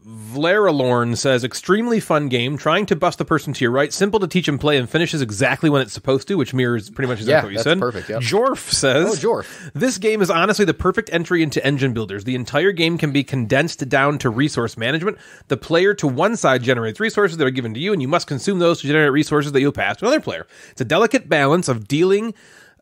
Vlaralorn says, extremely fun game. Trying to bust the person to your right. Simple to teach and play and finishes exactly when it's supposed to, which mirrors pretty much exactly Yeah, what you said. perfect, yep. Jorf says, Oh, Jorf. This game is honestly the perfect entry into engine builders. The entire game can be condensed down to resource management. The player to one side generates resources that are given to you, and you must consume those to generate resources that you'll pass to another player. It's a delicate balance of dealing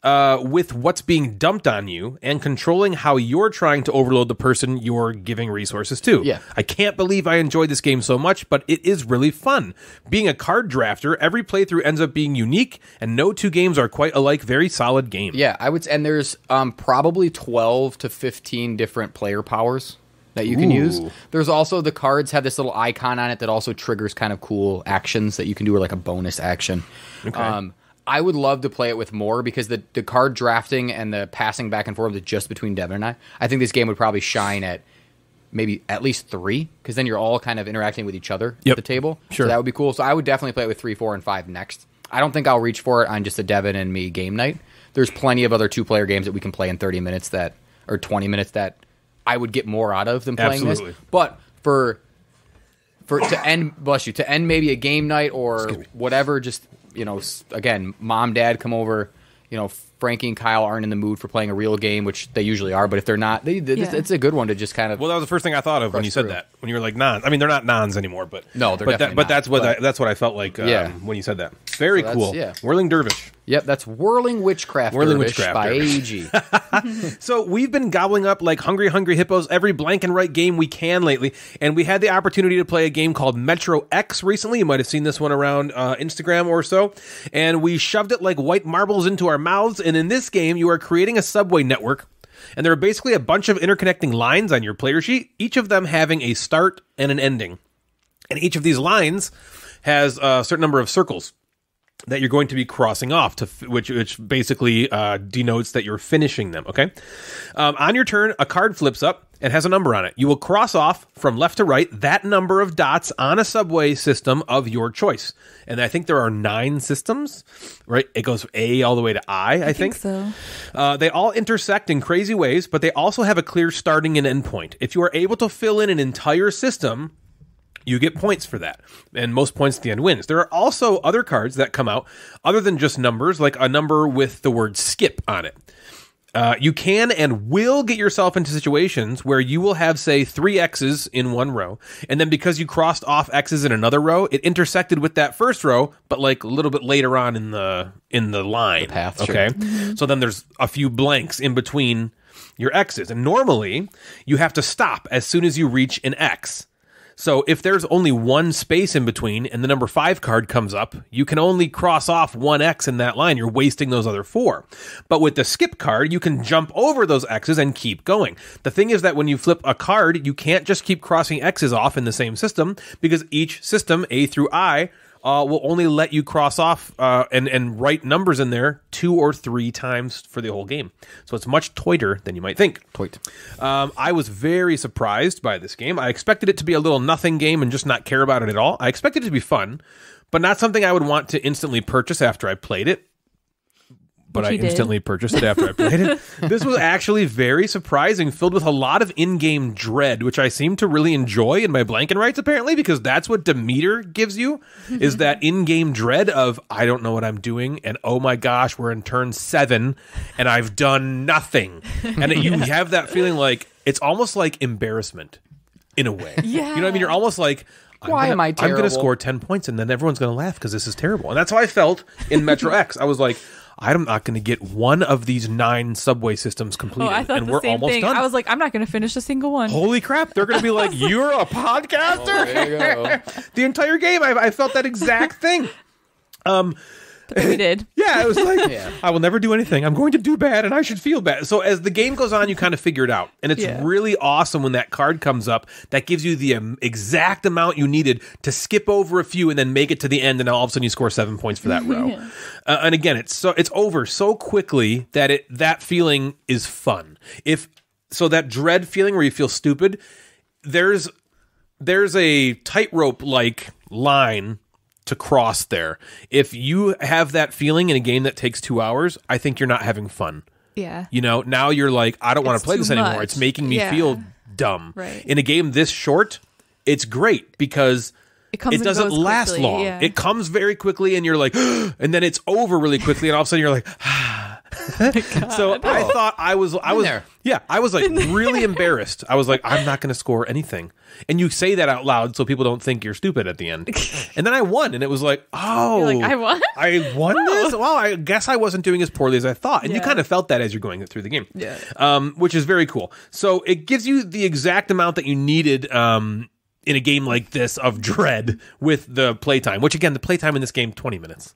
uh, with what's being dumped on you and controlling how you're trying to overload the person you're giving resources to. Yeah. I can't believe I enjoyed this game so much, but it is really fun. Being a card drafter, every playthrough ends up being unique, and no two games are quite alike. Very solid game. Yeah, I would. And there's um, probably 12 to 15 different player powers that you can use. There's also the cards have this little icon on it that also triggers kind of cool actions that you can do, or like a bonus action. Um, I would love to play it with more because the, the card drafting and the passing back and forth is just between Devin and I. I think this game would probably shine at maybe at least three because then you're all kind of interacting with each other Yep. at the table. Sure. So that would be cool. So I would definitely play it with three, four, and five next. I don't think I'll reach for it on just a Devin and me game night. There's plenty of other two player games that we can play in 30 minutes that or 20 minutes that I would get more out of than playing Absolutely. this. But for for to end bless you to end maybe a game night or whatever just you know again mom dad come over you know frankie and kyle aren't in the mood for playing a real game which they usually are but if they're not they, they- Yeah. it's a good one to just kind of Well, that was the first thing I thought of when you said through. that. When you were like non, I mean, they're not nons anymore, but No, they're but that, but not, that's what but- I, that's what I felt like. Um, Yeah. when you said that. Very So cool. yeah. Whirling Dervish. yep that's whirling witchcraft Whirling Dervish Witchcraft by Dervish. AEG. So we've been gobbling up like hungry, hungry hippos every blank and write game we can lately, and we had the opportunity to play a game called Metro X recently. You might have seen this one around uh, Instagram or so, and we shoved it like white marbles into our mouths. And in this game, you are creating a subway network. And there are basically a bunch of interconnecting lines on your player sheet, each of them having a start and an ending. And each of these lines has a certain number of circles that you're going to be crossing off to which which basically uh, denotes that you're finishing them okay um, on your turn a card flips up and has a number on it you will cross off from left to right that number of dots on a subway system of your choice and i think there are nine systems right it goes a all the way to i i, I think so. uh, they all intersect in crazy ways, but they also have a clear starting and end point. If you are able to fill in an entire system, you get points for that. And most points at the end wins. There are also other cards that come out other than just numbers, like a number with the word skip on it. Uh, you can and will get yourself into situations where you will have, say, three X's in one row, and then because you crossed off X's in another row, it intersected with that first row, but like a little bit later on in the in the line. path, sure. okay. So then there's a few blanks in between your X's, and normally you have to stop as soon as you reach an X. So if there's only one space in between and the number five card comes up, you can only cross off one X in that line. You're wasting those other four. But with the skip card, you can jump over those X's and keep going. The thing is that when you flip a card, you can't just keep crossing X's off in the same system because each system, A through I, uh, will only let you cross off uh, and and write numbers in there two or three times for the whole game. So it's much toiter than you might think. Toit. Um, I was very surprised by this game. I expected it to be a little nothing game and just not care about it at all. I expected it to be fun, but not something I would want to instantly purchase after I played it. But Which I you did. instantly purchased it after I played it. This was actually very surprising, filled with a lot of in-game dread, which I seem to really enjoy in my blank and writes apparently, because that's what Demeter gives you, is that in-game dread of I don't know what I'm doing, and oh my gosh, we're in turn seven, and I've done nothing, and you have that feeling like it's almost like embarrassment in a way. Yeah. you know what I mean? You're almost like. I'm Why gonna, am I I'm going to score 10 points and then everyone's going to laugh because this is terrible. And that's how I felt in Metro X. I was like, I'm not going to get one of these nine subway systems Oh, completed. I thought and the we're same almost thing. done. I was like, I'm not going to finish a single one. Holy crap. They're going to be like, You're a podcaster? There you go. the entire game, I, I felt that exact thing. Um, But then we did. Yeah, it was like Yeah. I will never do anything. I'm going to do bad, and I should feel bad. So as the game goes on, you kind of figure it out, and it's Yeah. really awesome when that card comes up that gives you the um, exact amount you needed to skip over a few and then make it to the end, and all of a sudden you score seven points for that row. Uh, and again, it's so it's over so quickly that it that feeling is fun. If so, that dread feeling where you feel stupid, there's there's a tightrope like line to cross there. If you have that feeling in a game that takes two hours, I think you're not having fun. Yeah. You know, now you're like, I don't want to play this anymore. much. It's making me Yeah. feel dumb. Right. In a game this short, it's great because It it doesn't last quickly, long. yeah. It comes very quickly, and you're like, and then it's over really quickly, and all of a sudden you're like, ah, so I thought I was, I was, yeah, I was like really embarrassed. I was like, I'm not going to score anything, and you say that out loud so people don't think you're stupid at the end. And then I won, and it was like, oh, like, "I won?" I won this. Well, I guess I wasn't doing as poorly as I thought, and you kind of felt that as you're going through the game, Yeah. um, which is very cool. So it gives you the exact amount that you needed. Um, in a game like this of dread with the playtime, which again, the playtime in this game, 20 minutes.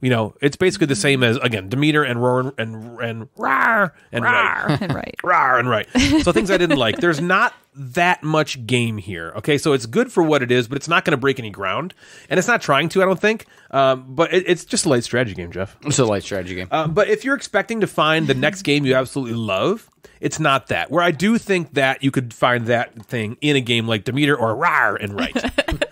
You know, it's basically the same as again Demeter and roar and and rawr and write. and right. Rawr and write. So things I didn't like. There's not that much game here. Okay, so it's good for what it is, but it's not going to break any ground, and it's not trying to. I don't think. Um, but it, it's just a light strategy game, Jeff. It's a light strategy game. Uh, but if you're expecting to find the next game you absolutely love, it's not that. Where I do think that you could find that thing in a game like Demeter or Rawr and Write.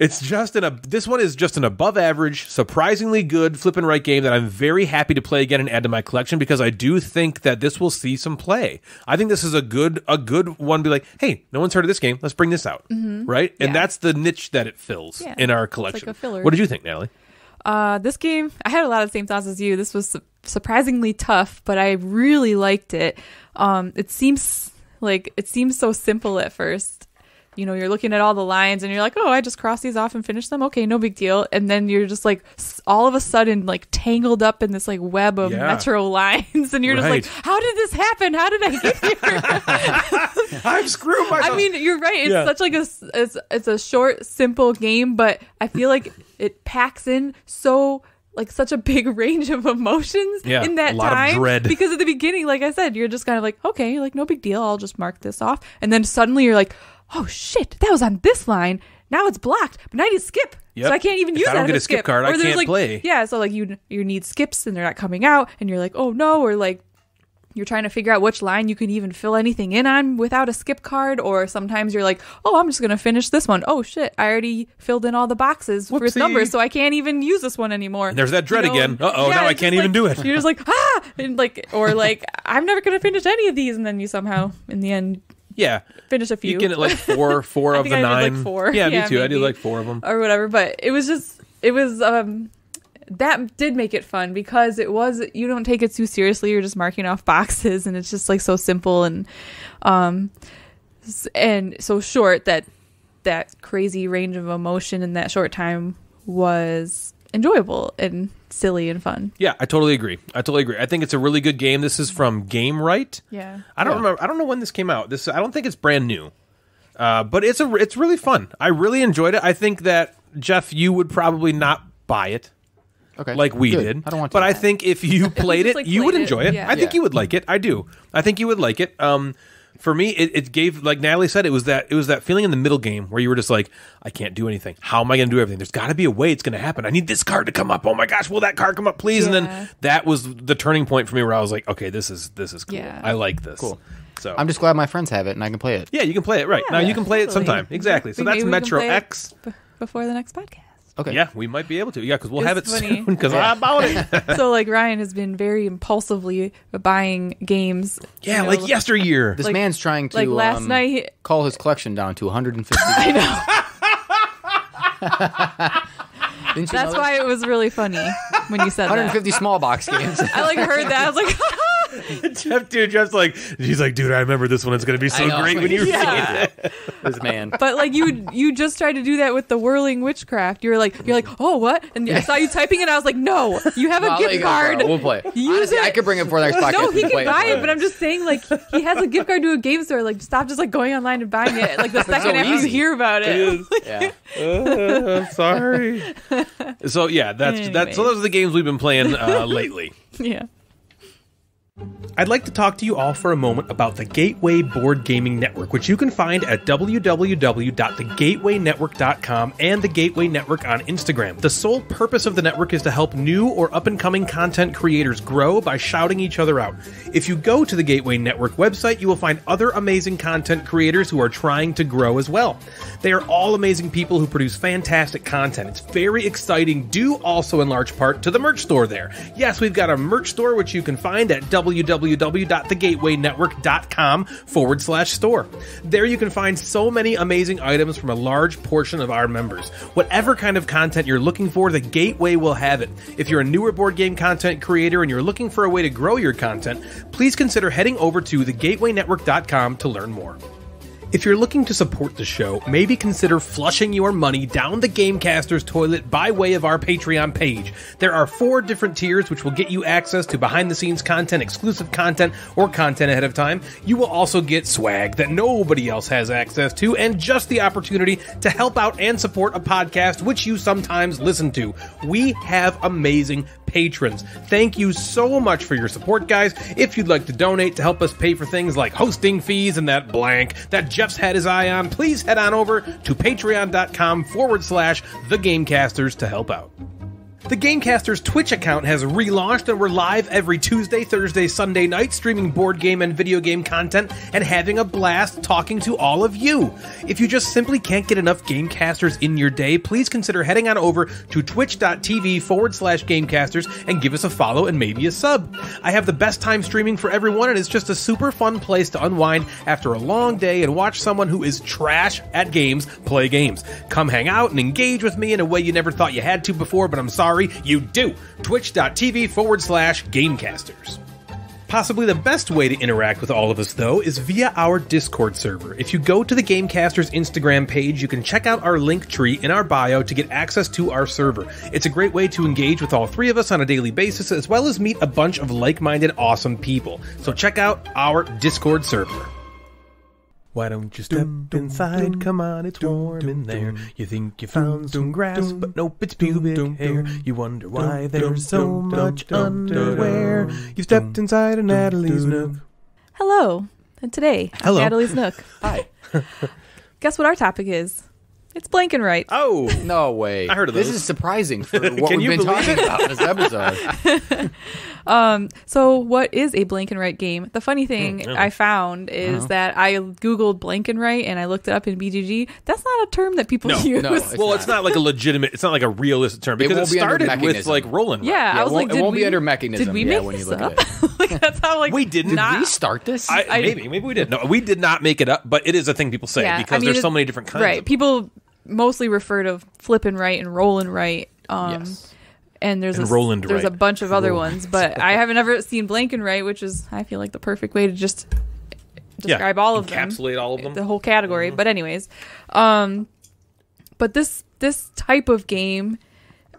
it's just an a this one is just an above average, surprisingly good flip and write game that I'm very happy to play again and add to my collection because I do think that this will see some play. I think this is a good a good one. to Be like, hey, no one's heard of this game. Let's bring this out, right? And Mm-hmm. Yeah. that's the niche that it fills Yeah. in our It's like collection. a filler. What did you think, Natalie? Uh, this game, I had a lot of the same thoughts as you. This was su- surprisingly tough, but I really liked it. Um, it seems like it seems so simple at first. You know, you're looking at all the lines and you're like, oh, I just cross these off and finish them. Okay, no big deal. And then you're just like, all of a sudden, like tangled up in this like web of Yeah. metro lines, and you're Right. just like, how did this happen? How did I get here? I've screwed myself. I mean, you're right. It's Yeah. such like a it's it's a short, simple game, but I feel like it packs in so like such a big range of emotions Yeah, in that a lot of time. dread. Because at the beginning, like I said, you're just kind of like, okay, like no big deal. I'll just mark this off, and then suddenly you're like, oh shit, that was on this line. Now it's blocked, but now I need to skip. Yep. So I can't even If use I that don't as get a skip card, I Or there's, can't like- play. Yeah, so like you you need skips and they're not coming out, and you're like, oh no, or like you're trying to figure out which line you can even fill anything in on without a skip card or sometimes you're like oh i'm just going to finish this one. Oh shit i already filled in all the boxes for its numbers so i can't even use this one anymore there's that dread again. Uh-oh, now I can't even like- do it. you're just like ah and like or like i'm never going to finish any of these and then you somehow in the end yeah. finish a few You get like four, four I of the I nine. like, four. Yeah, me Yeah, too. I did maybe. like four of them. or whatever but it was just it was um that did make it fun because it was you don't take it too seriously you're just marking off boxes and it's just like so simple and um and so short that that crazy range of emotion in that short time was enjoyable and silly and fun Yeah, I totally agree. I totally agree. I think it's a really good game. This is from Gamewright. yeah I don't remember. I don't know when this came out. This I don't think it's brand new, uh, but it's a it's really fun. I really enjoyed it. I think that Jeff, you would probably not buy it Okay, like we Good. did. I don't want to. But I think if you played it, like, you would played it, enjoy it. yeah. I think Yeah. you would like it. I do. I think you would like it. Um, for me, it, it gave like Natalie said, it was that it was that feeling in the middle game where you were just like, I can't do anything. How am I going to do everything? There's got to be a way it's going to happen. I need this card to come up. Oh my gosh, will that card come up, please? And then that was the turning point for me where I was like, okay, this is this is cool. Yeah. I like this. Cool. So I'm just glad my friends have it and I can play it. yeah, you can play it right now. You can play it sometime. Exactly. So Maybe that's Metro play it X. b- before the next podcast Okay. Yeah, we might be able to. Yeah, because we'll It's have it funny. soon. Because I bought it. so like ryan has been very impulsively buying games yeah, you know, like yesteryear. This Like- man's trying to like last um, night he- call his collection down to 150. i know That's know why it was really funny when you said that? that. 150 small box games. I like heard that. I was like, Jeff, dude, Jeff's like, he's like, dude, I remember this one. It's gonna be so I know. great when you Yeah. this man. But like you, you just tried to do that with the whirling witchcraft. You're like, you're like, oh what? And I saw you typing it. I was like, no, you have a Well, I'll gift you go, card. bro. We'll play. Use Honestly, it. I could bring it for the next podcast. No, he and can buy for it, but I'm just saying, like, he has a gift card to a game store. Like, stop just like going online and buying it. Like the second after easy. you hear about it. Yeah. Uh, sorry. so yeah, that's that. So those are the games we've been playing uh, lately. yeah. I'd like to talk to you all for a moment about the Gateway Board Gaming Network, which you can find at www.thegatewaynetwork.com and the Gateway Network on Instagram. The sole purpose of the network is to help new or up and coming content creators grow by shouting each other out. If you go to the Gateway Network website, you will find other amazing content creators who are trying to grow as well. They are all amazing people who produce fantastic content. It's very exciting, due also in large part to the merch store there. Yes, we've got a merch store which you can find at www.thegatewaynetwork.com forward slash store. There you can find so many amazing items from a large portion of our members. Whatever kind of content you're looking for, the Gateway will have it. If you're a newer board game content creator and you're looking for a way to grow your content, please consider heading over to thegatewaynetwork.com to learn more. If you're looking to support the show, maybe consider flushing your money down the Gamecaster's toilet by way of our Patreon page. There are four different tiers which will get you access to behind the scenes content, exclusive content, or content ahead of time. You will also get swag that nobody else has access to, and just the opportunity to help out and support a podcast which you sometimes listen to. We have amazing patrons. Thank you so much for your support, guys. If you'd like to donate to help us pay for things like hosting fees and that blank that Jeff's had his eye on, please head on over to patreon.com forward slash the Gamecasters to help out. The Gamecasters Twitch account has relaunched and we're live every Tuesday, Thursday, Sunday night streaming board game and video game content and having a blast talking to all of you. If you just simply can't get enough Gamecasters in your day, please consider heading on over to twitch.tv forward slash Gamecasters and give us a follow and maybe a sub. I have the best time streaming for everyone and it's just a super fun place to unwind after a long day and watch someone who is trash at games play games. Come hang out and engage with me in a way you never thought you had to before, but I'm sorry, you do. Twitch.tv forward slash Gamecasters. Possibly the best way to interact with all of us, though, is via our Discord server. If you go to the Gamecasters Instagram page, you can check out our link tree in our bio to get access to our server. It's a great way to engage with all three of us on a daily basis, as well as meet a bunch of like minded, awesome people. So check out our Discord server. Why don't you step inside? Come on, it's warm in there. You think you found some grass, but nope, it's pubic hair. You wonder why there's so much underwear. You stepped inside of Natalie's nook. Hello. And today, I'm Hello. Natalie's Nook. Hi. Guess what our topic is? It's blank and write. Oh, No way. I heard of This those. is surprising for what we've been believe talking about in this episode. So, what is a blank and write game? The funny thing Hmm, I found is Uh-huh. that I googled blank and write and write and I looked it up in BGG. That's not a term that people No, use. no, it's well, it's not like a legitimate. It's not like a realistic term because it, won't be under started with like rolling. yeah, right? I it was won't- like, it did won't be we- under mechanism, Did we yeah, make when you this look up? at like, that's how like We didn't. not- we start this? I, I- maybe, maybe we did. No, we did not make it up, but it is a thing people say Yeah, because I mean, there's so many different kinds. Right. People mostly refer to flipping right and rolling right. Um, yes. and there's And a, Roland there's a bunch of other ones, but I haven't ever seen blank and write, which is I feel like the perfect way to just describe yeah, all of them, encapsulate all of them. the whole category. But anyways, um, but this this type of game,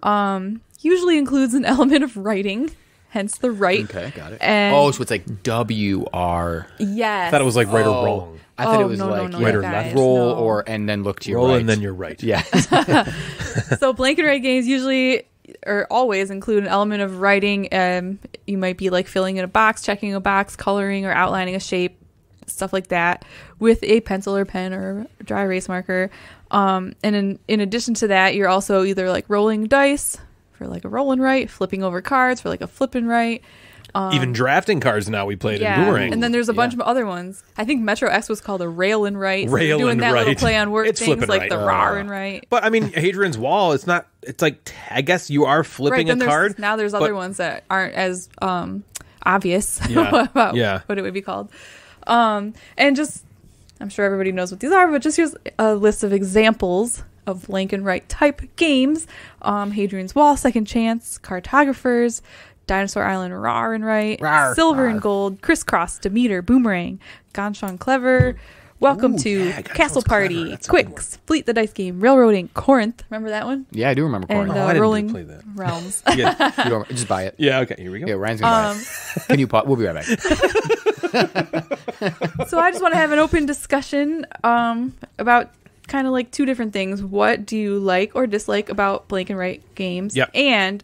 um, usually includes an element of writing, hence the right. Okay, got it. And- oh, so it's like W R. Yes. I thought it was like right Oh. or wrong. I thought Oh, it was no, no, like no, yeah, Right or left. roll no. or and then look to your Roll right. and then you're right. yeah. so blanket right games usually or always include an element of writing. Um, you might be like filling in a box, checking a box, coloring or outlining a shape, stuff like that, with a pencil or pen or dry erase marker. Um, and in in addition to that, you're also either like rolling dice for like a roll and write, flipping over cards for like a flip and write. Even drafting cards now we played Yeah, in Boomerang. and then there's a bunch Yeah. of other ones. I think Metro X was called a rail and. So Rail doing and that little play on word It's things like right. the Uh, rawr and write. but I mean, Hadrian's Wall. It's not. It's like I guess you are flipping then a card. Now there's but- other ones that aren't as um, obvious Yeah, about yeah. what it would be called. Um, and just, I'm sure everybody knows what these are, but just here's a list of examples of blank and write type games: um, Hadrian's Wall, Second Chance, Cartographers, Dinosaur Island, Rawr and Write, Rar, Silver rar. and Gold, Crisscross, Demeter, Boomerang, Ganz Schön Clever. Welcome Ooh, to yeah, Castle. Party, That's Qwixx, Fleet the Dice Game, Railroading, Corinth. Remember that one? Yeah, I do remember And Corinth. Oh, I uh, didn't Rolling play that. Realms. Yeah. You don't- just buy it. yeah. Okay. Here we go. Yeah, Ryan's gonna Um, buy it. Can you pause? We'll be right back. so I just want to have an open discussion um, about kind of like two different things. What do you like or dislike about blank and write games? Yep. And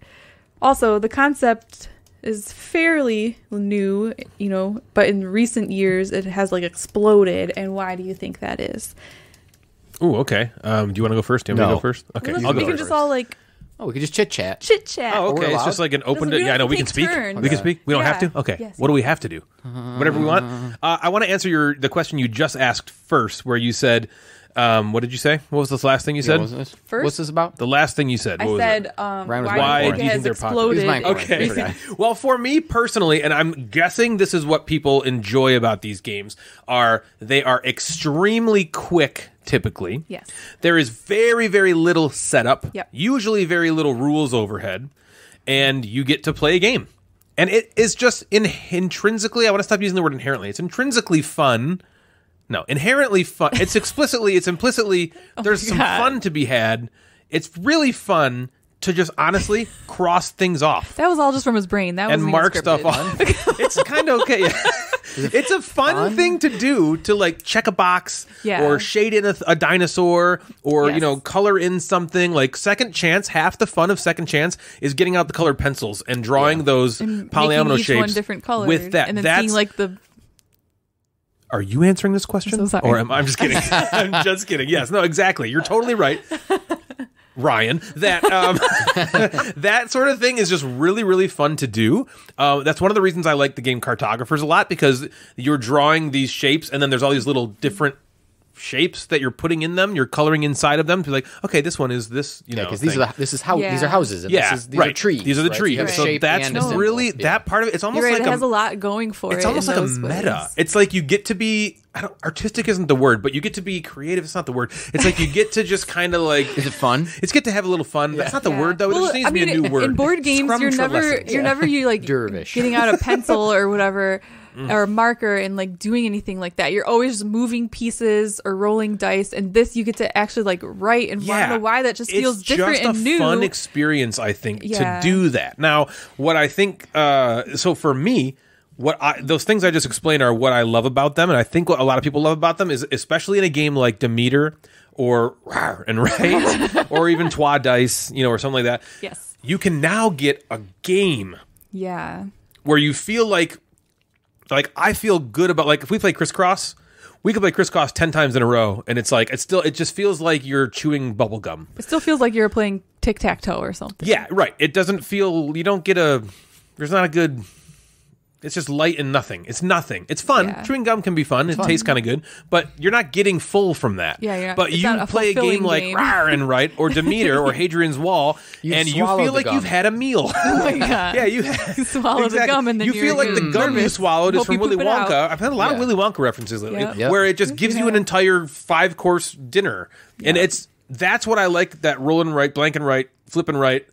also the concept is fairly new, you know, but in recent years it has like exploded. And why do you think that is? Oh, Okay. Um. Do you want to go first? Do you want me to No. go first? Okay. Let's- I'll we go can first. just all like Oh, we can just chit chat. chit chat. Oh, okay. It's just like an open. Doesn't- yeah, I know we can speak. turns. We can speak. We don't have to. Okay. Yes. What do we have to do? Whatever we want. Uh, I want to answer your the question you just asked first, where you said, um, "What did you say? What was this last thing you said? What was this? First- What's this about? The last thing you said. I What was said, it? um, Ryan was why, Why do do you you think think they're has popular? exploded? Here's my question. Okay. recent- well, for me personally, and I'm guessing this is what people enjoy about these games, are they are extremely quick. Typically, Yes. There is very, very little setup. Yep. Usually, very little rules overhead, and you get to play a game. And it is just in, intrinsically. I want to stop using the word inherently. It's intrinsically fun. No, inherently fun. It's explicitly. It's implicitly. Oh there's some Oh God. fun to be had. It's really fun to just honestly cross things off That was all just from his brain. That and mark stuff off. it's kind of okay. it's a fun, thing to do to like check a box Yeah. or shade in a, a dinosaur or you know color in something like second chance half the fun of second chance is getting out the colored pencils and drawing those And polyomino shapes one different colors with that and then that's seeing like the are you answering this question? So or am I'm just kidding. I'm just kidding. Yes. No exactly. You're totally right. Ryan, that um, that sort of thing is just really, really fun to do. Uh, that's one of the reasons I like the game Cartographers a lot because you're drawing these shapes, and then there's all these little different shapes that you're putting in them. You're coloring inside of them to be like, okay, this one is this. You Yeah, know, because these are the, this is how these are houses. And yeah, this is, these right. are trees. These are the right? trees. you have a So shape that's and a symbol. really Yeah. that part of it. It's almost right. like it a, has a lot going for it's it. It's almost like a meta. ways. It's like you get to be I don't, artistic isn't the word, but you get to be creative. It's not the word. It's like you get to just kind of like Is it fun? It's get to have a little fun. That's not the Yeah. word though. it Well, just needs I to be mean, a new word. In board games, Scrum you're never lessons. you're never you like Dervish. getting out a pencil or whatever Mm. or a marker and like doing anything like that. You're always moving pieces or rolling dice, and this you get to actually like write. And I don't know why that just feels it's different just and a new. fun experience, I think, Yeah. to do that. Now, what I think, uh, so for me, what I those things I just explained are what I love about them, and I think what a lot of people love about them is, especially in a game like Demeter or Rawr and Write, or even Troyes Dice, you know, or something like that. yes. You can now get a game Yeah. where you feel like like I feel good about like if we play crisscross, we could play crisscross ten times in a row, and it's like it's still it just feels like you're chewing bubble gum. It still feels like you're playing tic tac toe or something. Yeah, right. It doesn't feel you don't get a there's not a good it's just light and nothing. It's nothing. It's fun. Yeah. Chewing gum can be fun. It tastes kind of good, but you're not getting full from that. Yeah, you're but it's you a play a game fulfilling like game. Rawr and Write or Demeter or Hadrian's Wall, You and you feel like gum. you've had a meal. Oh my god. yeah, you, You swallow the gum and then you you're feel like the getting gum mm-hmm. you swallowed is Hope from Willy poop out. Wonka. I've had a lot of Willy Wonka references lately, Yep. Yep. where it just gives you an entire five course dinner, and it's that's what I like. That roll and write, blank and write, flip and write.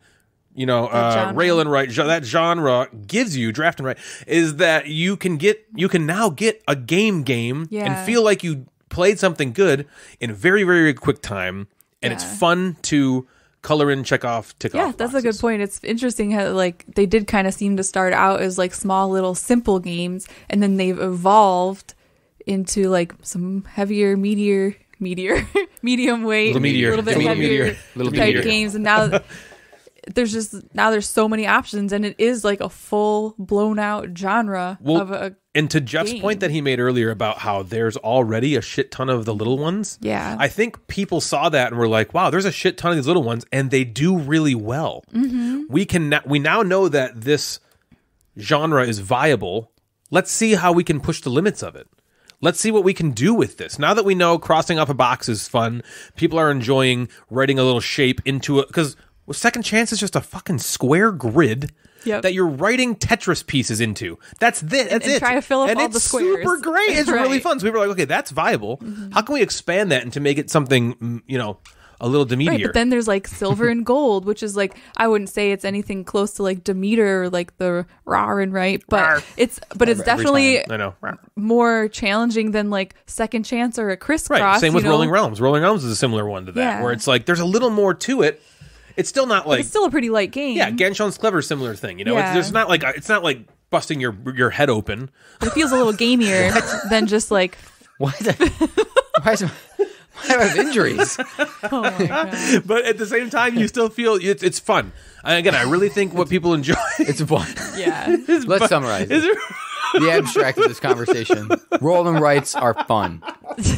You know, uh, rail and write. That genre gives you draft and write is that you can get you can now get a game game Yeah. and feel like you played something good in a very very quick time, and it's fun to color in, check off, tick Yeah, off. that's a good point. It's interesting how like they did kind of seem to start out as like small little simple games and then they've evolved into like some heavier meteor meteor medium weight Little meteor. a little bit Little heavier meteor. Little type meteor. games and now there's just now there's so many options and it is like a full blown out genre Well, of a And to Jeff's game. point that he made earlier about how there's already a shit ton of the little ones. Yeah. I think people saw that and were like, wow, there's a shit ton of these little ones and they do really well. Mm-hmm. We can na- we now know that this genre is viable. Let's see how we can push the limits of it. Let's see what we can do with this. Now that we know crossing off a box is fun, people are enjoying writing a little shape into it because well, second chance is just a fucking square grid Yep. that you're writing Tetris pieces into. That's this. That's and it. try to fill up and all the squares. super great. It's really Right. Mm-hmm. fun. So people are like, okay, that's viable. How can we expand that and to make it something, mm, you know, a little Demeter. Right, but then there's like silver and gold, which is like I wouldn't say it's anything close to like Demeter or like the Rawr and write, but it's but it's definitely I know. more challenging than like second chance or a crisscross. Right. Same with know? Rolling Realms. Rolling Realms is a similar one to that, Yeah. where it's like there's a little more to it. It's still not like it's still a pretty light game. yeah, Ganshon's clever, similar thing. You know, Yeah. it's, there's not like uh, it's not like busting your your head open. but it feels a little gamier than just like What? why, is, why do I have injuries? oh my god. but at the same time, you still feel it's it's fun. And again, I really think what people enjoy. It's fun. Yeah. Let's summarize. it. The abstract of this conversation. Rolling rights are fun.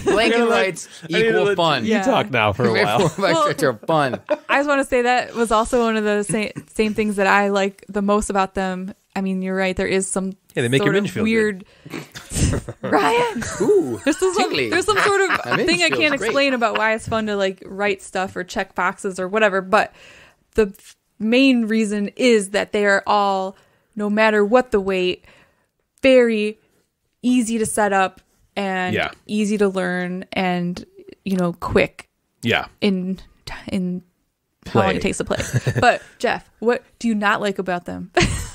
Blanket rights equal fun. Yeah. talk now for a while. Rolling rights are fun. I just want to say that was also one of the same, same things that I like the most about them. I mean, you're right. There is some Yeah, they make your sort of minge feel weird. Ryan, Ooh. there's some Tingly. there's some sort of My minge thing I feels can't great. explain about why it's fun to like write stuff or check boxes or whatever. But the f- main reason is that they are all, no matter what the weight, very easy to set up and Yeah. easy to learn and you know quick Yeah. in in how long it takes to play. But Jeff, what do you not like about them?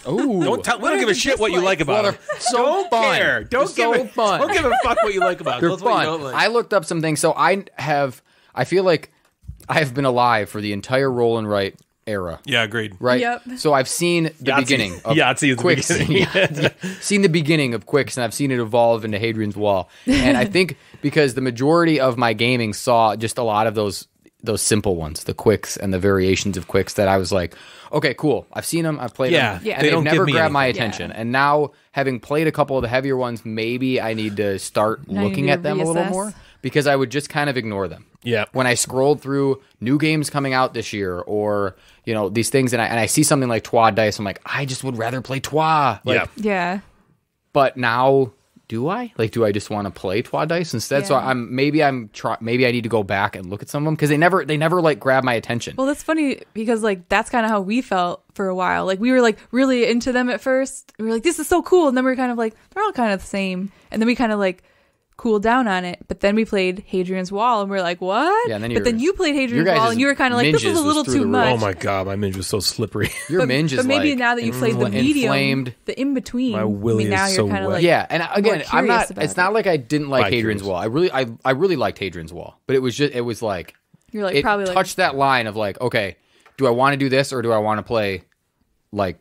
Ooh. Don't tell. We don't give a shit what you like about Well, them. so don't fun. care. Don't They're give so a fun. Don't give a fuck what you like about. They're them. That's fun. like. I looked up some things. So I have, I feel like I have been alive for the entire roll and write era. yeah, agreed. Right. Yep. So I've seen the Yahtzee. beginning of Yahtzee is the Qwixx. beginning. Yeah, yeah. Seen the beginning of Qwixx, and I've seen it evolve into Hadrian's Wall. And I think because the majority of my gaming saw just a lot of those those simple ones, the Qwixx and the variations of Qwixx that I was like, okay, cool. I've seen them. I've played Yeah, them. Yeah. They they don't don't never give me grabbed my attention. Yeah. And now having played a couple of the heavier ones, maybe I need to start Now looking need at to them a little more because I would just kind of ignore them Yeah. when I scrolled through new games coming out this year or you know these things and I, and I see something like Troyes Dice, I'm like, I just would rather play Troyes. Like, Yeah. yeah. But now, do I? Like, do I just want to play Troyes Dice instead? So I'm maybe I'm try maybe I need to go back and look at some of them because they never they never like grab my attention. Well, that's funny because like that's kind of how we felt for a while. Like we were like really into them at first. We were like, this is so cool, and then we were kind of like, they're all kind of the same. And then we kind of like cooled down on it. But then we played Hadrian's Wall, and we are like, what? Yeah, and then but then you played Hadrian's Wall, and you were kind of like, this is a little too much. Oh my god, my minge was so slippery. Your but, minge is but maybe like now that you played the medium, inflamed. the in between, My willy I mean, now is you're so kind of wet. like, yeah, and again, I'm not. about It's not like I didn't like Bi-curious. Hadrian's Wall. I really, I, I really liked Hadrian's Wall, but it was just, it was like you're like it probably like touched that line of like, okay, do I want to do this or do I want to play like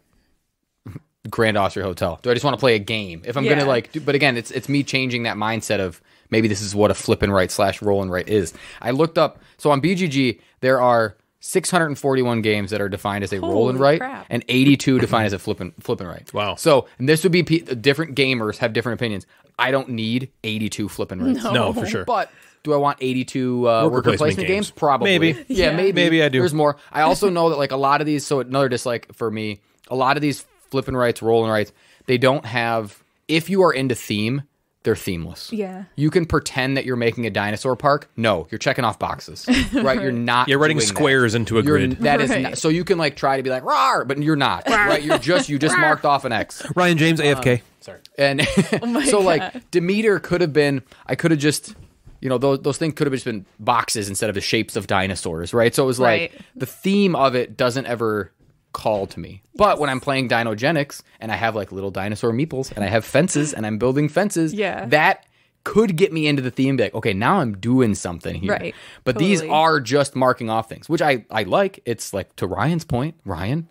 Grand Austria Hotel? Do I just want to play a game? If I'm Yeah. gonna like, do, but again, it's it's me changing that mindset of maybe this is what a flip and write slash roll and write is. I looked up so on BGG there are 641 games that are defined as a roll and right, crap. and 82 defined as a flip and flip and write. Wow. So and this would be pe- different gamers have different opinions. I don't need 82 flip and writes. No, for sure. But do I want 82 uh, Worker worker, placement placement, games. games? Probably. Maybe. Yeah, Yeah. maybe. Maybe I do. There's more. I also know that like a lot of these. So another dislike for me. A lot of these flipping rights, rolling rights, they don't have. If you are into theme, they're themeless. Yeah. You can pretend that you're making a dinosaur park. No, you're checking off boxes. Right. You're not. You're writing doing that. squares into a You're- grid. That is Right. not, so you can like try to be like rar, but you're not. right. You're just you just marked off an X. Ryan James, um, AFK. Sorry. And Oh so like Demeter could have been I could have just you know those those things could have just been boxes instead of the shapes of dinosaurs, right? So it was like Right. the theme of it doesn't ever call to me. But when I'm playing Dinogenics and I have like little dinosaur meeples and I have fences and I'm building fences, Yeah. that could get me into the theme be like, okay, now I'm doing something here. Right. But these are just marking off things, which I, I like. It's like to Ryan's point, Ryan,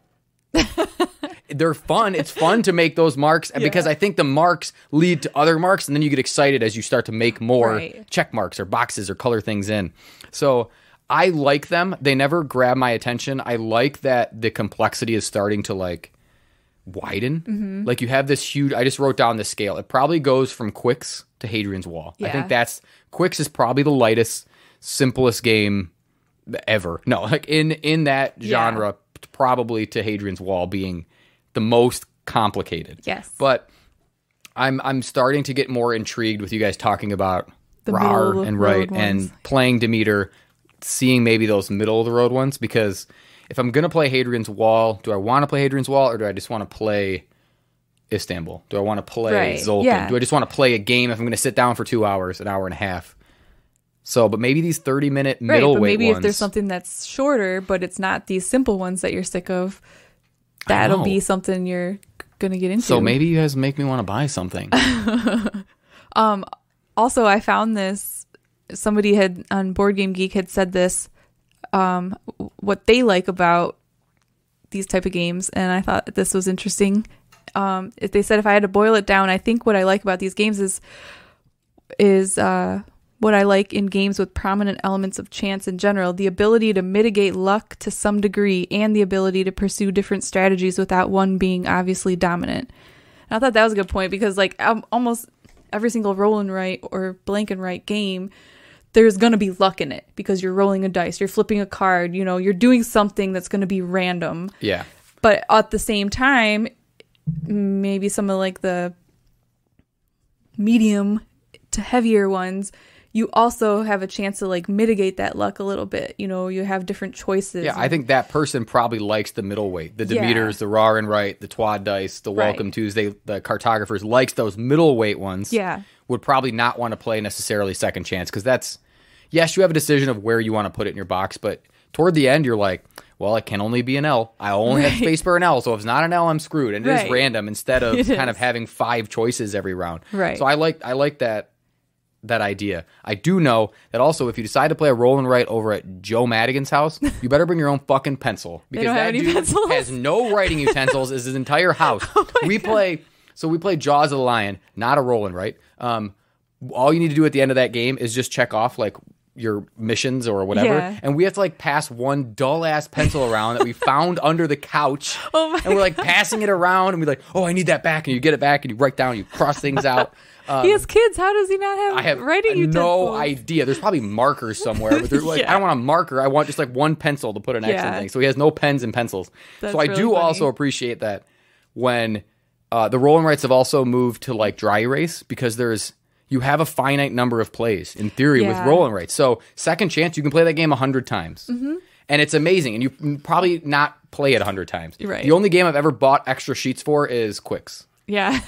they're fun. It's fun to make those marks and because I think the marks lead to other marks, and then you get excited as you start to make more Right. check marks or boxes or color things in. So I like them. They never grab my attention. I like that the complexity is starting to like widen. Mm-hmm. Like you have this huge. I just wrote down the scale. It probably goes from Qwixx to Hadrian's Wall. I think that's Qwixx is probably the lightest, simplest game ever. No, like in in that Yeah. genre, probably to Hadrian's Wall being the most complicated. Yes. But I'm I'm starting to get more intrigued with you guys talking about The Rawr and write and playing Demeter, seeing maybe those middle of the road ones because if I'm gonna play Hadrian's Wall, do I want to play Hadrian's Wall or do I just want to play Istanbul? Do I want to play Right, Tzolk'in? yeah. Do I just want to play a game if I'm gonna sit down for two hours, an hour and a half? So, but maybe these 30 minute Right, middleweight but maybe ones. if there's something that's shorter, but it's not these simple ones that you're sick of, that'll be something you're gonna get into. so maybe you guys make me want to buy something. Um, also I found this. Somebody had on Board Game Geek had said this. Um, what they like about these type of games, and I thought this was interesting. Um, if they said if I had to boil it down, I think what I like about these games is is uh, what I like in games with prominent elements of chance in general the ability to mitigate luck to some degree and the ability to pursue different strategies without one being obviously dominant. And I thought that was a good point because, like, um, almost every single roll and write or blank and write game, there's going to be luck in it because you're rolling a dice, you're flipping a card, you know, you're doing something that's going to be random yeah. but at the same time maybe some of like the medium to heavier ones you also have a chance to like mitigate that luck a little bit you know you have different choices Yeah, I think that person probably likes the middleweight, the Yeah. Demeters, the Rawr and Write, the Troyes Dice, the Right. Welcome Tuesday, the cartographers likes those middleweight ones. Yeah. would probably not want to play necessarily second chance because that's yes, you have a decision of where you want to put it in your box, but toward the end you're like, well, it can only be an L. I only have space for an L, so if it's not an L, I'm screwed. And it is Right. random instead of It kind is. of having five choices every round. Right. So I like I like that that idea. I do know that also if you decide to play a roll and write over at Joe Madigan's house, you better bring your own fucking pencil because that dude pencils? Oh has no writing utensils. is his entire house. we play so we play Jaws of the Lion, not a roll and write. Um, all you need to do at the end of that game is just check off like your missions or whatever, Yeah. and we have to like pass one dull ass pencil around that we found under the couch, Oh my and we're like passing it around, and we're like, oh, I need that back, and you get it back, and you write down, you cross things out. he has kids how does he not have, I have writing no idea. There's probably markers somewhere, but like, Yeah. I don't want a marker. I want just like one pencil to put an X in Yeah. thing. So he has no pens and pencils. That's so I really do funny. also appreciate that when uh, the rolling rights have also moved to like dry erase because there's you have a finite number of plays in theory with rolling rights. So second chance, you can play that game a hundred times. Mm-hmm. And it's amazing, and you probably not play it a hundred times. Right. The only game I've ever bought extra sheets for is Qwixx yeah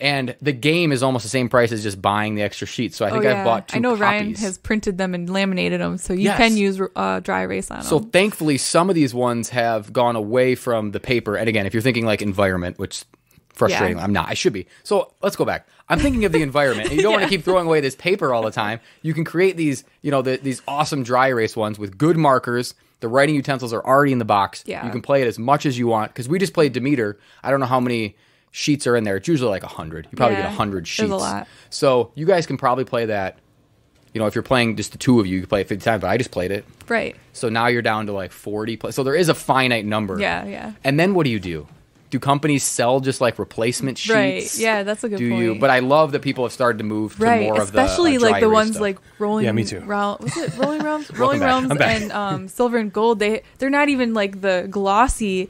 and the game is almost the same price as just buying the extra sheets. So I think oh, I've bought two i know ryan has printed them and laminated them so you Yes. can use uh, dry erase on them. so thankfully, some of these ones have gone away from the paper. And again, if you're thinking like environment, which frustrating, Yeah. I'm not. I should be. So let's go back. I'm thinking of the environment, and you don't want to keep throwing away this paper all the time. You can create these, you know, the, these awesome dry erase ones with good markers. The writing utensils are already in the box. Yeah. You can play it as much as you want because we just played Demeter. I don't know how many sheets are in there. It's usually like hundred. You probably Yeah, get hundred sheets. there's a lot. So you guys can probably play that. You know, if you're playing just the two of you, you can play it 50 times. But I just played it. right So now you're down to like 40 play. So there is a finite number. Yeah, yeah. And then what do you do? Do companies sell just like replacement sheets? Right. Yeah, that's a good do you? But I love that people have started to move to right more of the especially uh, like the ones stuff. like rolling Yeah, me too. Realm, was it rolling realms rolling back. realms and um silver and gold they they're not even like the glossy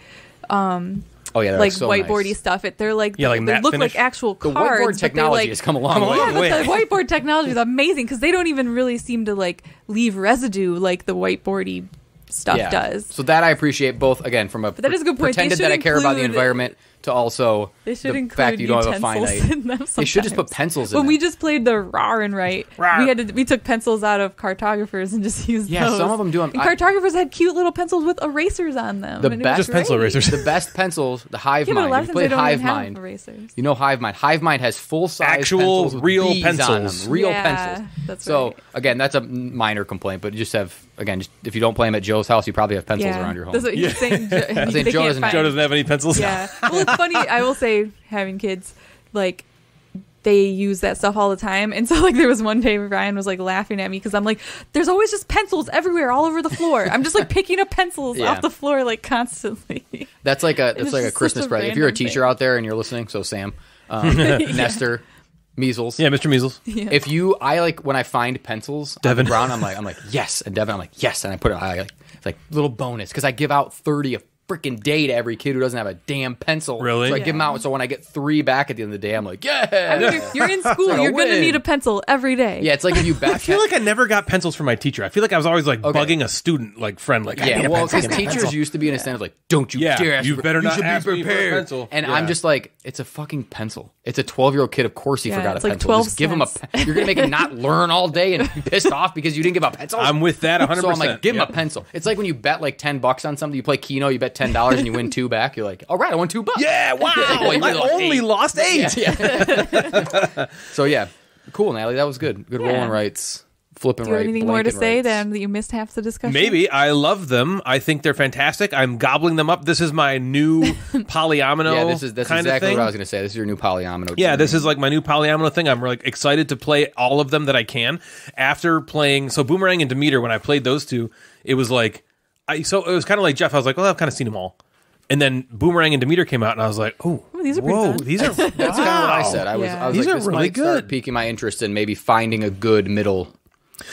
oh yeah, they're like so whiteboardy nice. stuff it they're like Yeah, like they look finish. like actual The cards whiteboard technology like, has come a long Come way. yeah, but the whiteboard technology is amazing because they don't even really seem to like leave residue like the whiteboardy stuff Yeah. does. So that I appreciate both again from a that is a good point. They pretended that I care about the environment to also They should the include fact that you don't have a utensils finite. in them. They should just put pencils in When we just played the Rawr and Write, Rawr. we had to we took pencils out of cartographers and just used Yeah, those. some of them do 'em. And I- cartographers had cute little pencils with erasers on them. The best- Just pencil erasers. the best pencils, the Hive Yeah, but a Mind. lot of you times they played don't Hive Mind. erasers. You know Hive Mind. Hive Mind has full size Actual pencils real bees on pencils. them. Real Yeah, pencils. that's so right. again, that's a minor complaint, but just have again, just, if you don't play them at Joe's house, you probably have pencils yeah. around your home. That's what he's saying. Jo- saying they Joe can't doesn't- Joe doesn't have any pencils. Yeah. Well, it's funny. I will say, having kids, like, they use that stuff all the time. And so, like, there was one day Ryan was like laughing at me because I'm like, there's always just pencils everywhere, all over the floor. I'm just like picking up pencils Yeah. off the floor, like, constantly. That's like a that's like a Christmas a present. If you're a teacher thing. out there and you're listening, so Sam, um, Nestor, measles. Yeah, Mr. Measles. If you, I like when I find pencils Devin. on the I'm like, I'm like, yes, and Devin, I'm like, yes, and I put it, I like, it's like little bonus because I give out thirty a freaking day to every kid who doesn't have a damn pencil. Really? So I give them out. So when I get three back at the end of the day, I'm like, yeah, I mean, you're, you're in school. like you're going to need a pencil every day. yeah. It's like if you back. I feel like I never got pencils from my teacher. I feel like I was always like Okay. bugging a student like friend, like need Yeah, a well, pencil, because give me teachers pencil. used to be in a stand like, "Don't you Yeah, dare! ask you for- better not should ask be me for a prepared." pencil. And Yeah. I'm just like, it's a fucking pencil. It's a 12 year old kid. Of course he Yeah, forgot a it's like pencil. 12 Just give him a. pe- You're gonna make him not learn all day and be pissed off because you didn't give a pencil. I'm with that 100%. So I'm like, give him a pencil. It's like when you bet like 10 bucks on something. You play Keno, you bet ten dollars and you win two back. You're like, all right, I won two bucks. Yeah, wow. Well, I really lost only eight. lost eight. Yeah. so yeah, cool, Natalie. That was good. Good Yeah. rolling rights, flipping Do you right. have anything more to blanking say rights. than that you missed half the discussion? Maybe I love them. I think they're fantastic. I'm gobbling them up. This is my new polyomino Yeah, this is that's kind exactly what I was gonna say. This is your new polyomino. Yeah, team. this is like my new polyomino thing. I'm like excited to play all of them that I can. After playing so Boomerang and Demeter, when I played those two, it was like I so it was kind of like Jeff. I was like, well, I've kind of seen them all. And then Boomerang and Demeter came out, and I was like, oh, Ooh, these are whoa, fun. these are That's kind of what I said. I was, Yeah. I was These like, are this really might start good. piquing my interest in maybe finding a good middle,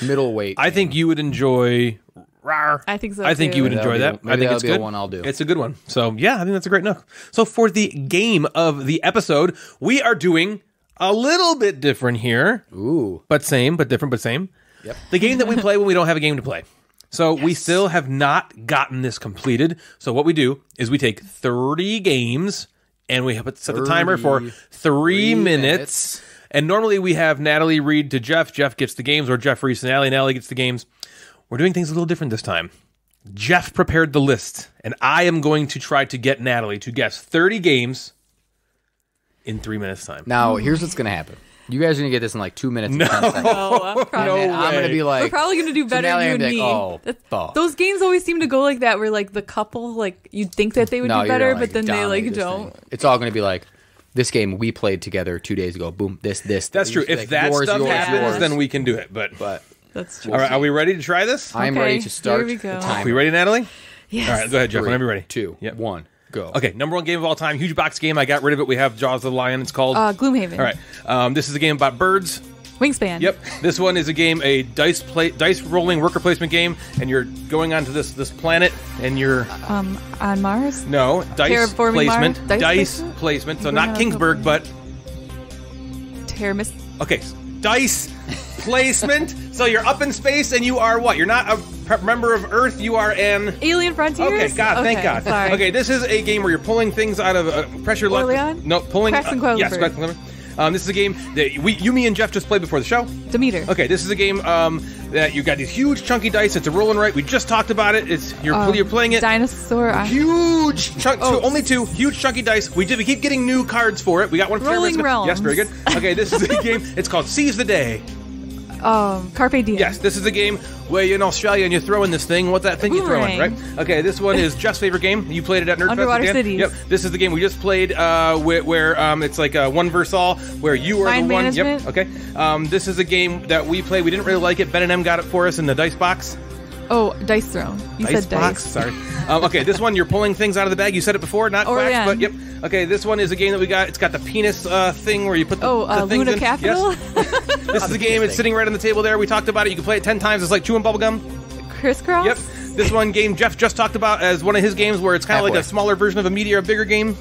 middleweight. I think you would enjoy. Rawr. I think so, I think too. you would Maybe enjoy that'll that. be- I think it's be the good. one I'll do. It's a good one. So yeah, I think that's a great nook. So for the game of the episode, we are doing a little bit different here. Ooh, but same, but different, but same. Yep. The game that we play when we don't have a game to play. So we still have not gotten this completed. So what we do is we take 30 games and we have set the timer for 30 three minutes. minutes. And normally we have Natalie read to Jeff. Jeff gets the games, or Jeff reads to Natalie. Natalie gets the games. We're doing things a little different this time. Jeff prepared the list, and I am going to try to get Natalie to guess 30 games in three minutes time. now here's what's gonna happen. You guys are gonna get this in like two minutes. No, Oh, I'm probably, and I'm gonna way. be we're like, probably gonna do better than you I'm and like, me. oh, fuck. Those games always seem to go like that, where like the couple, like you'd think that they would no, do better, gonna, but then they like don't. thing. It's all gonna be like this game we played together two days ago. Boom, this, this. That's this. true. Like, If that yours, stuff yours, happens, yours. then we can do it. But But That's true. all right, are we ready to try this? I'm Okay, ready to start. here we go. the Are timer. we ready, Natalie? Yes. All right, go ahead, Jeff. Three, Whenever you're ready. Two, Yep. one, go. Okay, number one game of all time, huge box game. I got rid of it. We have Jaws of the Lion. It's called. Uh, Gloomhaven. all right, um, this is a game about birds. Wingspan. Yep, this one is a game, a dice play, dice rolling worker placement game, and you're going onto this this planet, and you're Um, on Mars. no dice Terraforming placement, Mars? Dice dice placement? placement. So not not Kingsburg, but Terramis. okay, dice placement. So you're up in space, and you are what? You're not a member of Earth. You are an Alien Frontiers. Okay, God, thank God. Sorry. Okay, this is a game where you're pulling things out of uh, pressure le- Orlean? No, pulling. Uh, yes, Quillenberg. Um, this is a game that we, you, me, and Jeff just played before the show. Demeter. Okay, this is a game um, that you got these huge chunky dice. It's a rolling right. We just talked about it. It's you're Um, you're playing it. Dinosaur. Huge chunk, Oh. two, only two huge chunky dice. We did. We keep getting new cards for it. We got one for Rolling Realms. Yes, very good. Okay, this is a game. It's called Seize the Day. Um, Carpe Diem. Yes, this is a game where you're in Australia and you're throwing this thing. What that thing you're throwing, right? Okay, this one is Jeff's favorite game. You played it at Nerdfest. Underwater again. Cities. Yep. This is the game we just played, uh, where, where um, it's like a one versus all, where you are Mind the one. management. Yep. Okay. Um, this is a game that we played. We didn't really like it. Ben and M got it for us in the dice box. Oh, Dice Throne. You Dice said box. dice. Sorry. Um, okay, this one you're pulling things out of the bag. You said it before, not Orlean. quacks, but yep. Okay, this one is a game that we got. It's got the penis uh, thing where you put the, Oh, uh, things Luna in. Capital. Yes. This is a game. It's sitting right on the table there. We talked about it. You can play it ten times. It's like chewing bubble gum. Crisscross. Yep. This one game Jeff just talked about as one of his games where it's kind of like Halfway. a smaller version of a media or bigger game.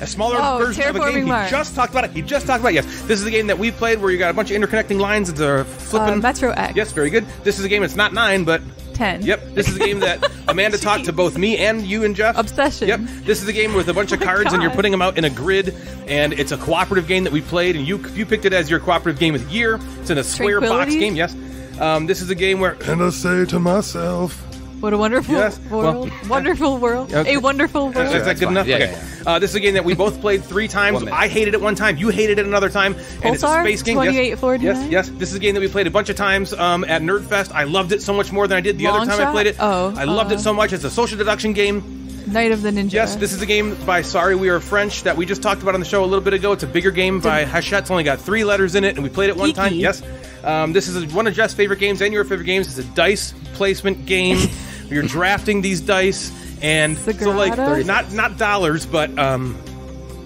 A smaller Oh, version of a game. Terraforming He just talked about it. He just talked about it. Yes. This is a game that we've played where you got a bunch of interconnecting lines. It's a flipping. Uh, Metro X. Yes, very good. This is a game. It's not nine, but Ten. Yep, this is a game that Amanda taught to both me and you and Jeff. Obsession. Yep, this is a game with a bunch of Oh my cards and you're putting them out in a grid, and it's a cooperative game that we played, and you you picked it as your cooperative game of the year. It's in a square box game. Yes, um, this is a game where And I say to myself, What a wonderful Yes, well- world. wonderful world. Okay. A wonderful Is world. that that's good fine. enough? Yeah, okay. yeah, Uh, this is a game that we both played three times. I hated it one time. You hated it another time. And it's a space game. Yes. 2849? Yes, yes. This is a game that we played a bunch of times um, at Nerdfest. I loved it so much more than I did the other Long time I played it. Oh, I loved uh, it so much. It's a social deduction game. Night of the Ninja. Yes, this is a game by Sorry We Are French that we just talked about on the show a little bit ago. It's a bigger game by Hachette. It's only got three letters in it, and we played it one time. Yes. Um, this is one of Jeff's favorite games and your favorite games. It's a dice placement game. You're drafting these dice, and so like Sagrada? not not dollars, but um,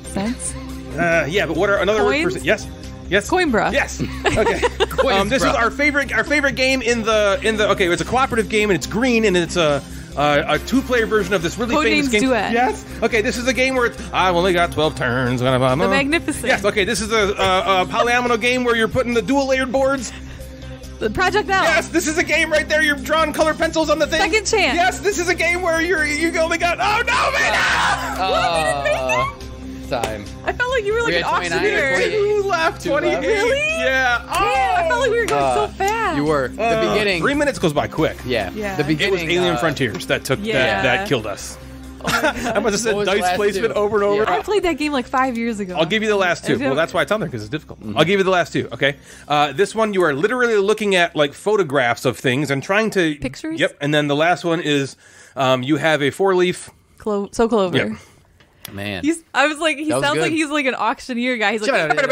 Sense. uh, yeah. But what are another word Coins? for yes, yes, Coimbra. Yes. Okay. um, this is our favorite our favorite game in the in the okay. It's a cooperative game and it's green and it's a. Uh, a two-player version of this really famous game. Duet. Yes. Okay. This is a game where it's, I've only got twelve turns. The The Magnificent. Yes. Okay. This is a, a, a polyomino game where you're putting the dual-layered boards. The Project L. Yes. This is a game right there. You're drawing color pencils on the thing. Second chance. Yes. This is a game where you're you only got. Oh no, man! Uh, time. I felt like you were like We an had 29 or auctioneer. 28. Who left? Two 28. left. Really? Yeah. Damn, I felt like we were going Uh, so fast. You were the Uh, beginning. Three minutes goes by quick. Yeah, Yeah. the It was beginning. It was Alien uh, Frontiers that took Yeah. that that killed us. I'm about to say What was the dice placement two? over and over. Yeah. I played that game like five years ago. I'll give you the last two. Well, that's why it's on there because it's difficult. Mm-hmm. I'll give you the last two. Okay. Uh, this one you are literally looking at like photographs of things and trying to Pictures? Yep. And then the last one is um, you have a four leaf. Clo- so Clover. Yep. Man. He's, I was like, he That was sounds like he's like an auctioneer guy. He's like, Yep. Good.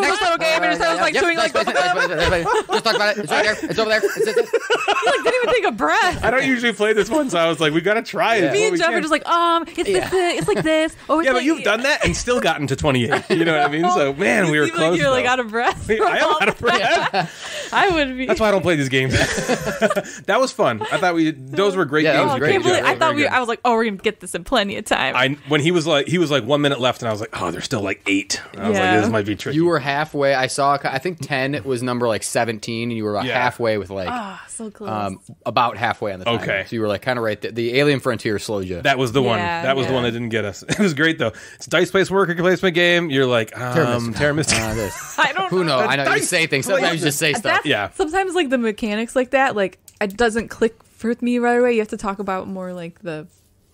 Next little game, and just like doing like, Just talk about it. It's right there. It's over there. It's, he like didn't even take a breath. I don't usually play this one, so I was like, we gotta try it. Me and Jeff are just like, um, it's this, it's like this. Or it's Yeah, but you've done that and still gotten to 28. You know what I mean? So man, we were close. You're like out of breath. I am out of breath. I would be. That's why I don't play these games. that was fun. I thought we those were great games. Oh, was great. Can't I thought we. good. I was like, oh, we're gonna get this in plenty of time. I when he was like he was like one minute left, and I was like, oh, there's still like eight. And I was Yeah. like, this might be tricky. You were halfway. I saw. I think ten was number like seventeen, and you were about Yeah. halfway with like Ah, so close. um about halfway on the time. Okay. So you were like kind of right. There. The Alien Frontier slowed you. that was the one. That was the one that didn't get us. It was great though. It's a dice placement worker placement game. You're like um, Terra Mystica. Uh. I don't. Who knows? I know you say things. Sometimes you just say stuff. Yeah. Sometimes like the mechanics like that, like it doesn't click with me right away. You have to talk about more like the.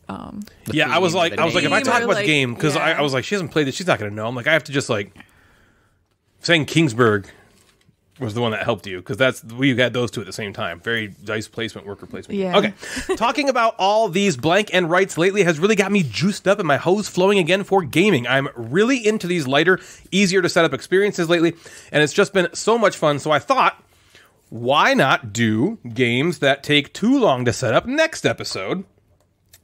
Um, yeah, I was like, I was like, if I talk Or, about the game because I, yeah. I was like, she hasn't played this, she's not gonna know. I'm like, I have to just like saying Kingsburg was the one that helped you because that's we had those two at the same time. Very dice placement, worker placement. Yeah. Okay. Talking about all these blank and writes lately has really got me juiced up and my hose flowing again for gaming. I'm really into these lighter, easier to set up experiences lately, and it's just been so much fun. So I thought, why not do games that take too long to set up next episode?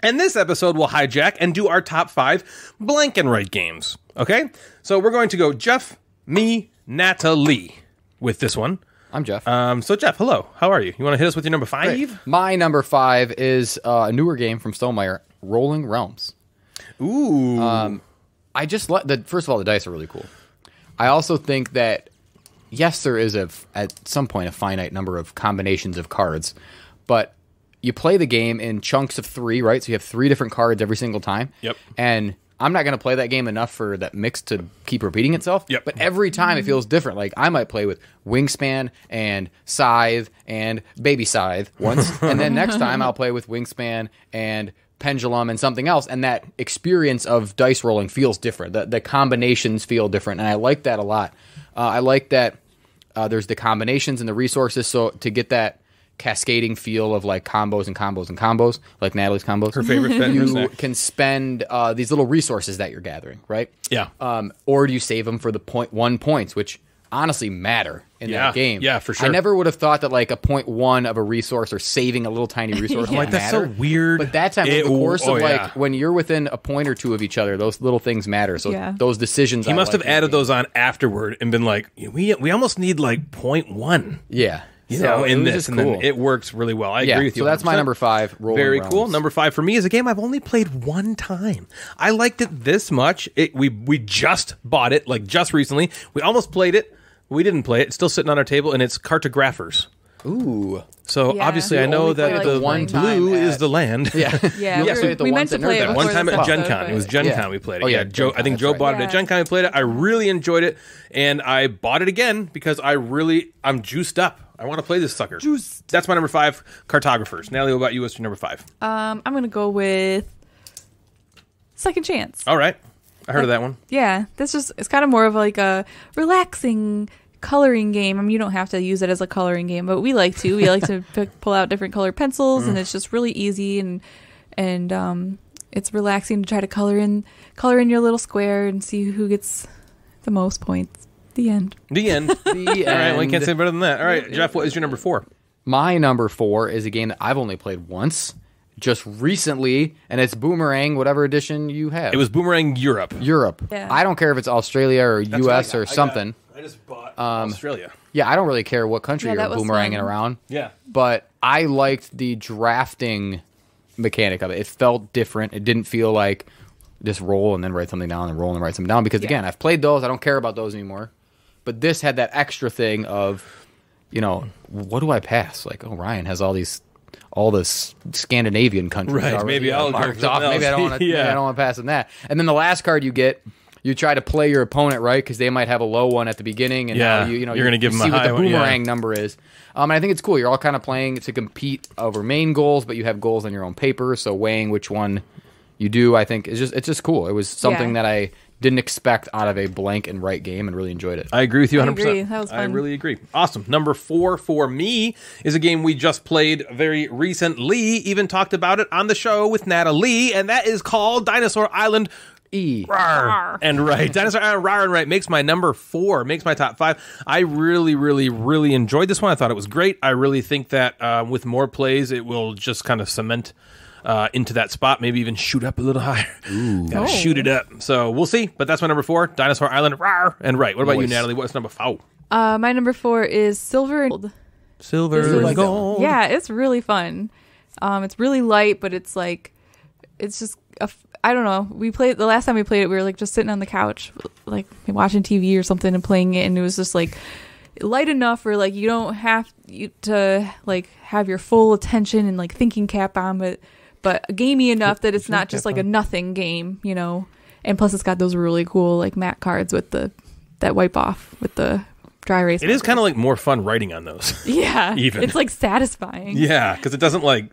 And this episode will hijack and do our top five blank and write games. Okay? So we're going to go Jeff, me, Natalie with this one. I'm Jeff. Um, so Jeff, hello. How are you? You want to hit us with your number five? My number five is uh, a newer game from Stonemaier, Rolling Realms. Ooh. Um, I just let the first of all the dice are really cool. I also think that yes, there is a at some point a finite number of combinations of cards, but you play the game in chunks of three, right? So you have three different cards every single time. Yep. And I'm not going to play that game enough for that mix to keep repeating itself. Yep. But every time it feels different. Like I might play with Wingspan and Scythe and Baby Scythe once, and then next time I'll play with Wingspan and Pendulum and something else, and that experience of dice rolling feels different. The, the combinations feel different, and I like that a lot. Uh, I like that uh, there's the combinations and the resources, so to get that cascading feel of like combos and combos and combos, like Natalie's combos. Her favorite you can spend uh, these little resources that you're gathering, right? Yeah. Um, or do you save them for the point one points, which honestly matter in Yeah. that game? Yeah, for sure. I never would have thought that like a point one of a resource or saving a little tiny resource. I'm like, that's so weird. But that time, It- over the course oh, of like yeah. when you're within a point or two of each other, those little things matter. So Yeah. those decisions, he I must like have added game. those on afterward and been like, we we almost need like point one. Yeah, You So know, it in this, and cool. then it works really well. I yeah, agree with you. so that's my 100%. number five. Rolling Very Realms. cool. Number five for me is a game I've only played one time. I liked it this much. It, we we just bought it like just recently. We almost played it. We didn't play it. It's still sitting on our table, and it's Cartographers. Ooh, So Yeah. obviously, You I know that played it the like one time blue is the land. yeah, Yeah, You we, played it the we meant to play Nerd it Fest. One time this at Gen episode, Con. It but- was Gen Yeah. Con we played it. Oh, yeah, yeah, Joe. Gen I think Con, Joe that's bought right. it at Gen Con. We played it. I really enjoyed it, and I bought it again because I really I'm juiced up. I want to play this sucker. Juiced. That's my number five. Cartographers. Natalie, what about you? What's your number five? Um, I'm gonna go with Second Chance. All right, I heard of that one. Yeah, this just it's kind of more of like a relaxing coloring game. I mean, you don't have to use it as a coloring game, but we like to. We like to pick, pull out different colored pencils, and it's just really easy and and um, it's relaxing to try to color in color in your little square and see who gets the most points. The end. The end. All The right, well, you can't say better than that. All right, Jeff, what is your number four? My number four is a game that I've only played once, just recently, and it's Boomerang, whatever edition you have. It was Boomerang Europe. Europe. Yeah. I don't care if it's Australia or That's U.S. got. or something. I just bought um, Australia. Yeah, I don't really care what country Yeah, you're boomeranging fun. around. Yeah. But I liked the drafting mechanic of it. It felt different. It didn't feel like just roll and then write something down and roll and write something down. Because Yeah. again, I've played those. I don't care about those anymore. But this had that extra thing of, you know, what do I pass? Like, oh, Ryan has all these all the Scandinavian countries. Right, already, maybe I'll go marked off. something Maybe I don't want to. Yeah. I don't want to pass on that. And then the last card you get. You try to play your opponent right because they might have a low one at the beginning, and Yeah, you you know you're gonna give you them a see what high the one, yeah. boomerang number is. Um, and I think it's cool. You're all kind of playing to compete over main goals, but you have goals on your own paper. So weighing which one you do, I think is just it's just cool. It was something Yeah. that I didn't expect out of a blank and write game, and really enjoyed it. I agree with you I 100%. agree. That was I really agree. Awesome. Number four for me is a game we just played very recently, even talked about it on the show with Natalie, and that is called Dinosaur Island E. Rawr. and right. Dinosaur Island Rawr and Write makes my number four, makes my top five. I really, really, really enjoyed this one. I thought it was great. I really think that uh, with more plays, it will just kind of cement uh, into that spot, maybe even shoot up a little higher. Gotta Oh. shoot it up. So we'll see. But that's my number four, Dinosaur Island Rawr and Write. What about you, Natalie? What's number five? Uh, my number four is Silver and Gold. Silver and is- gold. Yeah, it's really fun. Um, it's really light, but it's like, it's just, a f- I don't know. We played the last time we played it. We were like just sitting on the couch, like watching TV or something, and playing it, and it was just like light enough where like you don't have to like have your full attention and like thinking cap on, but but gamey enough that it's not just like a nothing game, you know. And plus, it's got those really cool like mat cards with the that wipe off with the dry erase. It is kind of like more fun writing on those. yeah, even. it's like satisfying. yeah, because it doesn't like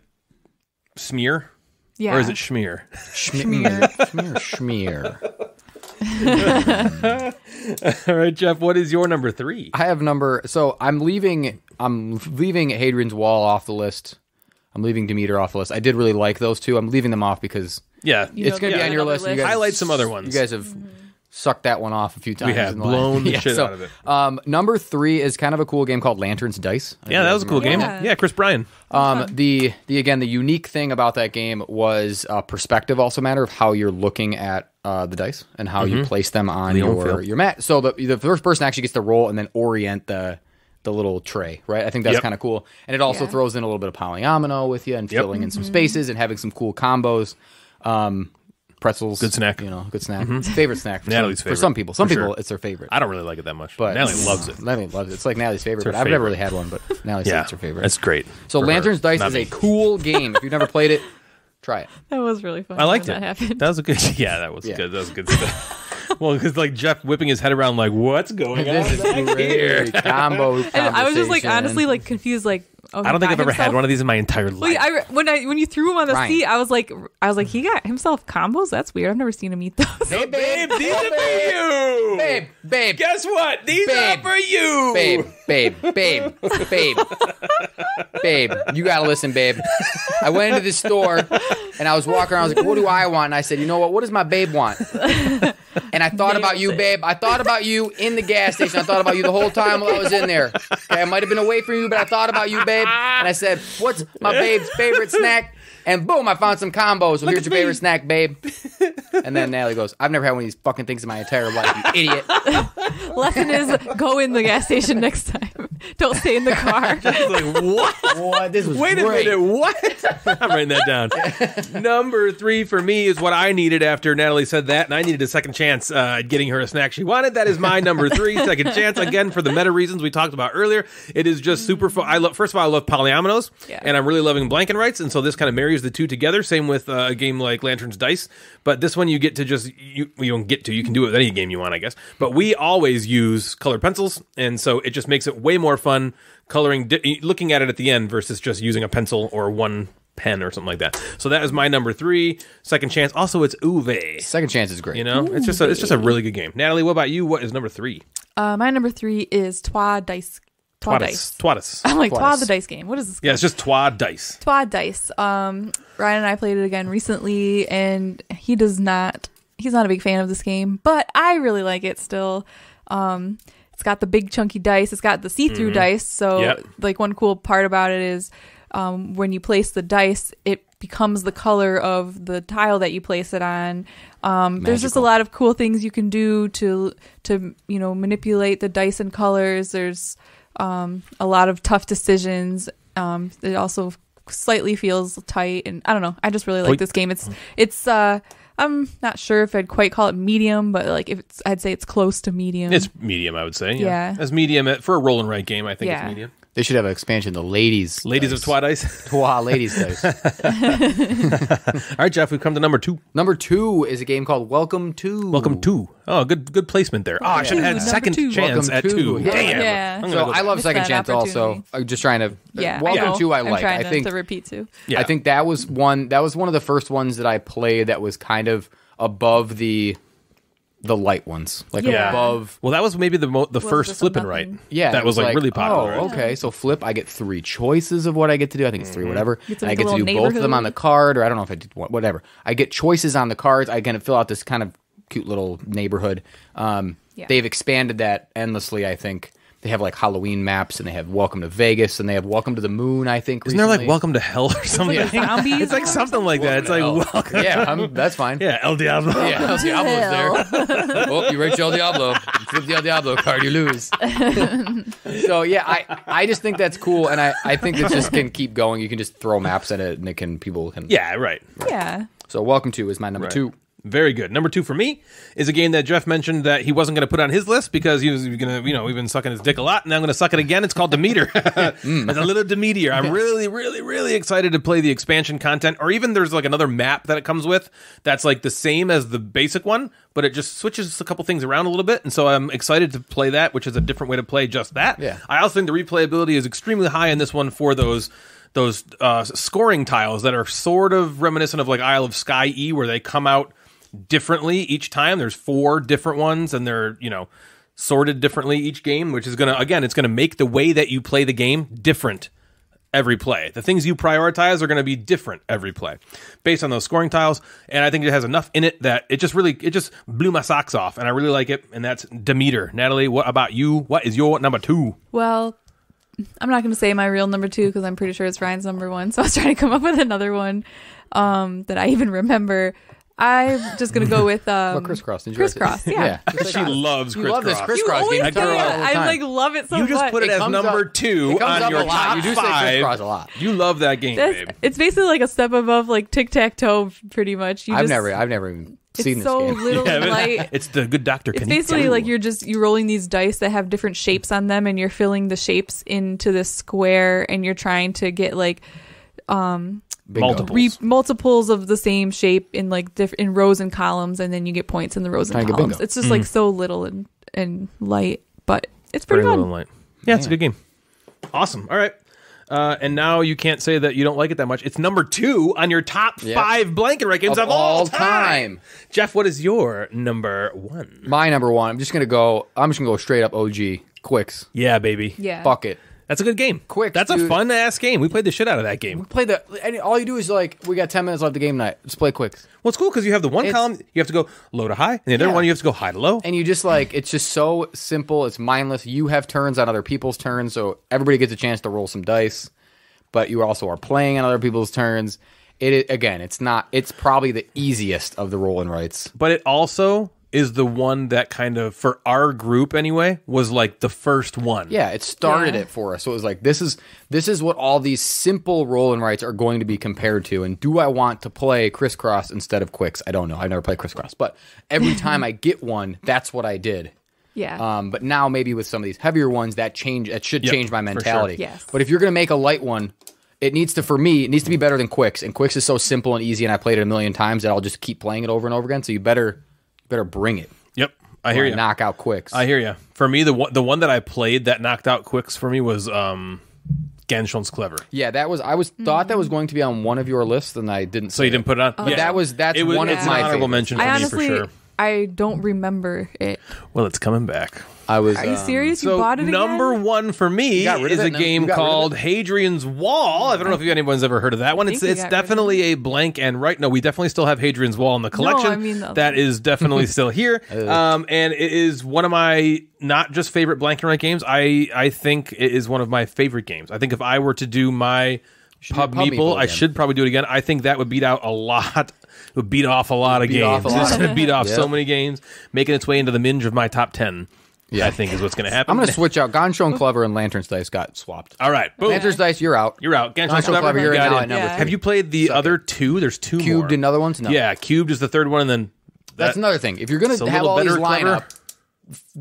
smear. Yeah. Or is it schmear? Schmear. Schmear. Mm. Schmear. All right, Jeff, what is your number three? I have number. So I'm leaving. I'm leaving Hadrian's Wall off the list. I'm leaving Demeter off the list. I did really like those two. I'm leaving them off because Yeah. You it's going to the be on your other list. You guys, Highlight some other ones. You guys have mm-hmm. Sucked that one off a few times. We have in the blown the Yeah, shit so, out of it. Um, number three is kind of a cool game called Lanterns Dice. I Yeah, that was a cool game. Yeah. Yeah, Chris Bryan. Um, the the again the unique thing about that game was uh, perspective also matter of how you're looking at uh, the dice and how you place them on Leon your your mat. So the the first person actually gets to roll and then orient the the little tray, right? I think that's Yep. kind of cool, and it also Yeah. throws in a little bit of polyomino with you and Yep. filling in some spaces and having some cool combos. Um, pretzels, Good snack. You know, good snack. Mm-hmm. Favorite snack for, Natalie's some, favorite, for some people. Some for people sure. it's their favorite. I don't really like it that much. But Natalie loves it. Natalie loves it. It's like Natalie's favorite, her but I've never really had one. But Natalie says Yeah, it's her favorite. That's great. So for her, Lanterns Dice not is me. a cool game. If you've never played it, try it. That was really fun. I liked when it. That happened. That was a good. Yeah, that was Yeah. good. That was good stuff. well, because like Jeff whipping his head around, like, what's going on This is back great. Combo. and I was just like conversation. honestly like confused. Like oh, I don't think I've ever had one of these in my entire life. Wait, I, when I when you threw him on the Ryan. seat, I was like, I was like, he got himself combos. That's weird. I've never seen him eat those. Hey, babe, these are for you. babe, babe, Guess what? These Babe. are for you. babe, babe, babe, babe, babe. You gotta listen, babe. I went into the store and I was walking around. I was like, "What do I want?" And I said, "You know what? What does my babe want?" And I thought about you, babe. I thought about you in the gas station. I thought about you the whole time while I was in there. Okay, I might have been away from you, but I thought about you, babe. And I said, "What's my babe's favorite snack?" And boom, I found some combos. So here's your favorite snack, babe. And then Natalie goes, "I've never had one of these fucking things in my entire life, you idiot." Lesson is go in the gas station next time. Don't stay in the car. like what? What? This was Wait a minute, what? I'm writing that down. Number three for me is what I needed after Natalie said that, and I needed a second chance uh, at getting her a snack she wanted. That is my number three, second chance. Again, for the meta reasons we talked about earlier, it is just super fun. I love. First of all, I love polyominoes, Yeah. and I'm really loving blank and writes, and so this kind of marries the two together. Same with uh, a game like Lanterns Dice, but this one you get to just you, you don't get to. You can do it with any game you want, I guess. But we always use colored pencils, and so it just makes it way more fun coloring, di- looking at it at the end versus just using a pencil or one pen or something like that. So that is my number three. Second chance. Also, it's Uwe. Second chance is great. You know, it's just a, it's just a really good game. Natalie, what about you? What is number three? Uh, my number three is Troyes Dice. Troyes Dice. I'm like Troyes the dice game. What is this? Yeah, it's just Troyes Dice. Troyes Dice. Um, Ryan and I played it again recently, and he does not. He's not a big fan of this game, but I really like it still. Um, it's got the big chunky dice. It's got the see-through dice. So. Yep. like one cool part about it is um, when you place the dice, it becomes the color of the tile that you place it on. Um, there's just a lot of cool things you can do to to you know manipulate the dice and colors. There's um, a lot of tough decisions. Um, it also slightly feels tight, and I don't know. I just really like this game. It's it's. Uh, I'm not sure if I'd quite call it medium, but like if it's, I'd say it's close to medium. It's medium, I would say. Yeah. As medium for a roll and write game, I think Yeah. it's medium. They should have an expansion. The ladies, Ladies of dice. Twilight. Wow, ladies dice. All right, Jeff, we've come to number two. Number two is a game called Welcome to. Welcome to. Oh, good good placement there. Oh, I should have had Number second two. chance Welcome at to. two. Yeah. Damn. Yeah. I'm gonna So go I love Missed Second that Chance also. opportunity. I'm just trying to. Uh, yeah, Welcome I know. to I I'm like. trying I to, think to repeat too. Yeah. I think that was one. That was one of the first ones that I played that was kind of above the the light ones, like Yeah. above. Well, that was maybe the mo- the Was first just flipping right. Yeah, that was like, really popular. Oh, okay. So flip, I get three choices of what I get to do. I think it's 3 Mm-hmm. whatever. Get to And I get to do both of them on the card, or I don't know if I did one, whatever. I get choices on the cards. I can fill out this kind of cute little neighborhood. Um, Yeah. They've expanded that endlessly. I think they have like Halloween maps, and they have Welcome to Vegas, and they have Welcome to the Moon. I think Isn't there like. Welcome to Hell or something? like zombies it's like something like that. It's like welcome. yeah, I'm, that's fine. Yeah, El Diablo. Yeah, El Diablo's there. oh, you rate El Diablo. You flip the El Diablo card, you lose. so yeah, I I just think that's cool, and I I think it just can keep going. You can just throw maps at it, and it can people can. Yeah, right. Yeah. So welcome to is my number two. Very good. Number two for me is a game that Jeff mentioned that he wasn't going to put on his list because he was going to, you know, we've been sucking his dick a lot, and I'm going to suck it again. It's called Demeter. Mm. It's a little Demeter. I'm really, really, really excited to play the expansion content, or even there's like another map that it comes with that's like the same as the basic one, but it just switches a couple things around a little bit, and so I'm excited to play that, which is a different way to play just that. Yeah. I also think the replayability is extremely high in this one for those those uh, scoring tiles that are sort of reminiscent of like Isle of Skye E, where they come out differently each time. There's four different ones, and they're you know sorted differently each game, which is gonna again, it's gonna make the way that you play the game different every play. The things you prioritize are going to be different every play based on those scoring tiles. And I think it has enough in it that it just really, it just blew my socks off. And I really like it. And that's Demeter. Natalie, what about you? What is your number two? Well, I'm not going to say my real number two because I'm pretty sure it's Ryan's number one. So I was trying to come up with another one um, that I even remember. I'm just going to go with um, What crisscross? Did you crisscross. it? Yeah. She loves You crisscross. love this You crisscross always game. say You it that. all the I like love it so much. You just much. put it, It as number up- two on your a lot. top You do say five. crisscross a lot. You love that game, That's- babe. it's basically like a step above like tic tac toe, pretty much. You I've just, never, I've never even seen It's this so game. little and light. It's the good doctor. It's Can basically like you're just you're rolling these dice that have different shapes on them, and you're filling the shapes into this square, and you're trying to get like Bingo. multiple. re- multiples of the same shape in like diff- in rows and columns, and then you get points in the rows Trying and to get columns. bingo. It's just like so little and and light, but it's pretty Very fun. little light. Yeah, it's a good game. Awesome. All right. Uh, and now you can't say that you don't like it that much. It's number two on your top Yep. five blanket rankings of, Of all all time. time. Jeff, what is your number one? My number one. I'm just gonna go. I'm just gonna go straight up OG Qwixx. Yeah, baby. Yeah, Fuck it. That's a good game. Quick, That's a fun ass game. We played the shit out of that game. We played the. And all you do is like, we got ten minutes left of game night. Just play quick. Well, it's cool because you have the one It's- column you have to go low to high, and the other Yeah. one you have to go high to low. and you just like it's just so simple it's mindless you have turns on other people's turns so everybody gets a chance to roll some dice but you also are playing on other people's turns it again it's not it's probably the easiest of the roll and writes but it also is the one that kind of, for our group anyway, was like the first one. yeah it started Yeah. it for us so it was like this is this is what all these simple roll and writes are going to be compared to and do i want to play crisscross instead of Qwixx i don't know i've never played crisscross but every time i get one that's what i did yeah. Um, but now maybe with some of these heavier ones, that change that should Yep, change my for sure. mentality. Yes. But if you're gonna make a light one, it needs to for me it needs to be better than Qwixx. And Qwixx is so simple and easy, and I played it a million times that I'll just keep playing it over and over again. So you better better bring it. Yep. I hear you. Knock out Qwixx. I hear you. For me, the one, the one that I played that knocked out Qwixx for me was um, Ganshon's Clever. yeah, that was I was thought that was going to be on one of your lists, and I didn't. So you didn't put it on? But that was that's it was, one it's of an my honorable favorites. mention for I me honestly, for sure. I don't remember it. Well, it's coming back. I was. Are you um, serious? You So bought it again? number one for me got is a it game You got rid of called? Hadrian's Wall. I don't know if anyone's ever heard of that one. It's think we it's got rid of definitely a blank and write. No, we definitely still have Hadrian's Wall in the collection. I mean the- that is definitely still here. Um, and it is one of my not just favorite blank and write games. I I think it is one of my favorite games. I think if I were to do my pub, Pub meeple, Meeple I should probably do it again. I think that would beat out a lot. Would beat off a lot of beat games. off lot It's going to beat off so many games, making its way into the minge of my top ten. Yeah. I think is what's going to happen. I'm going to switch out. Goncho and Clever and Lanterns Dice got swapped. All right, boom. Lanterns Dice, you're out. You're out. Ganz Schön Ganshon Clever, Clever, you're you got now in. Yeah. Have you played the Suck other two? There's two Cubed more. and other ones? No. Yeah, Cubed is the third one, and then That's another thing. If you're going to have little all these better, line clever. up,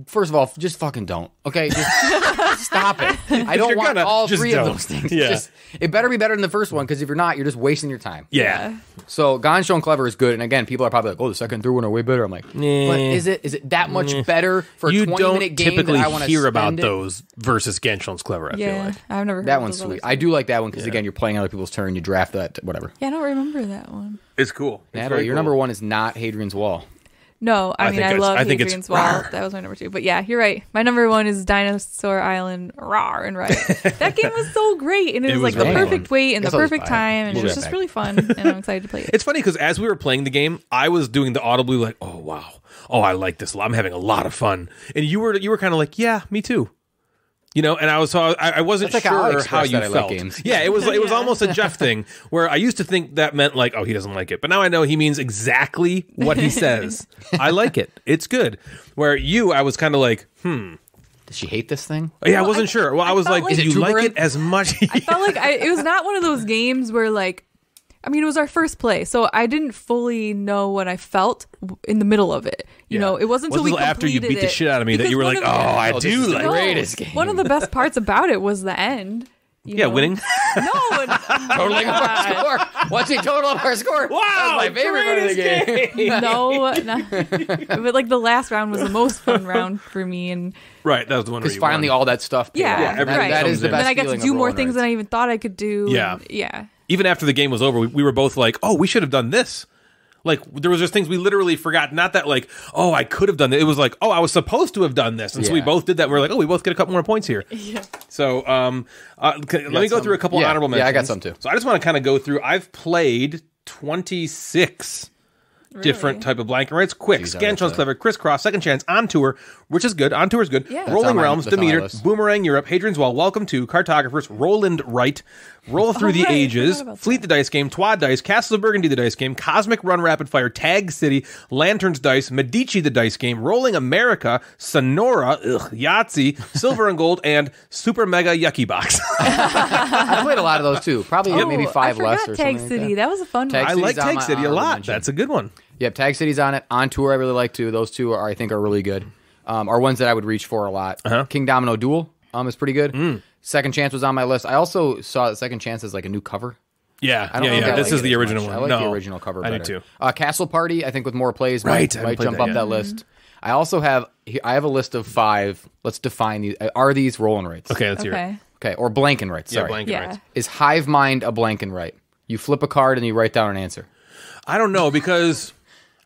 first of all, just fucking don't. Okay, just stop it. I don't want gonna, all three don't. of those things. Yeah. Just, it better be better than the first one because if you're not, you're just wasting your time. Yeah. So Ganz Schön Clever is good, and again, people are probably like, "Oh, the second and third one are way better." I'm like, but is it? Is it that much better for a You 20 don't minute game typically that I want to hear about it? those versus Genshel's clever. I feel Yeah, like. I've never heard That of one's sweet. two. I do like that one because again, you're playing other people's turn. You draft that, whatever. Yeah, I don't remember that one. It's cool. It's Natalie, your cool. number one is not Hadrian's Wall. No, I, I mean I love I think it's Hadrian's Wall. rawr. That was my number two. But yeah, you're right. My number one is Dinosaur Island. Rawr and Write. that game was so great, and it, It was was like the perfect fun. weight and the Guess I'll just perfect time, and We'll it was just back. really fun, and I'm excited to play it. It's funny because as we were playing the game, I was doing the audibly like, "Oh wow, oh I like this. I'm having a lot of fun," and you were you were kind of like, "Yeah, me too." You know, and I was so I, I wasn't That's like how I sure how express you that I like felt. games. Yeah, it was it was Yeah. almost a Jeff thing where I used to think that meant like, "Oh, he doesn't like it," but now I know he means exactly what he says. I like it. It's good. Where you, I was kind of like, "Hmm." Does she hate this thing? Yeah, I wasn't sure. Well, I, I was like, like- "Do you like it as much?" I felt like I, it was not one of those games where like I mean it was our first play, so I didn't fully know what I felt in the middle of it. You Yeah. know, it wasn't until we until after you completed beat the shit out of me that you were like, of "Oh, the- I Oh, this do is the like." Greatest game. One of the best parts about it was the end. you Yeah, know? winning. No, and- Totaling up our score. What's he total up our score? Wow, That was my favorite part of the game. no, no. but like the last round was the most fun round for me, and Right, that was the one. Because finally, won. all that stuff. paid Yeah, off. Yeah, That- everything that the in. best. then I got to do more rolling things than I even thought I could do. Yeah. and- yeah. Even after the game was over, we, we were both like, "Oh, we should have done this." Like there was just things we literally forgot. Not that like, "Oh, I could have done it." It was like, "Oh, I was supposed to have done this," and so we Yeah. both did that. And we are like, "Oh, we both get a couple more points here." Yeah. So, um, uh, c- let me go through a couple Yeah. honorable Yeah, mentions. I got some too. So I just want to kind of go through. I've played twenty six. Different type of blank and writes. Quick, Jeez, Scan that's Clever, Crisscross, Second Chance, On Tour, which is good. On Tour is good. Yeah. Rolling my- Realms, my Demeter. Boomerang Europe, Hadrian's Wall, Welcome to, Cartographers, Rawr and Write, Roll Through the right, I Ages, forgot about Fleet the Dice Game, Troyes Dice, Castles of Burgundy the Dice Game, Cosmic Run Rapid Fire, Tag City, Lanterns Dice, Medici the Dice Game, Rolling America, Sonora, ugh, Yahtzee, Silver and Gold, and Super Mega Lucky Box. I played a lot of those too. Probably maybe Oh, five I less forgot or Tag something. City. Like that. that. was a fun Tag one. I like Tag City a lot. mention. That's a good one. Yep, Tag City's on it. On Tour, I really like too. Those two are, I think, are really good. Um, are ones that I would reach for a lot. Uh-huh. Kingdomino Duel um, is pretty good. Mm. Second Chance was on my list. I also saw that Second Chance is like a new cover. Yeah, I don't yeah, think yeah. I This like is the original much. one. I like no, the original cover. I do too. Uh, Castle Party, I think, with more plays, Right, might, might jump that up yet. that list. I also have. I have a list of five. Let's define these. Are these rolling rates? Okay, let's hear it. Okay. Okay, or blanking rights. Yeah, Sorry. blanket Yeah. rights. Is Hive Mind a blanking right? You flip a card and you write down an answer. I don't know because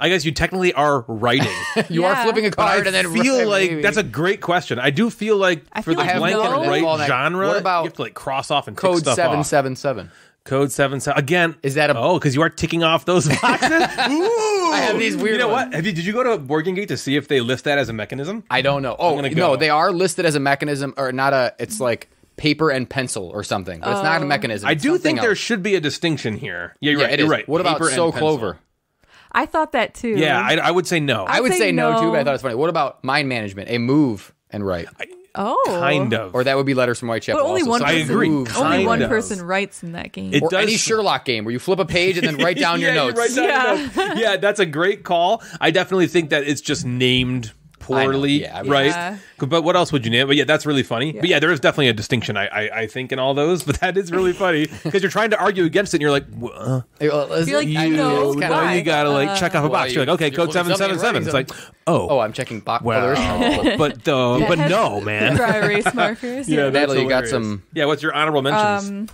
I guess you technically are writing. You Yeah. are flipping a But card and then feel like maybe. that's a great question. I do feel like I for feel the like blanket no. right genre, what about you have to like cross off and tick code stuff seven off. seven seven. Code seven seven again. Is that a- oh? Because you are ticking off those boxes. Ooh, I have these weird You know ones. what? Have you, did you go to Board Game Geek to see if they list that as a mechanism? I don't know. Oh gonna no, they are listed as a mechanism or not a. It's like paper and pencil or something, but it's not a Oh. mechanism. I do something think there should be a distinction here. Yeah, you're Yeah, right. it you're is. right. What about Paper and So pencil. Clover? I thought that too. Yeah, I, I would say no. I would say say no, too, but I thought it was funny. What about mind management? A move and write, oh, kind of. or that would be letters from Whitechapel. But only also. one So I person. agree. moves. Only Kind one of. person writes in that game. It or does- any Sherlock game where you flip a page and then write down your Yeah, you notes. write down your Yeah. notes. yeah, that's a great call. I definitely think that it's just named poorly, Yeah, right? Yeah. But what else would you name? But yeah, that's really funny. But yeah, there is definitely a distinction. I I, I think in all those, but that is really funny because you're trying to argue against it. and You're like, uh, You're like, you know, kinda well, you gotta like Uh, check off a well, box. You're you- like, okay, you're code flipping seven seven something seven. and It's like, oh, Oh, I'm checking box. well, but uh, but no, man. Dry erase markers. Yeah, Yeah. that's Natalie, you got some- Yeah, what's your honorable mentions? Um,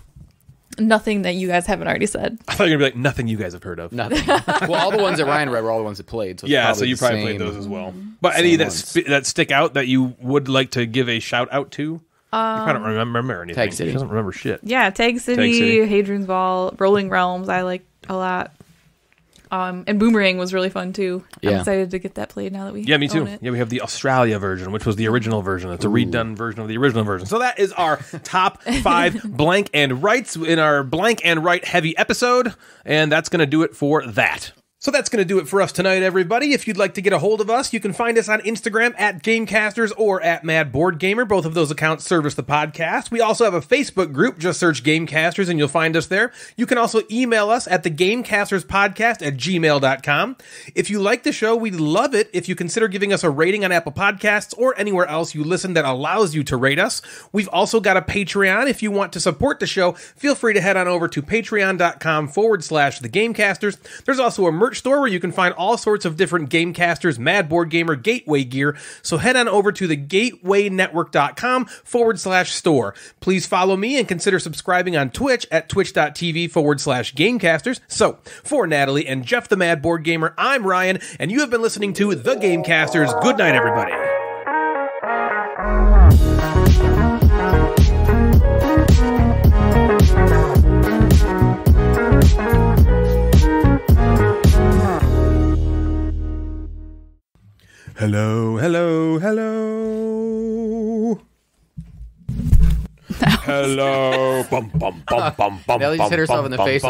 Nothing that you guys haven't already said. I thought you were gonna be like nothing you guys have heard of. Nothing. well, all the ones that Ryan read were all the ones that played. So Yeah, so you probably same. played those as well. But any that ones. sp- that stick out that you would like to give a shout out to? you probably don't remember, remember anything. Tag City. She doesn't remember shit. Yeah, Tag City, City. Hadrian's Wall, Rolling Realms. I like a lot. Um, and Boomerang was really fun too. I'm excited to get that played now that we Yeah, me too. own it. Yeah, we have the Australia version, which was the original version. It's a redone version of the original version. So that is our top five blank and writes in our blank and write heavy episode, and that's going to do it for that. So that's going to do it for us tonight, everybody. If you'd like to get a hold of us, you can find us on Instagram at Gamecasters or at Mad Board Gamer. Both of those accounts service the podcast. We also have a Facebook group. Just search Gamecasters and you'll find us there. You can also email us at the Podcast at gmail.com. If you like the show, we'd love it if you consider giving us a rating on Apple Podcasts or anywhere else you listen that allows you to rate us. We've also got a Patreon. If you want to support the show, feel free to head on over to patreon.com forward slash the Gamecasters. There's also a merch store where you can find all sorts of different Gamecasters, Mad Board Gamer, Gateway gear. So head on over to the gatewaynetwork.com forward slash store. Please follow me and consider subscribing on Twitch at twitch.tv forward slash Gamecasters. So for Natalie and Jeff the Mad Board Gamer, I'm Ryan, and you have been listening to The Gamecasters. Good night, everybody. Hello, hello, hello. hello. Bum, bum, bum, bum, bum, Nelly just hit herself bum, in the bum, face bum.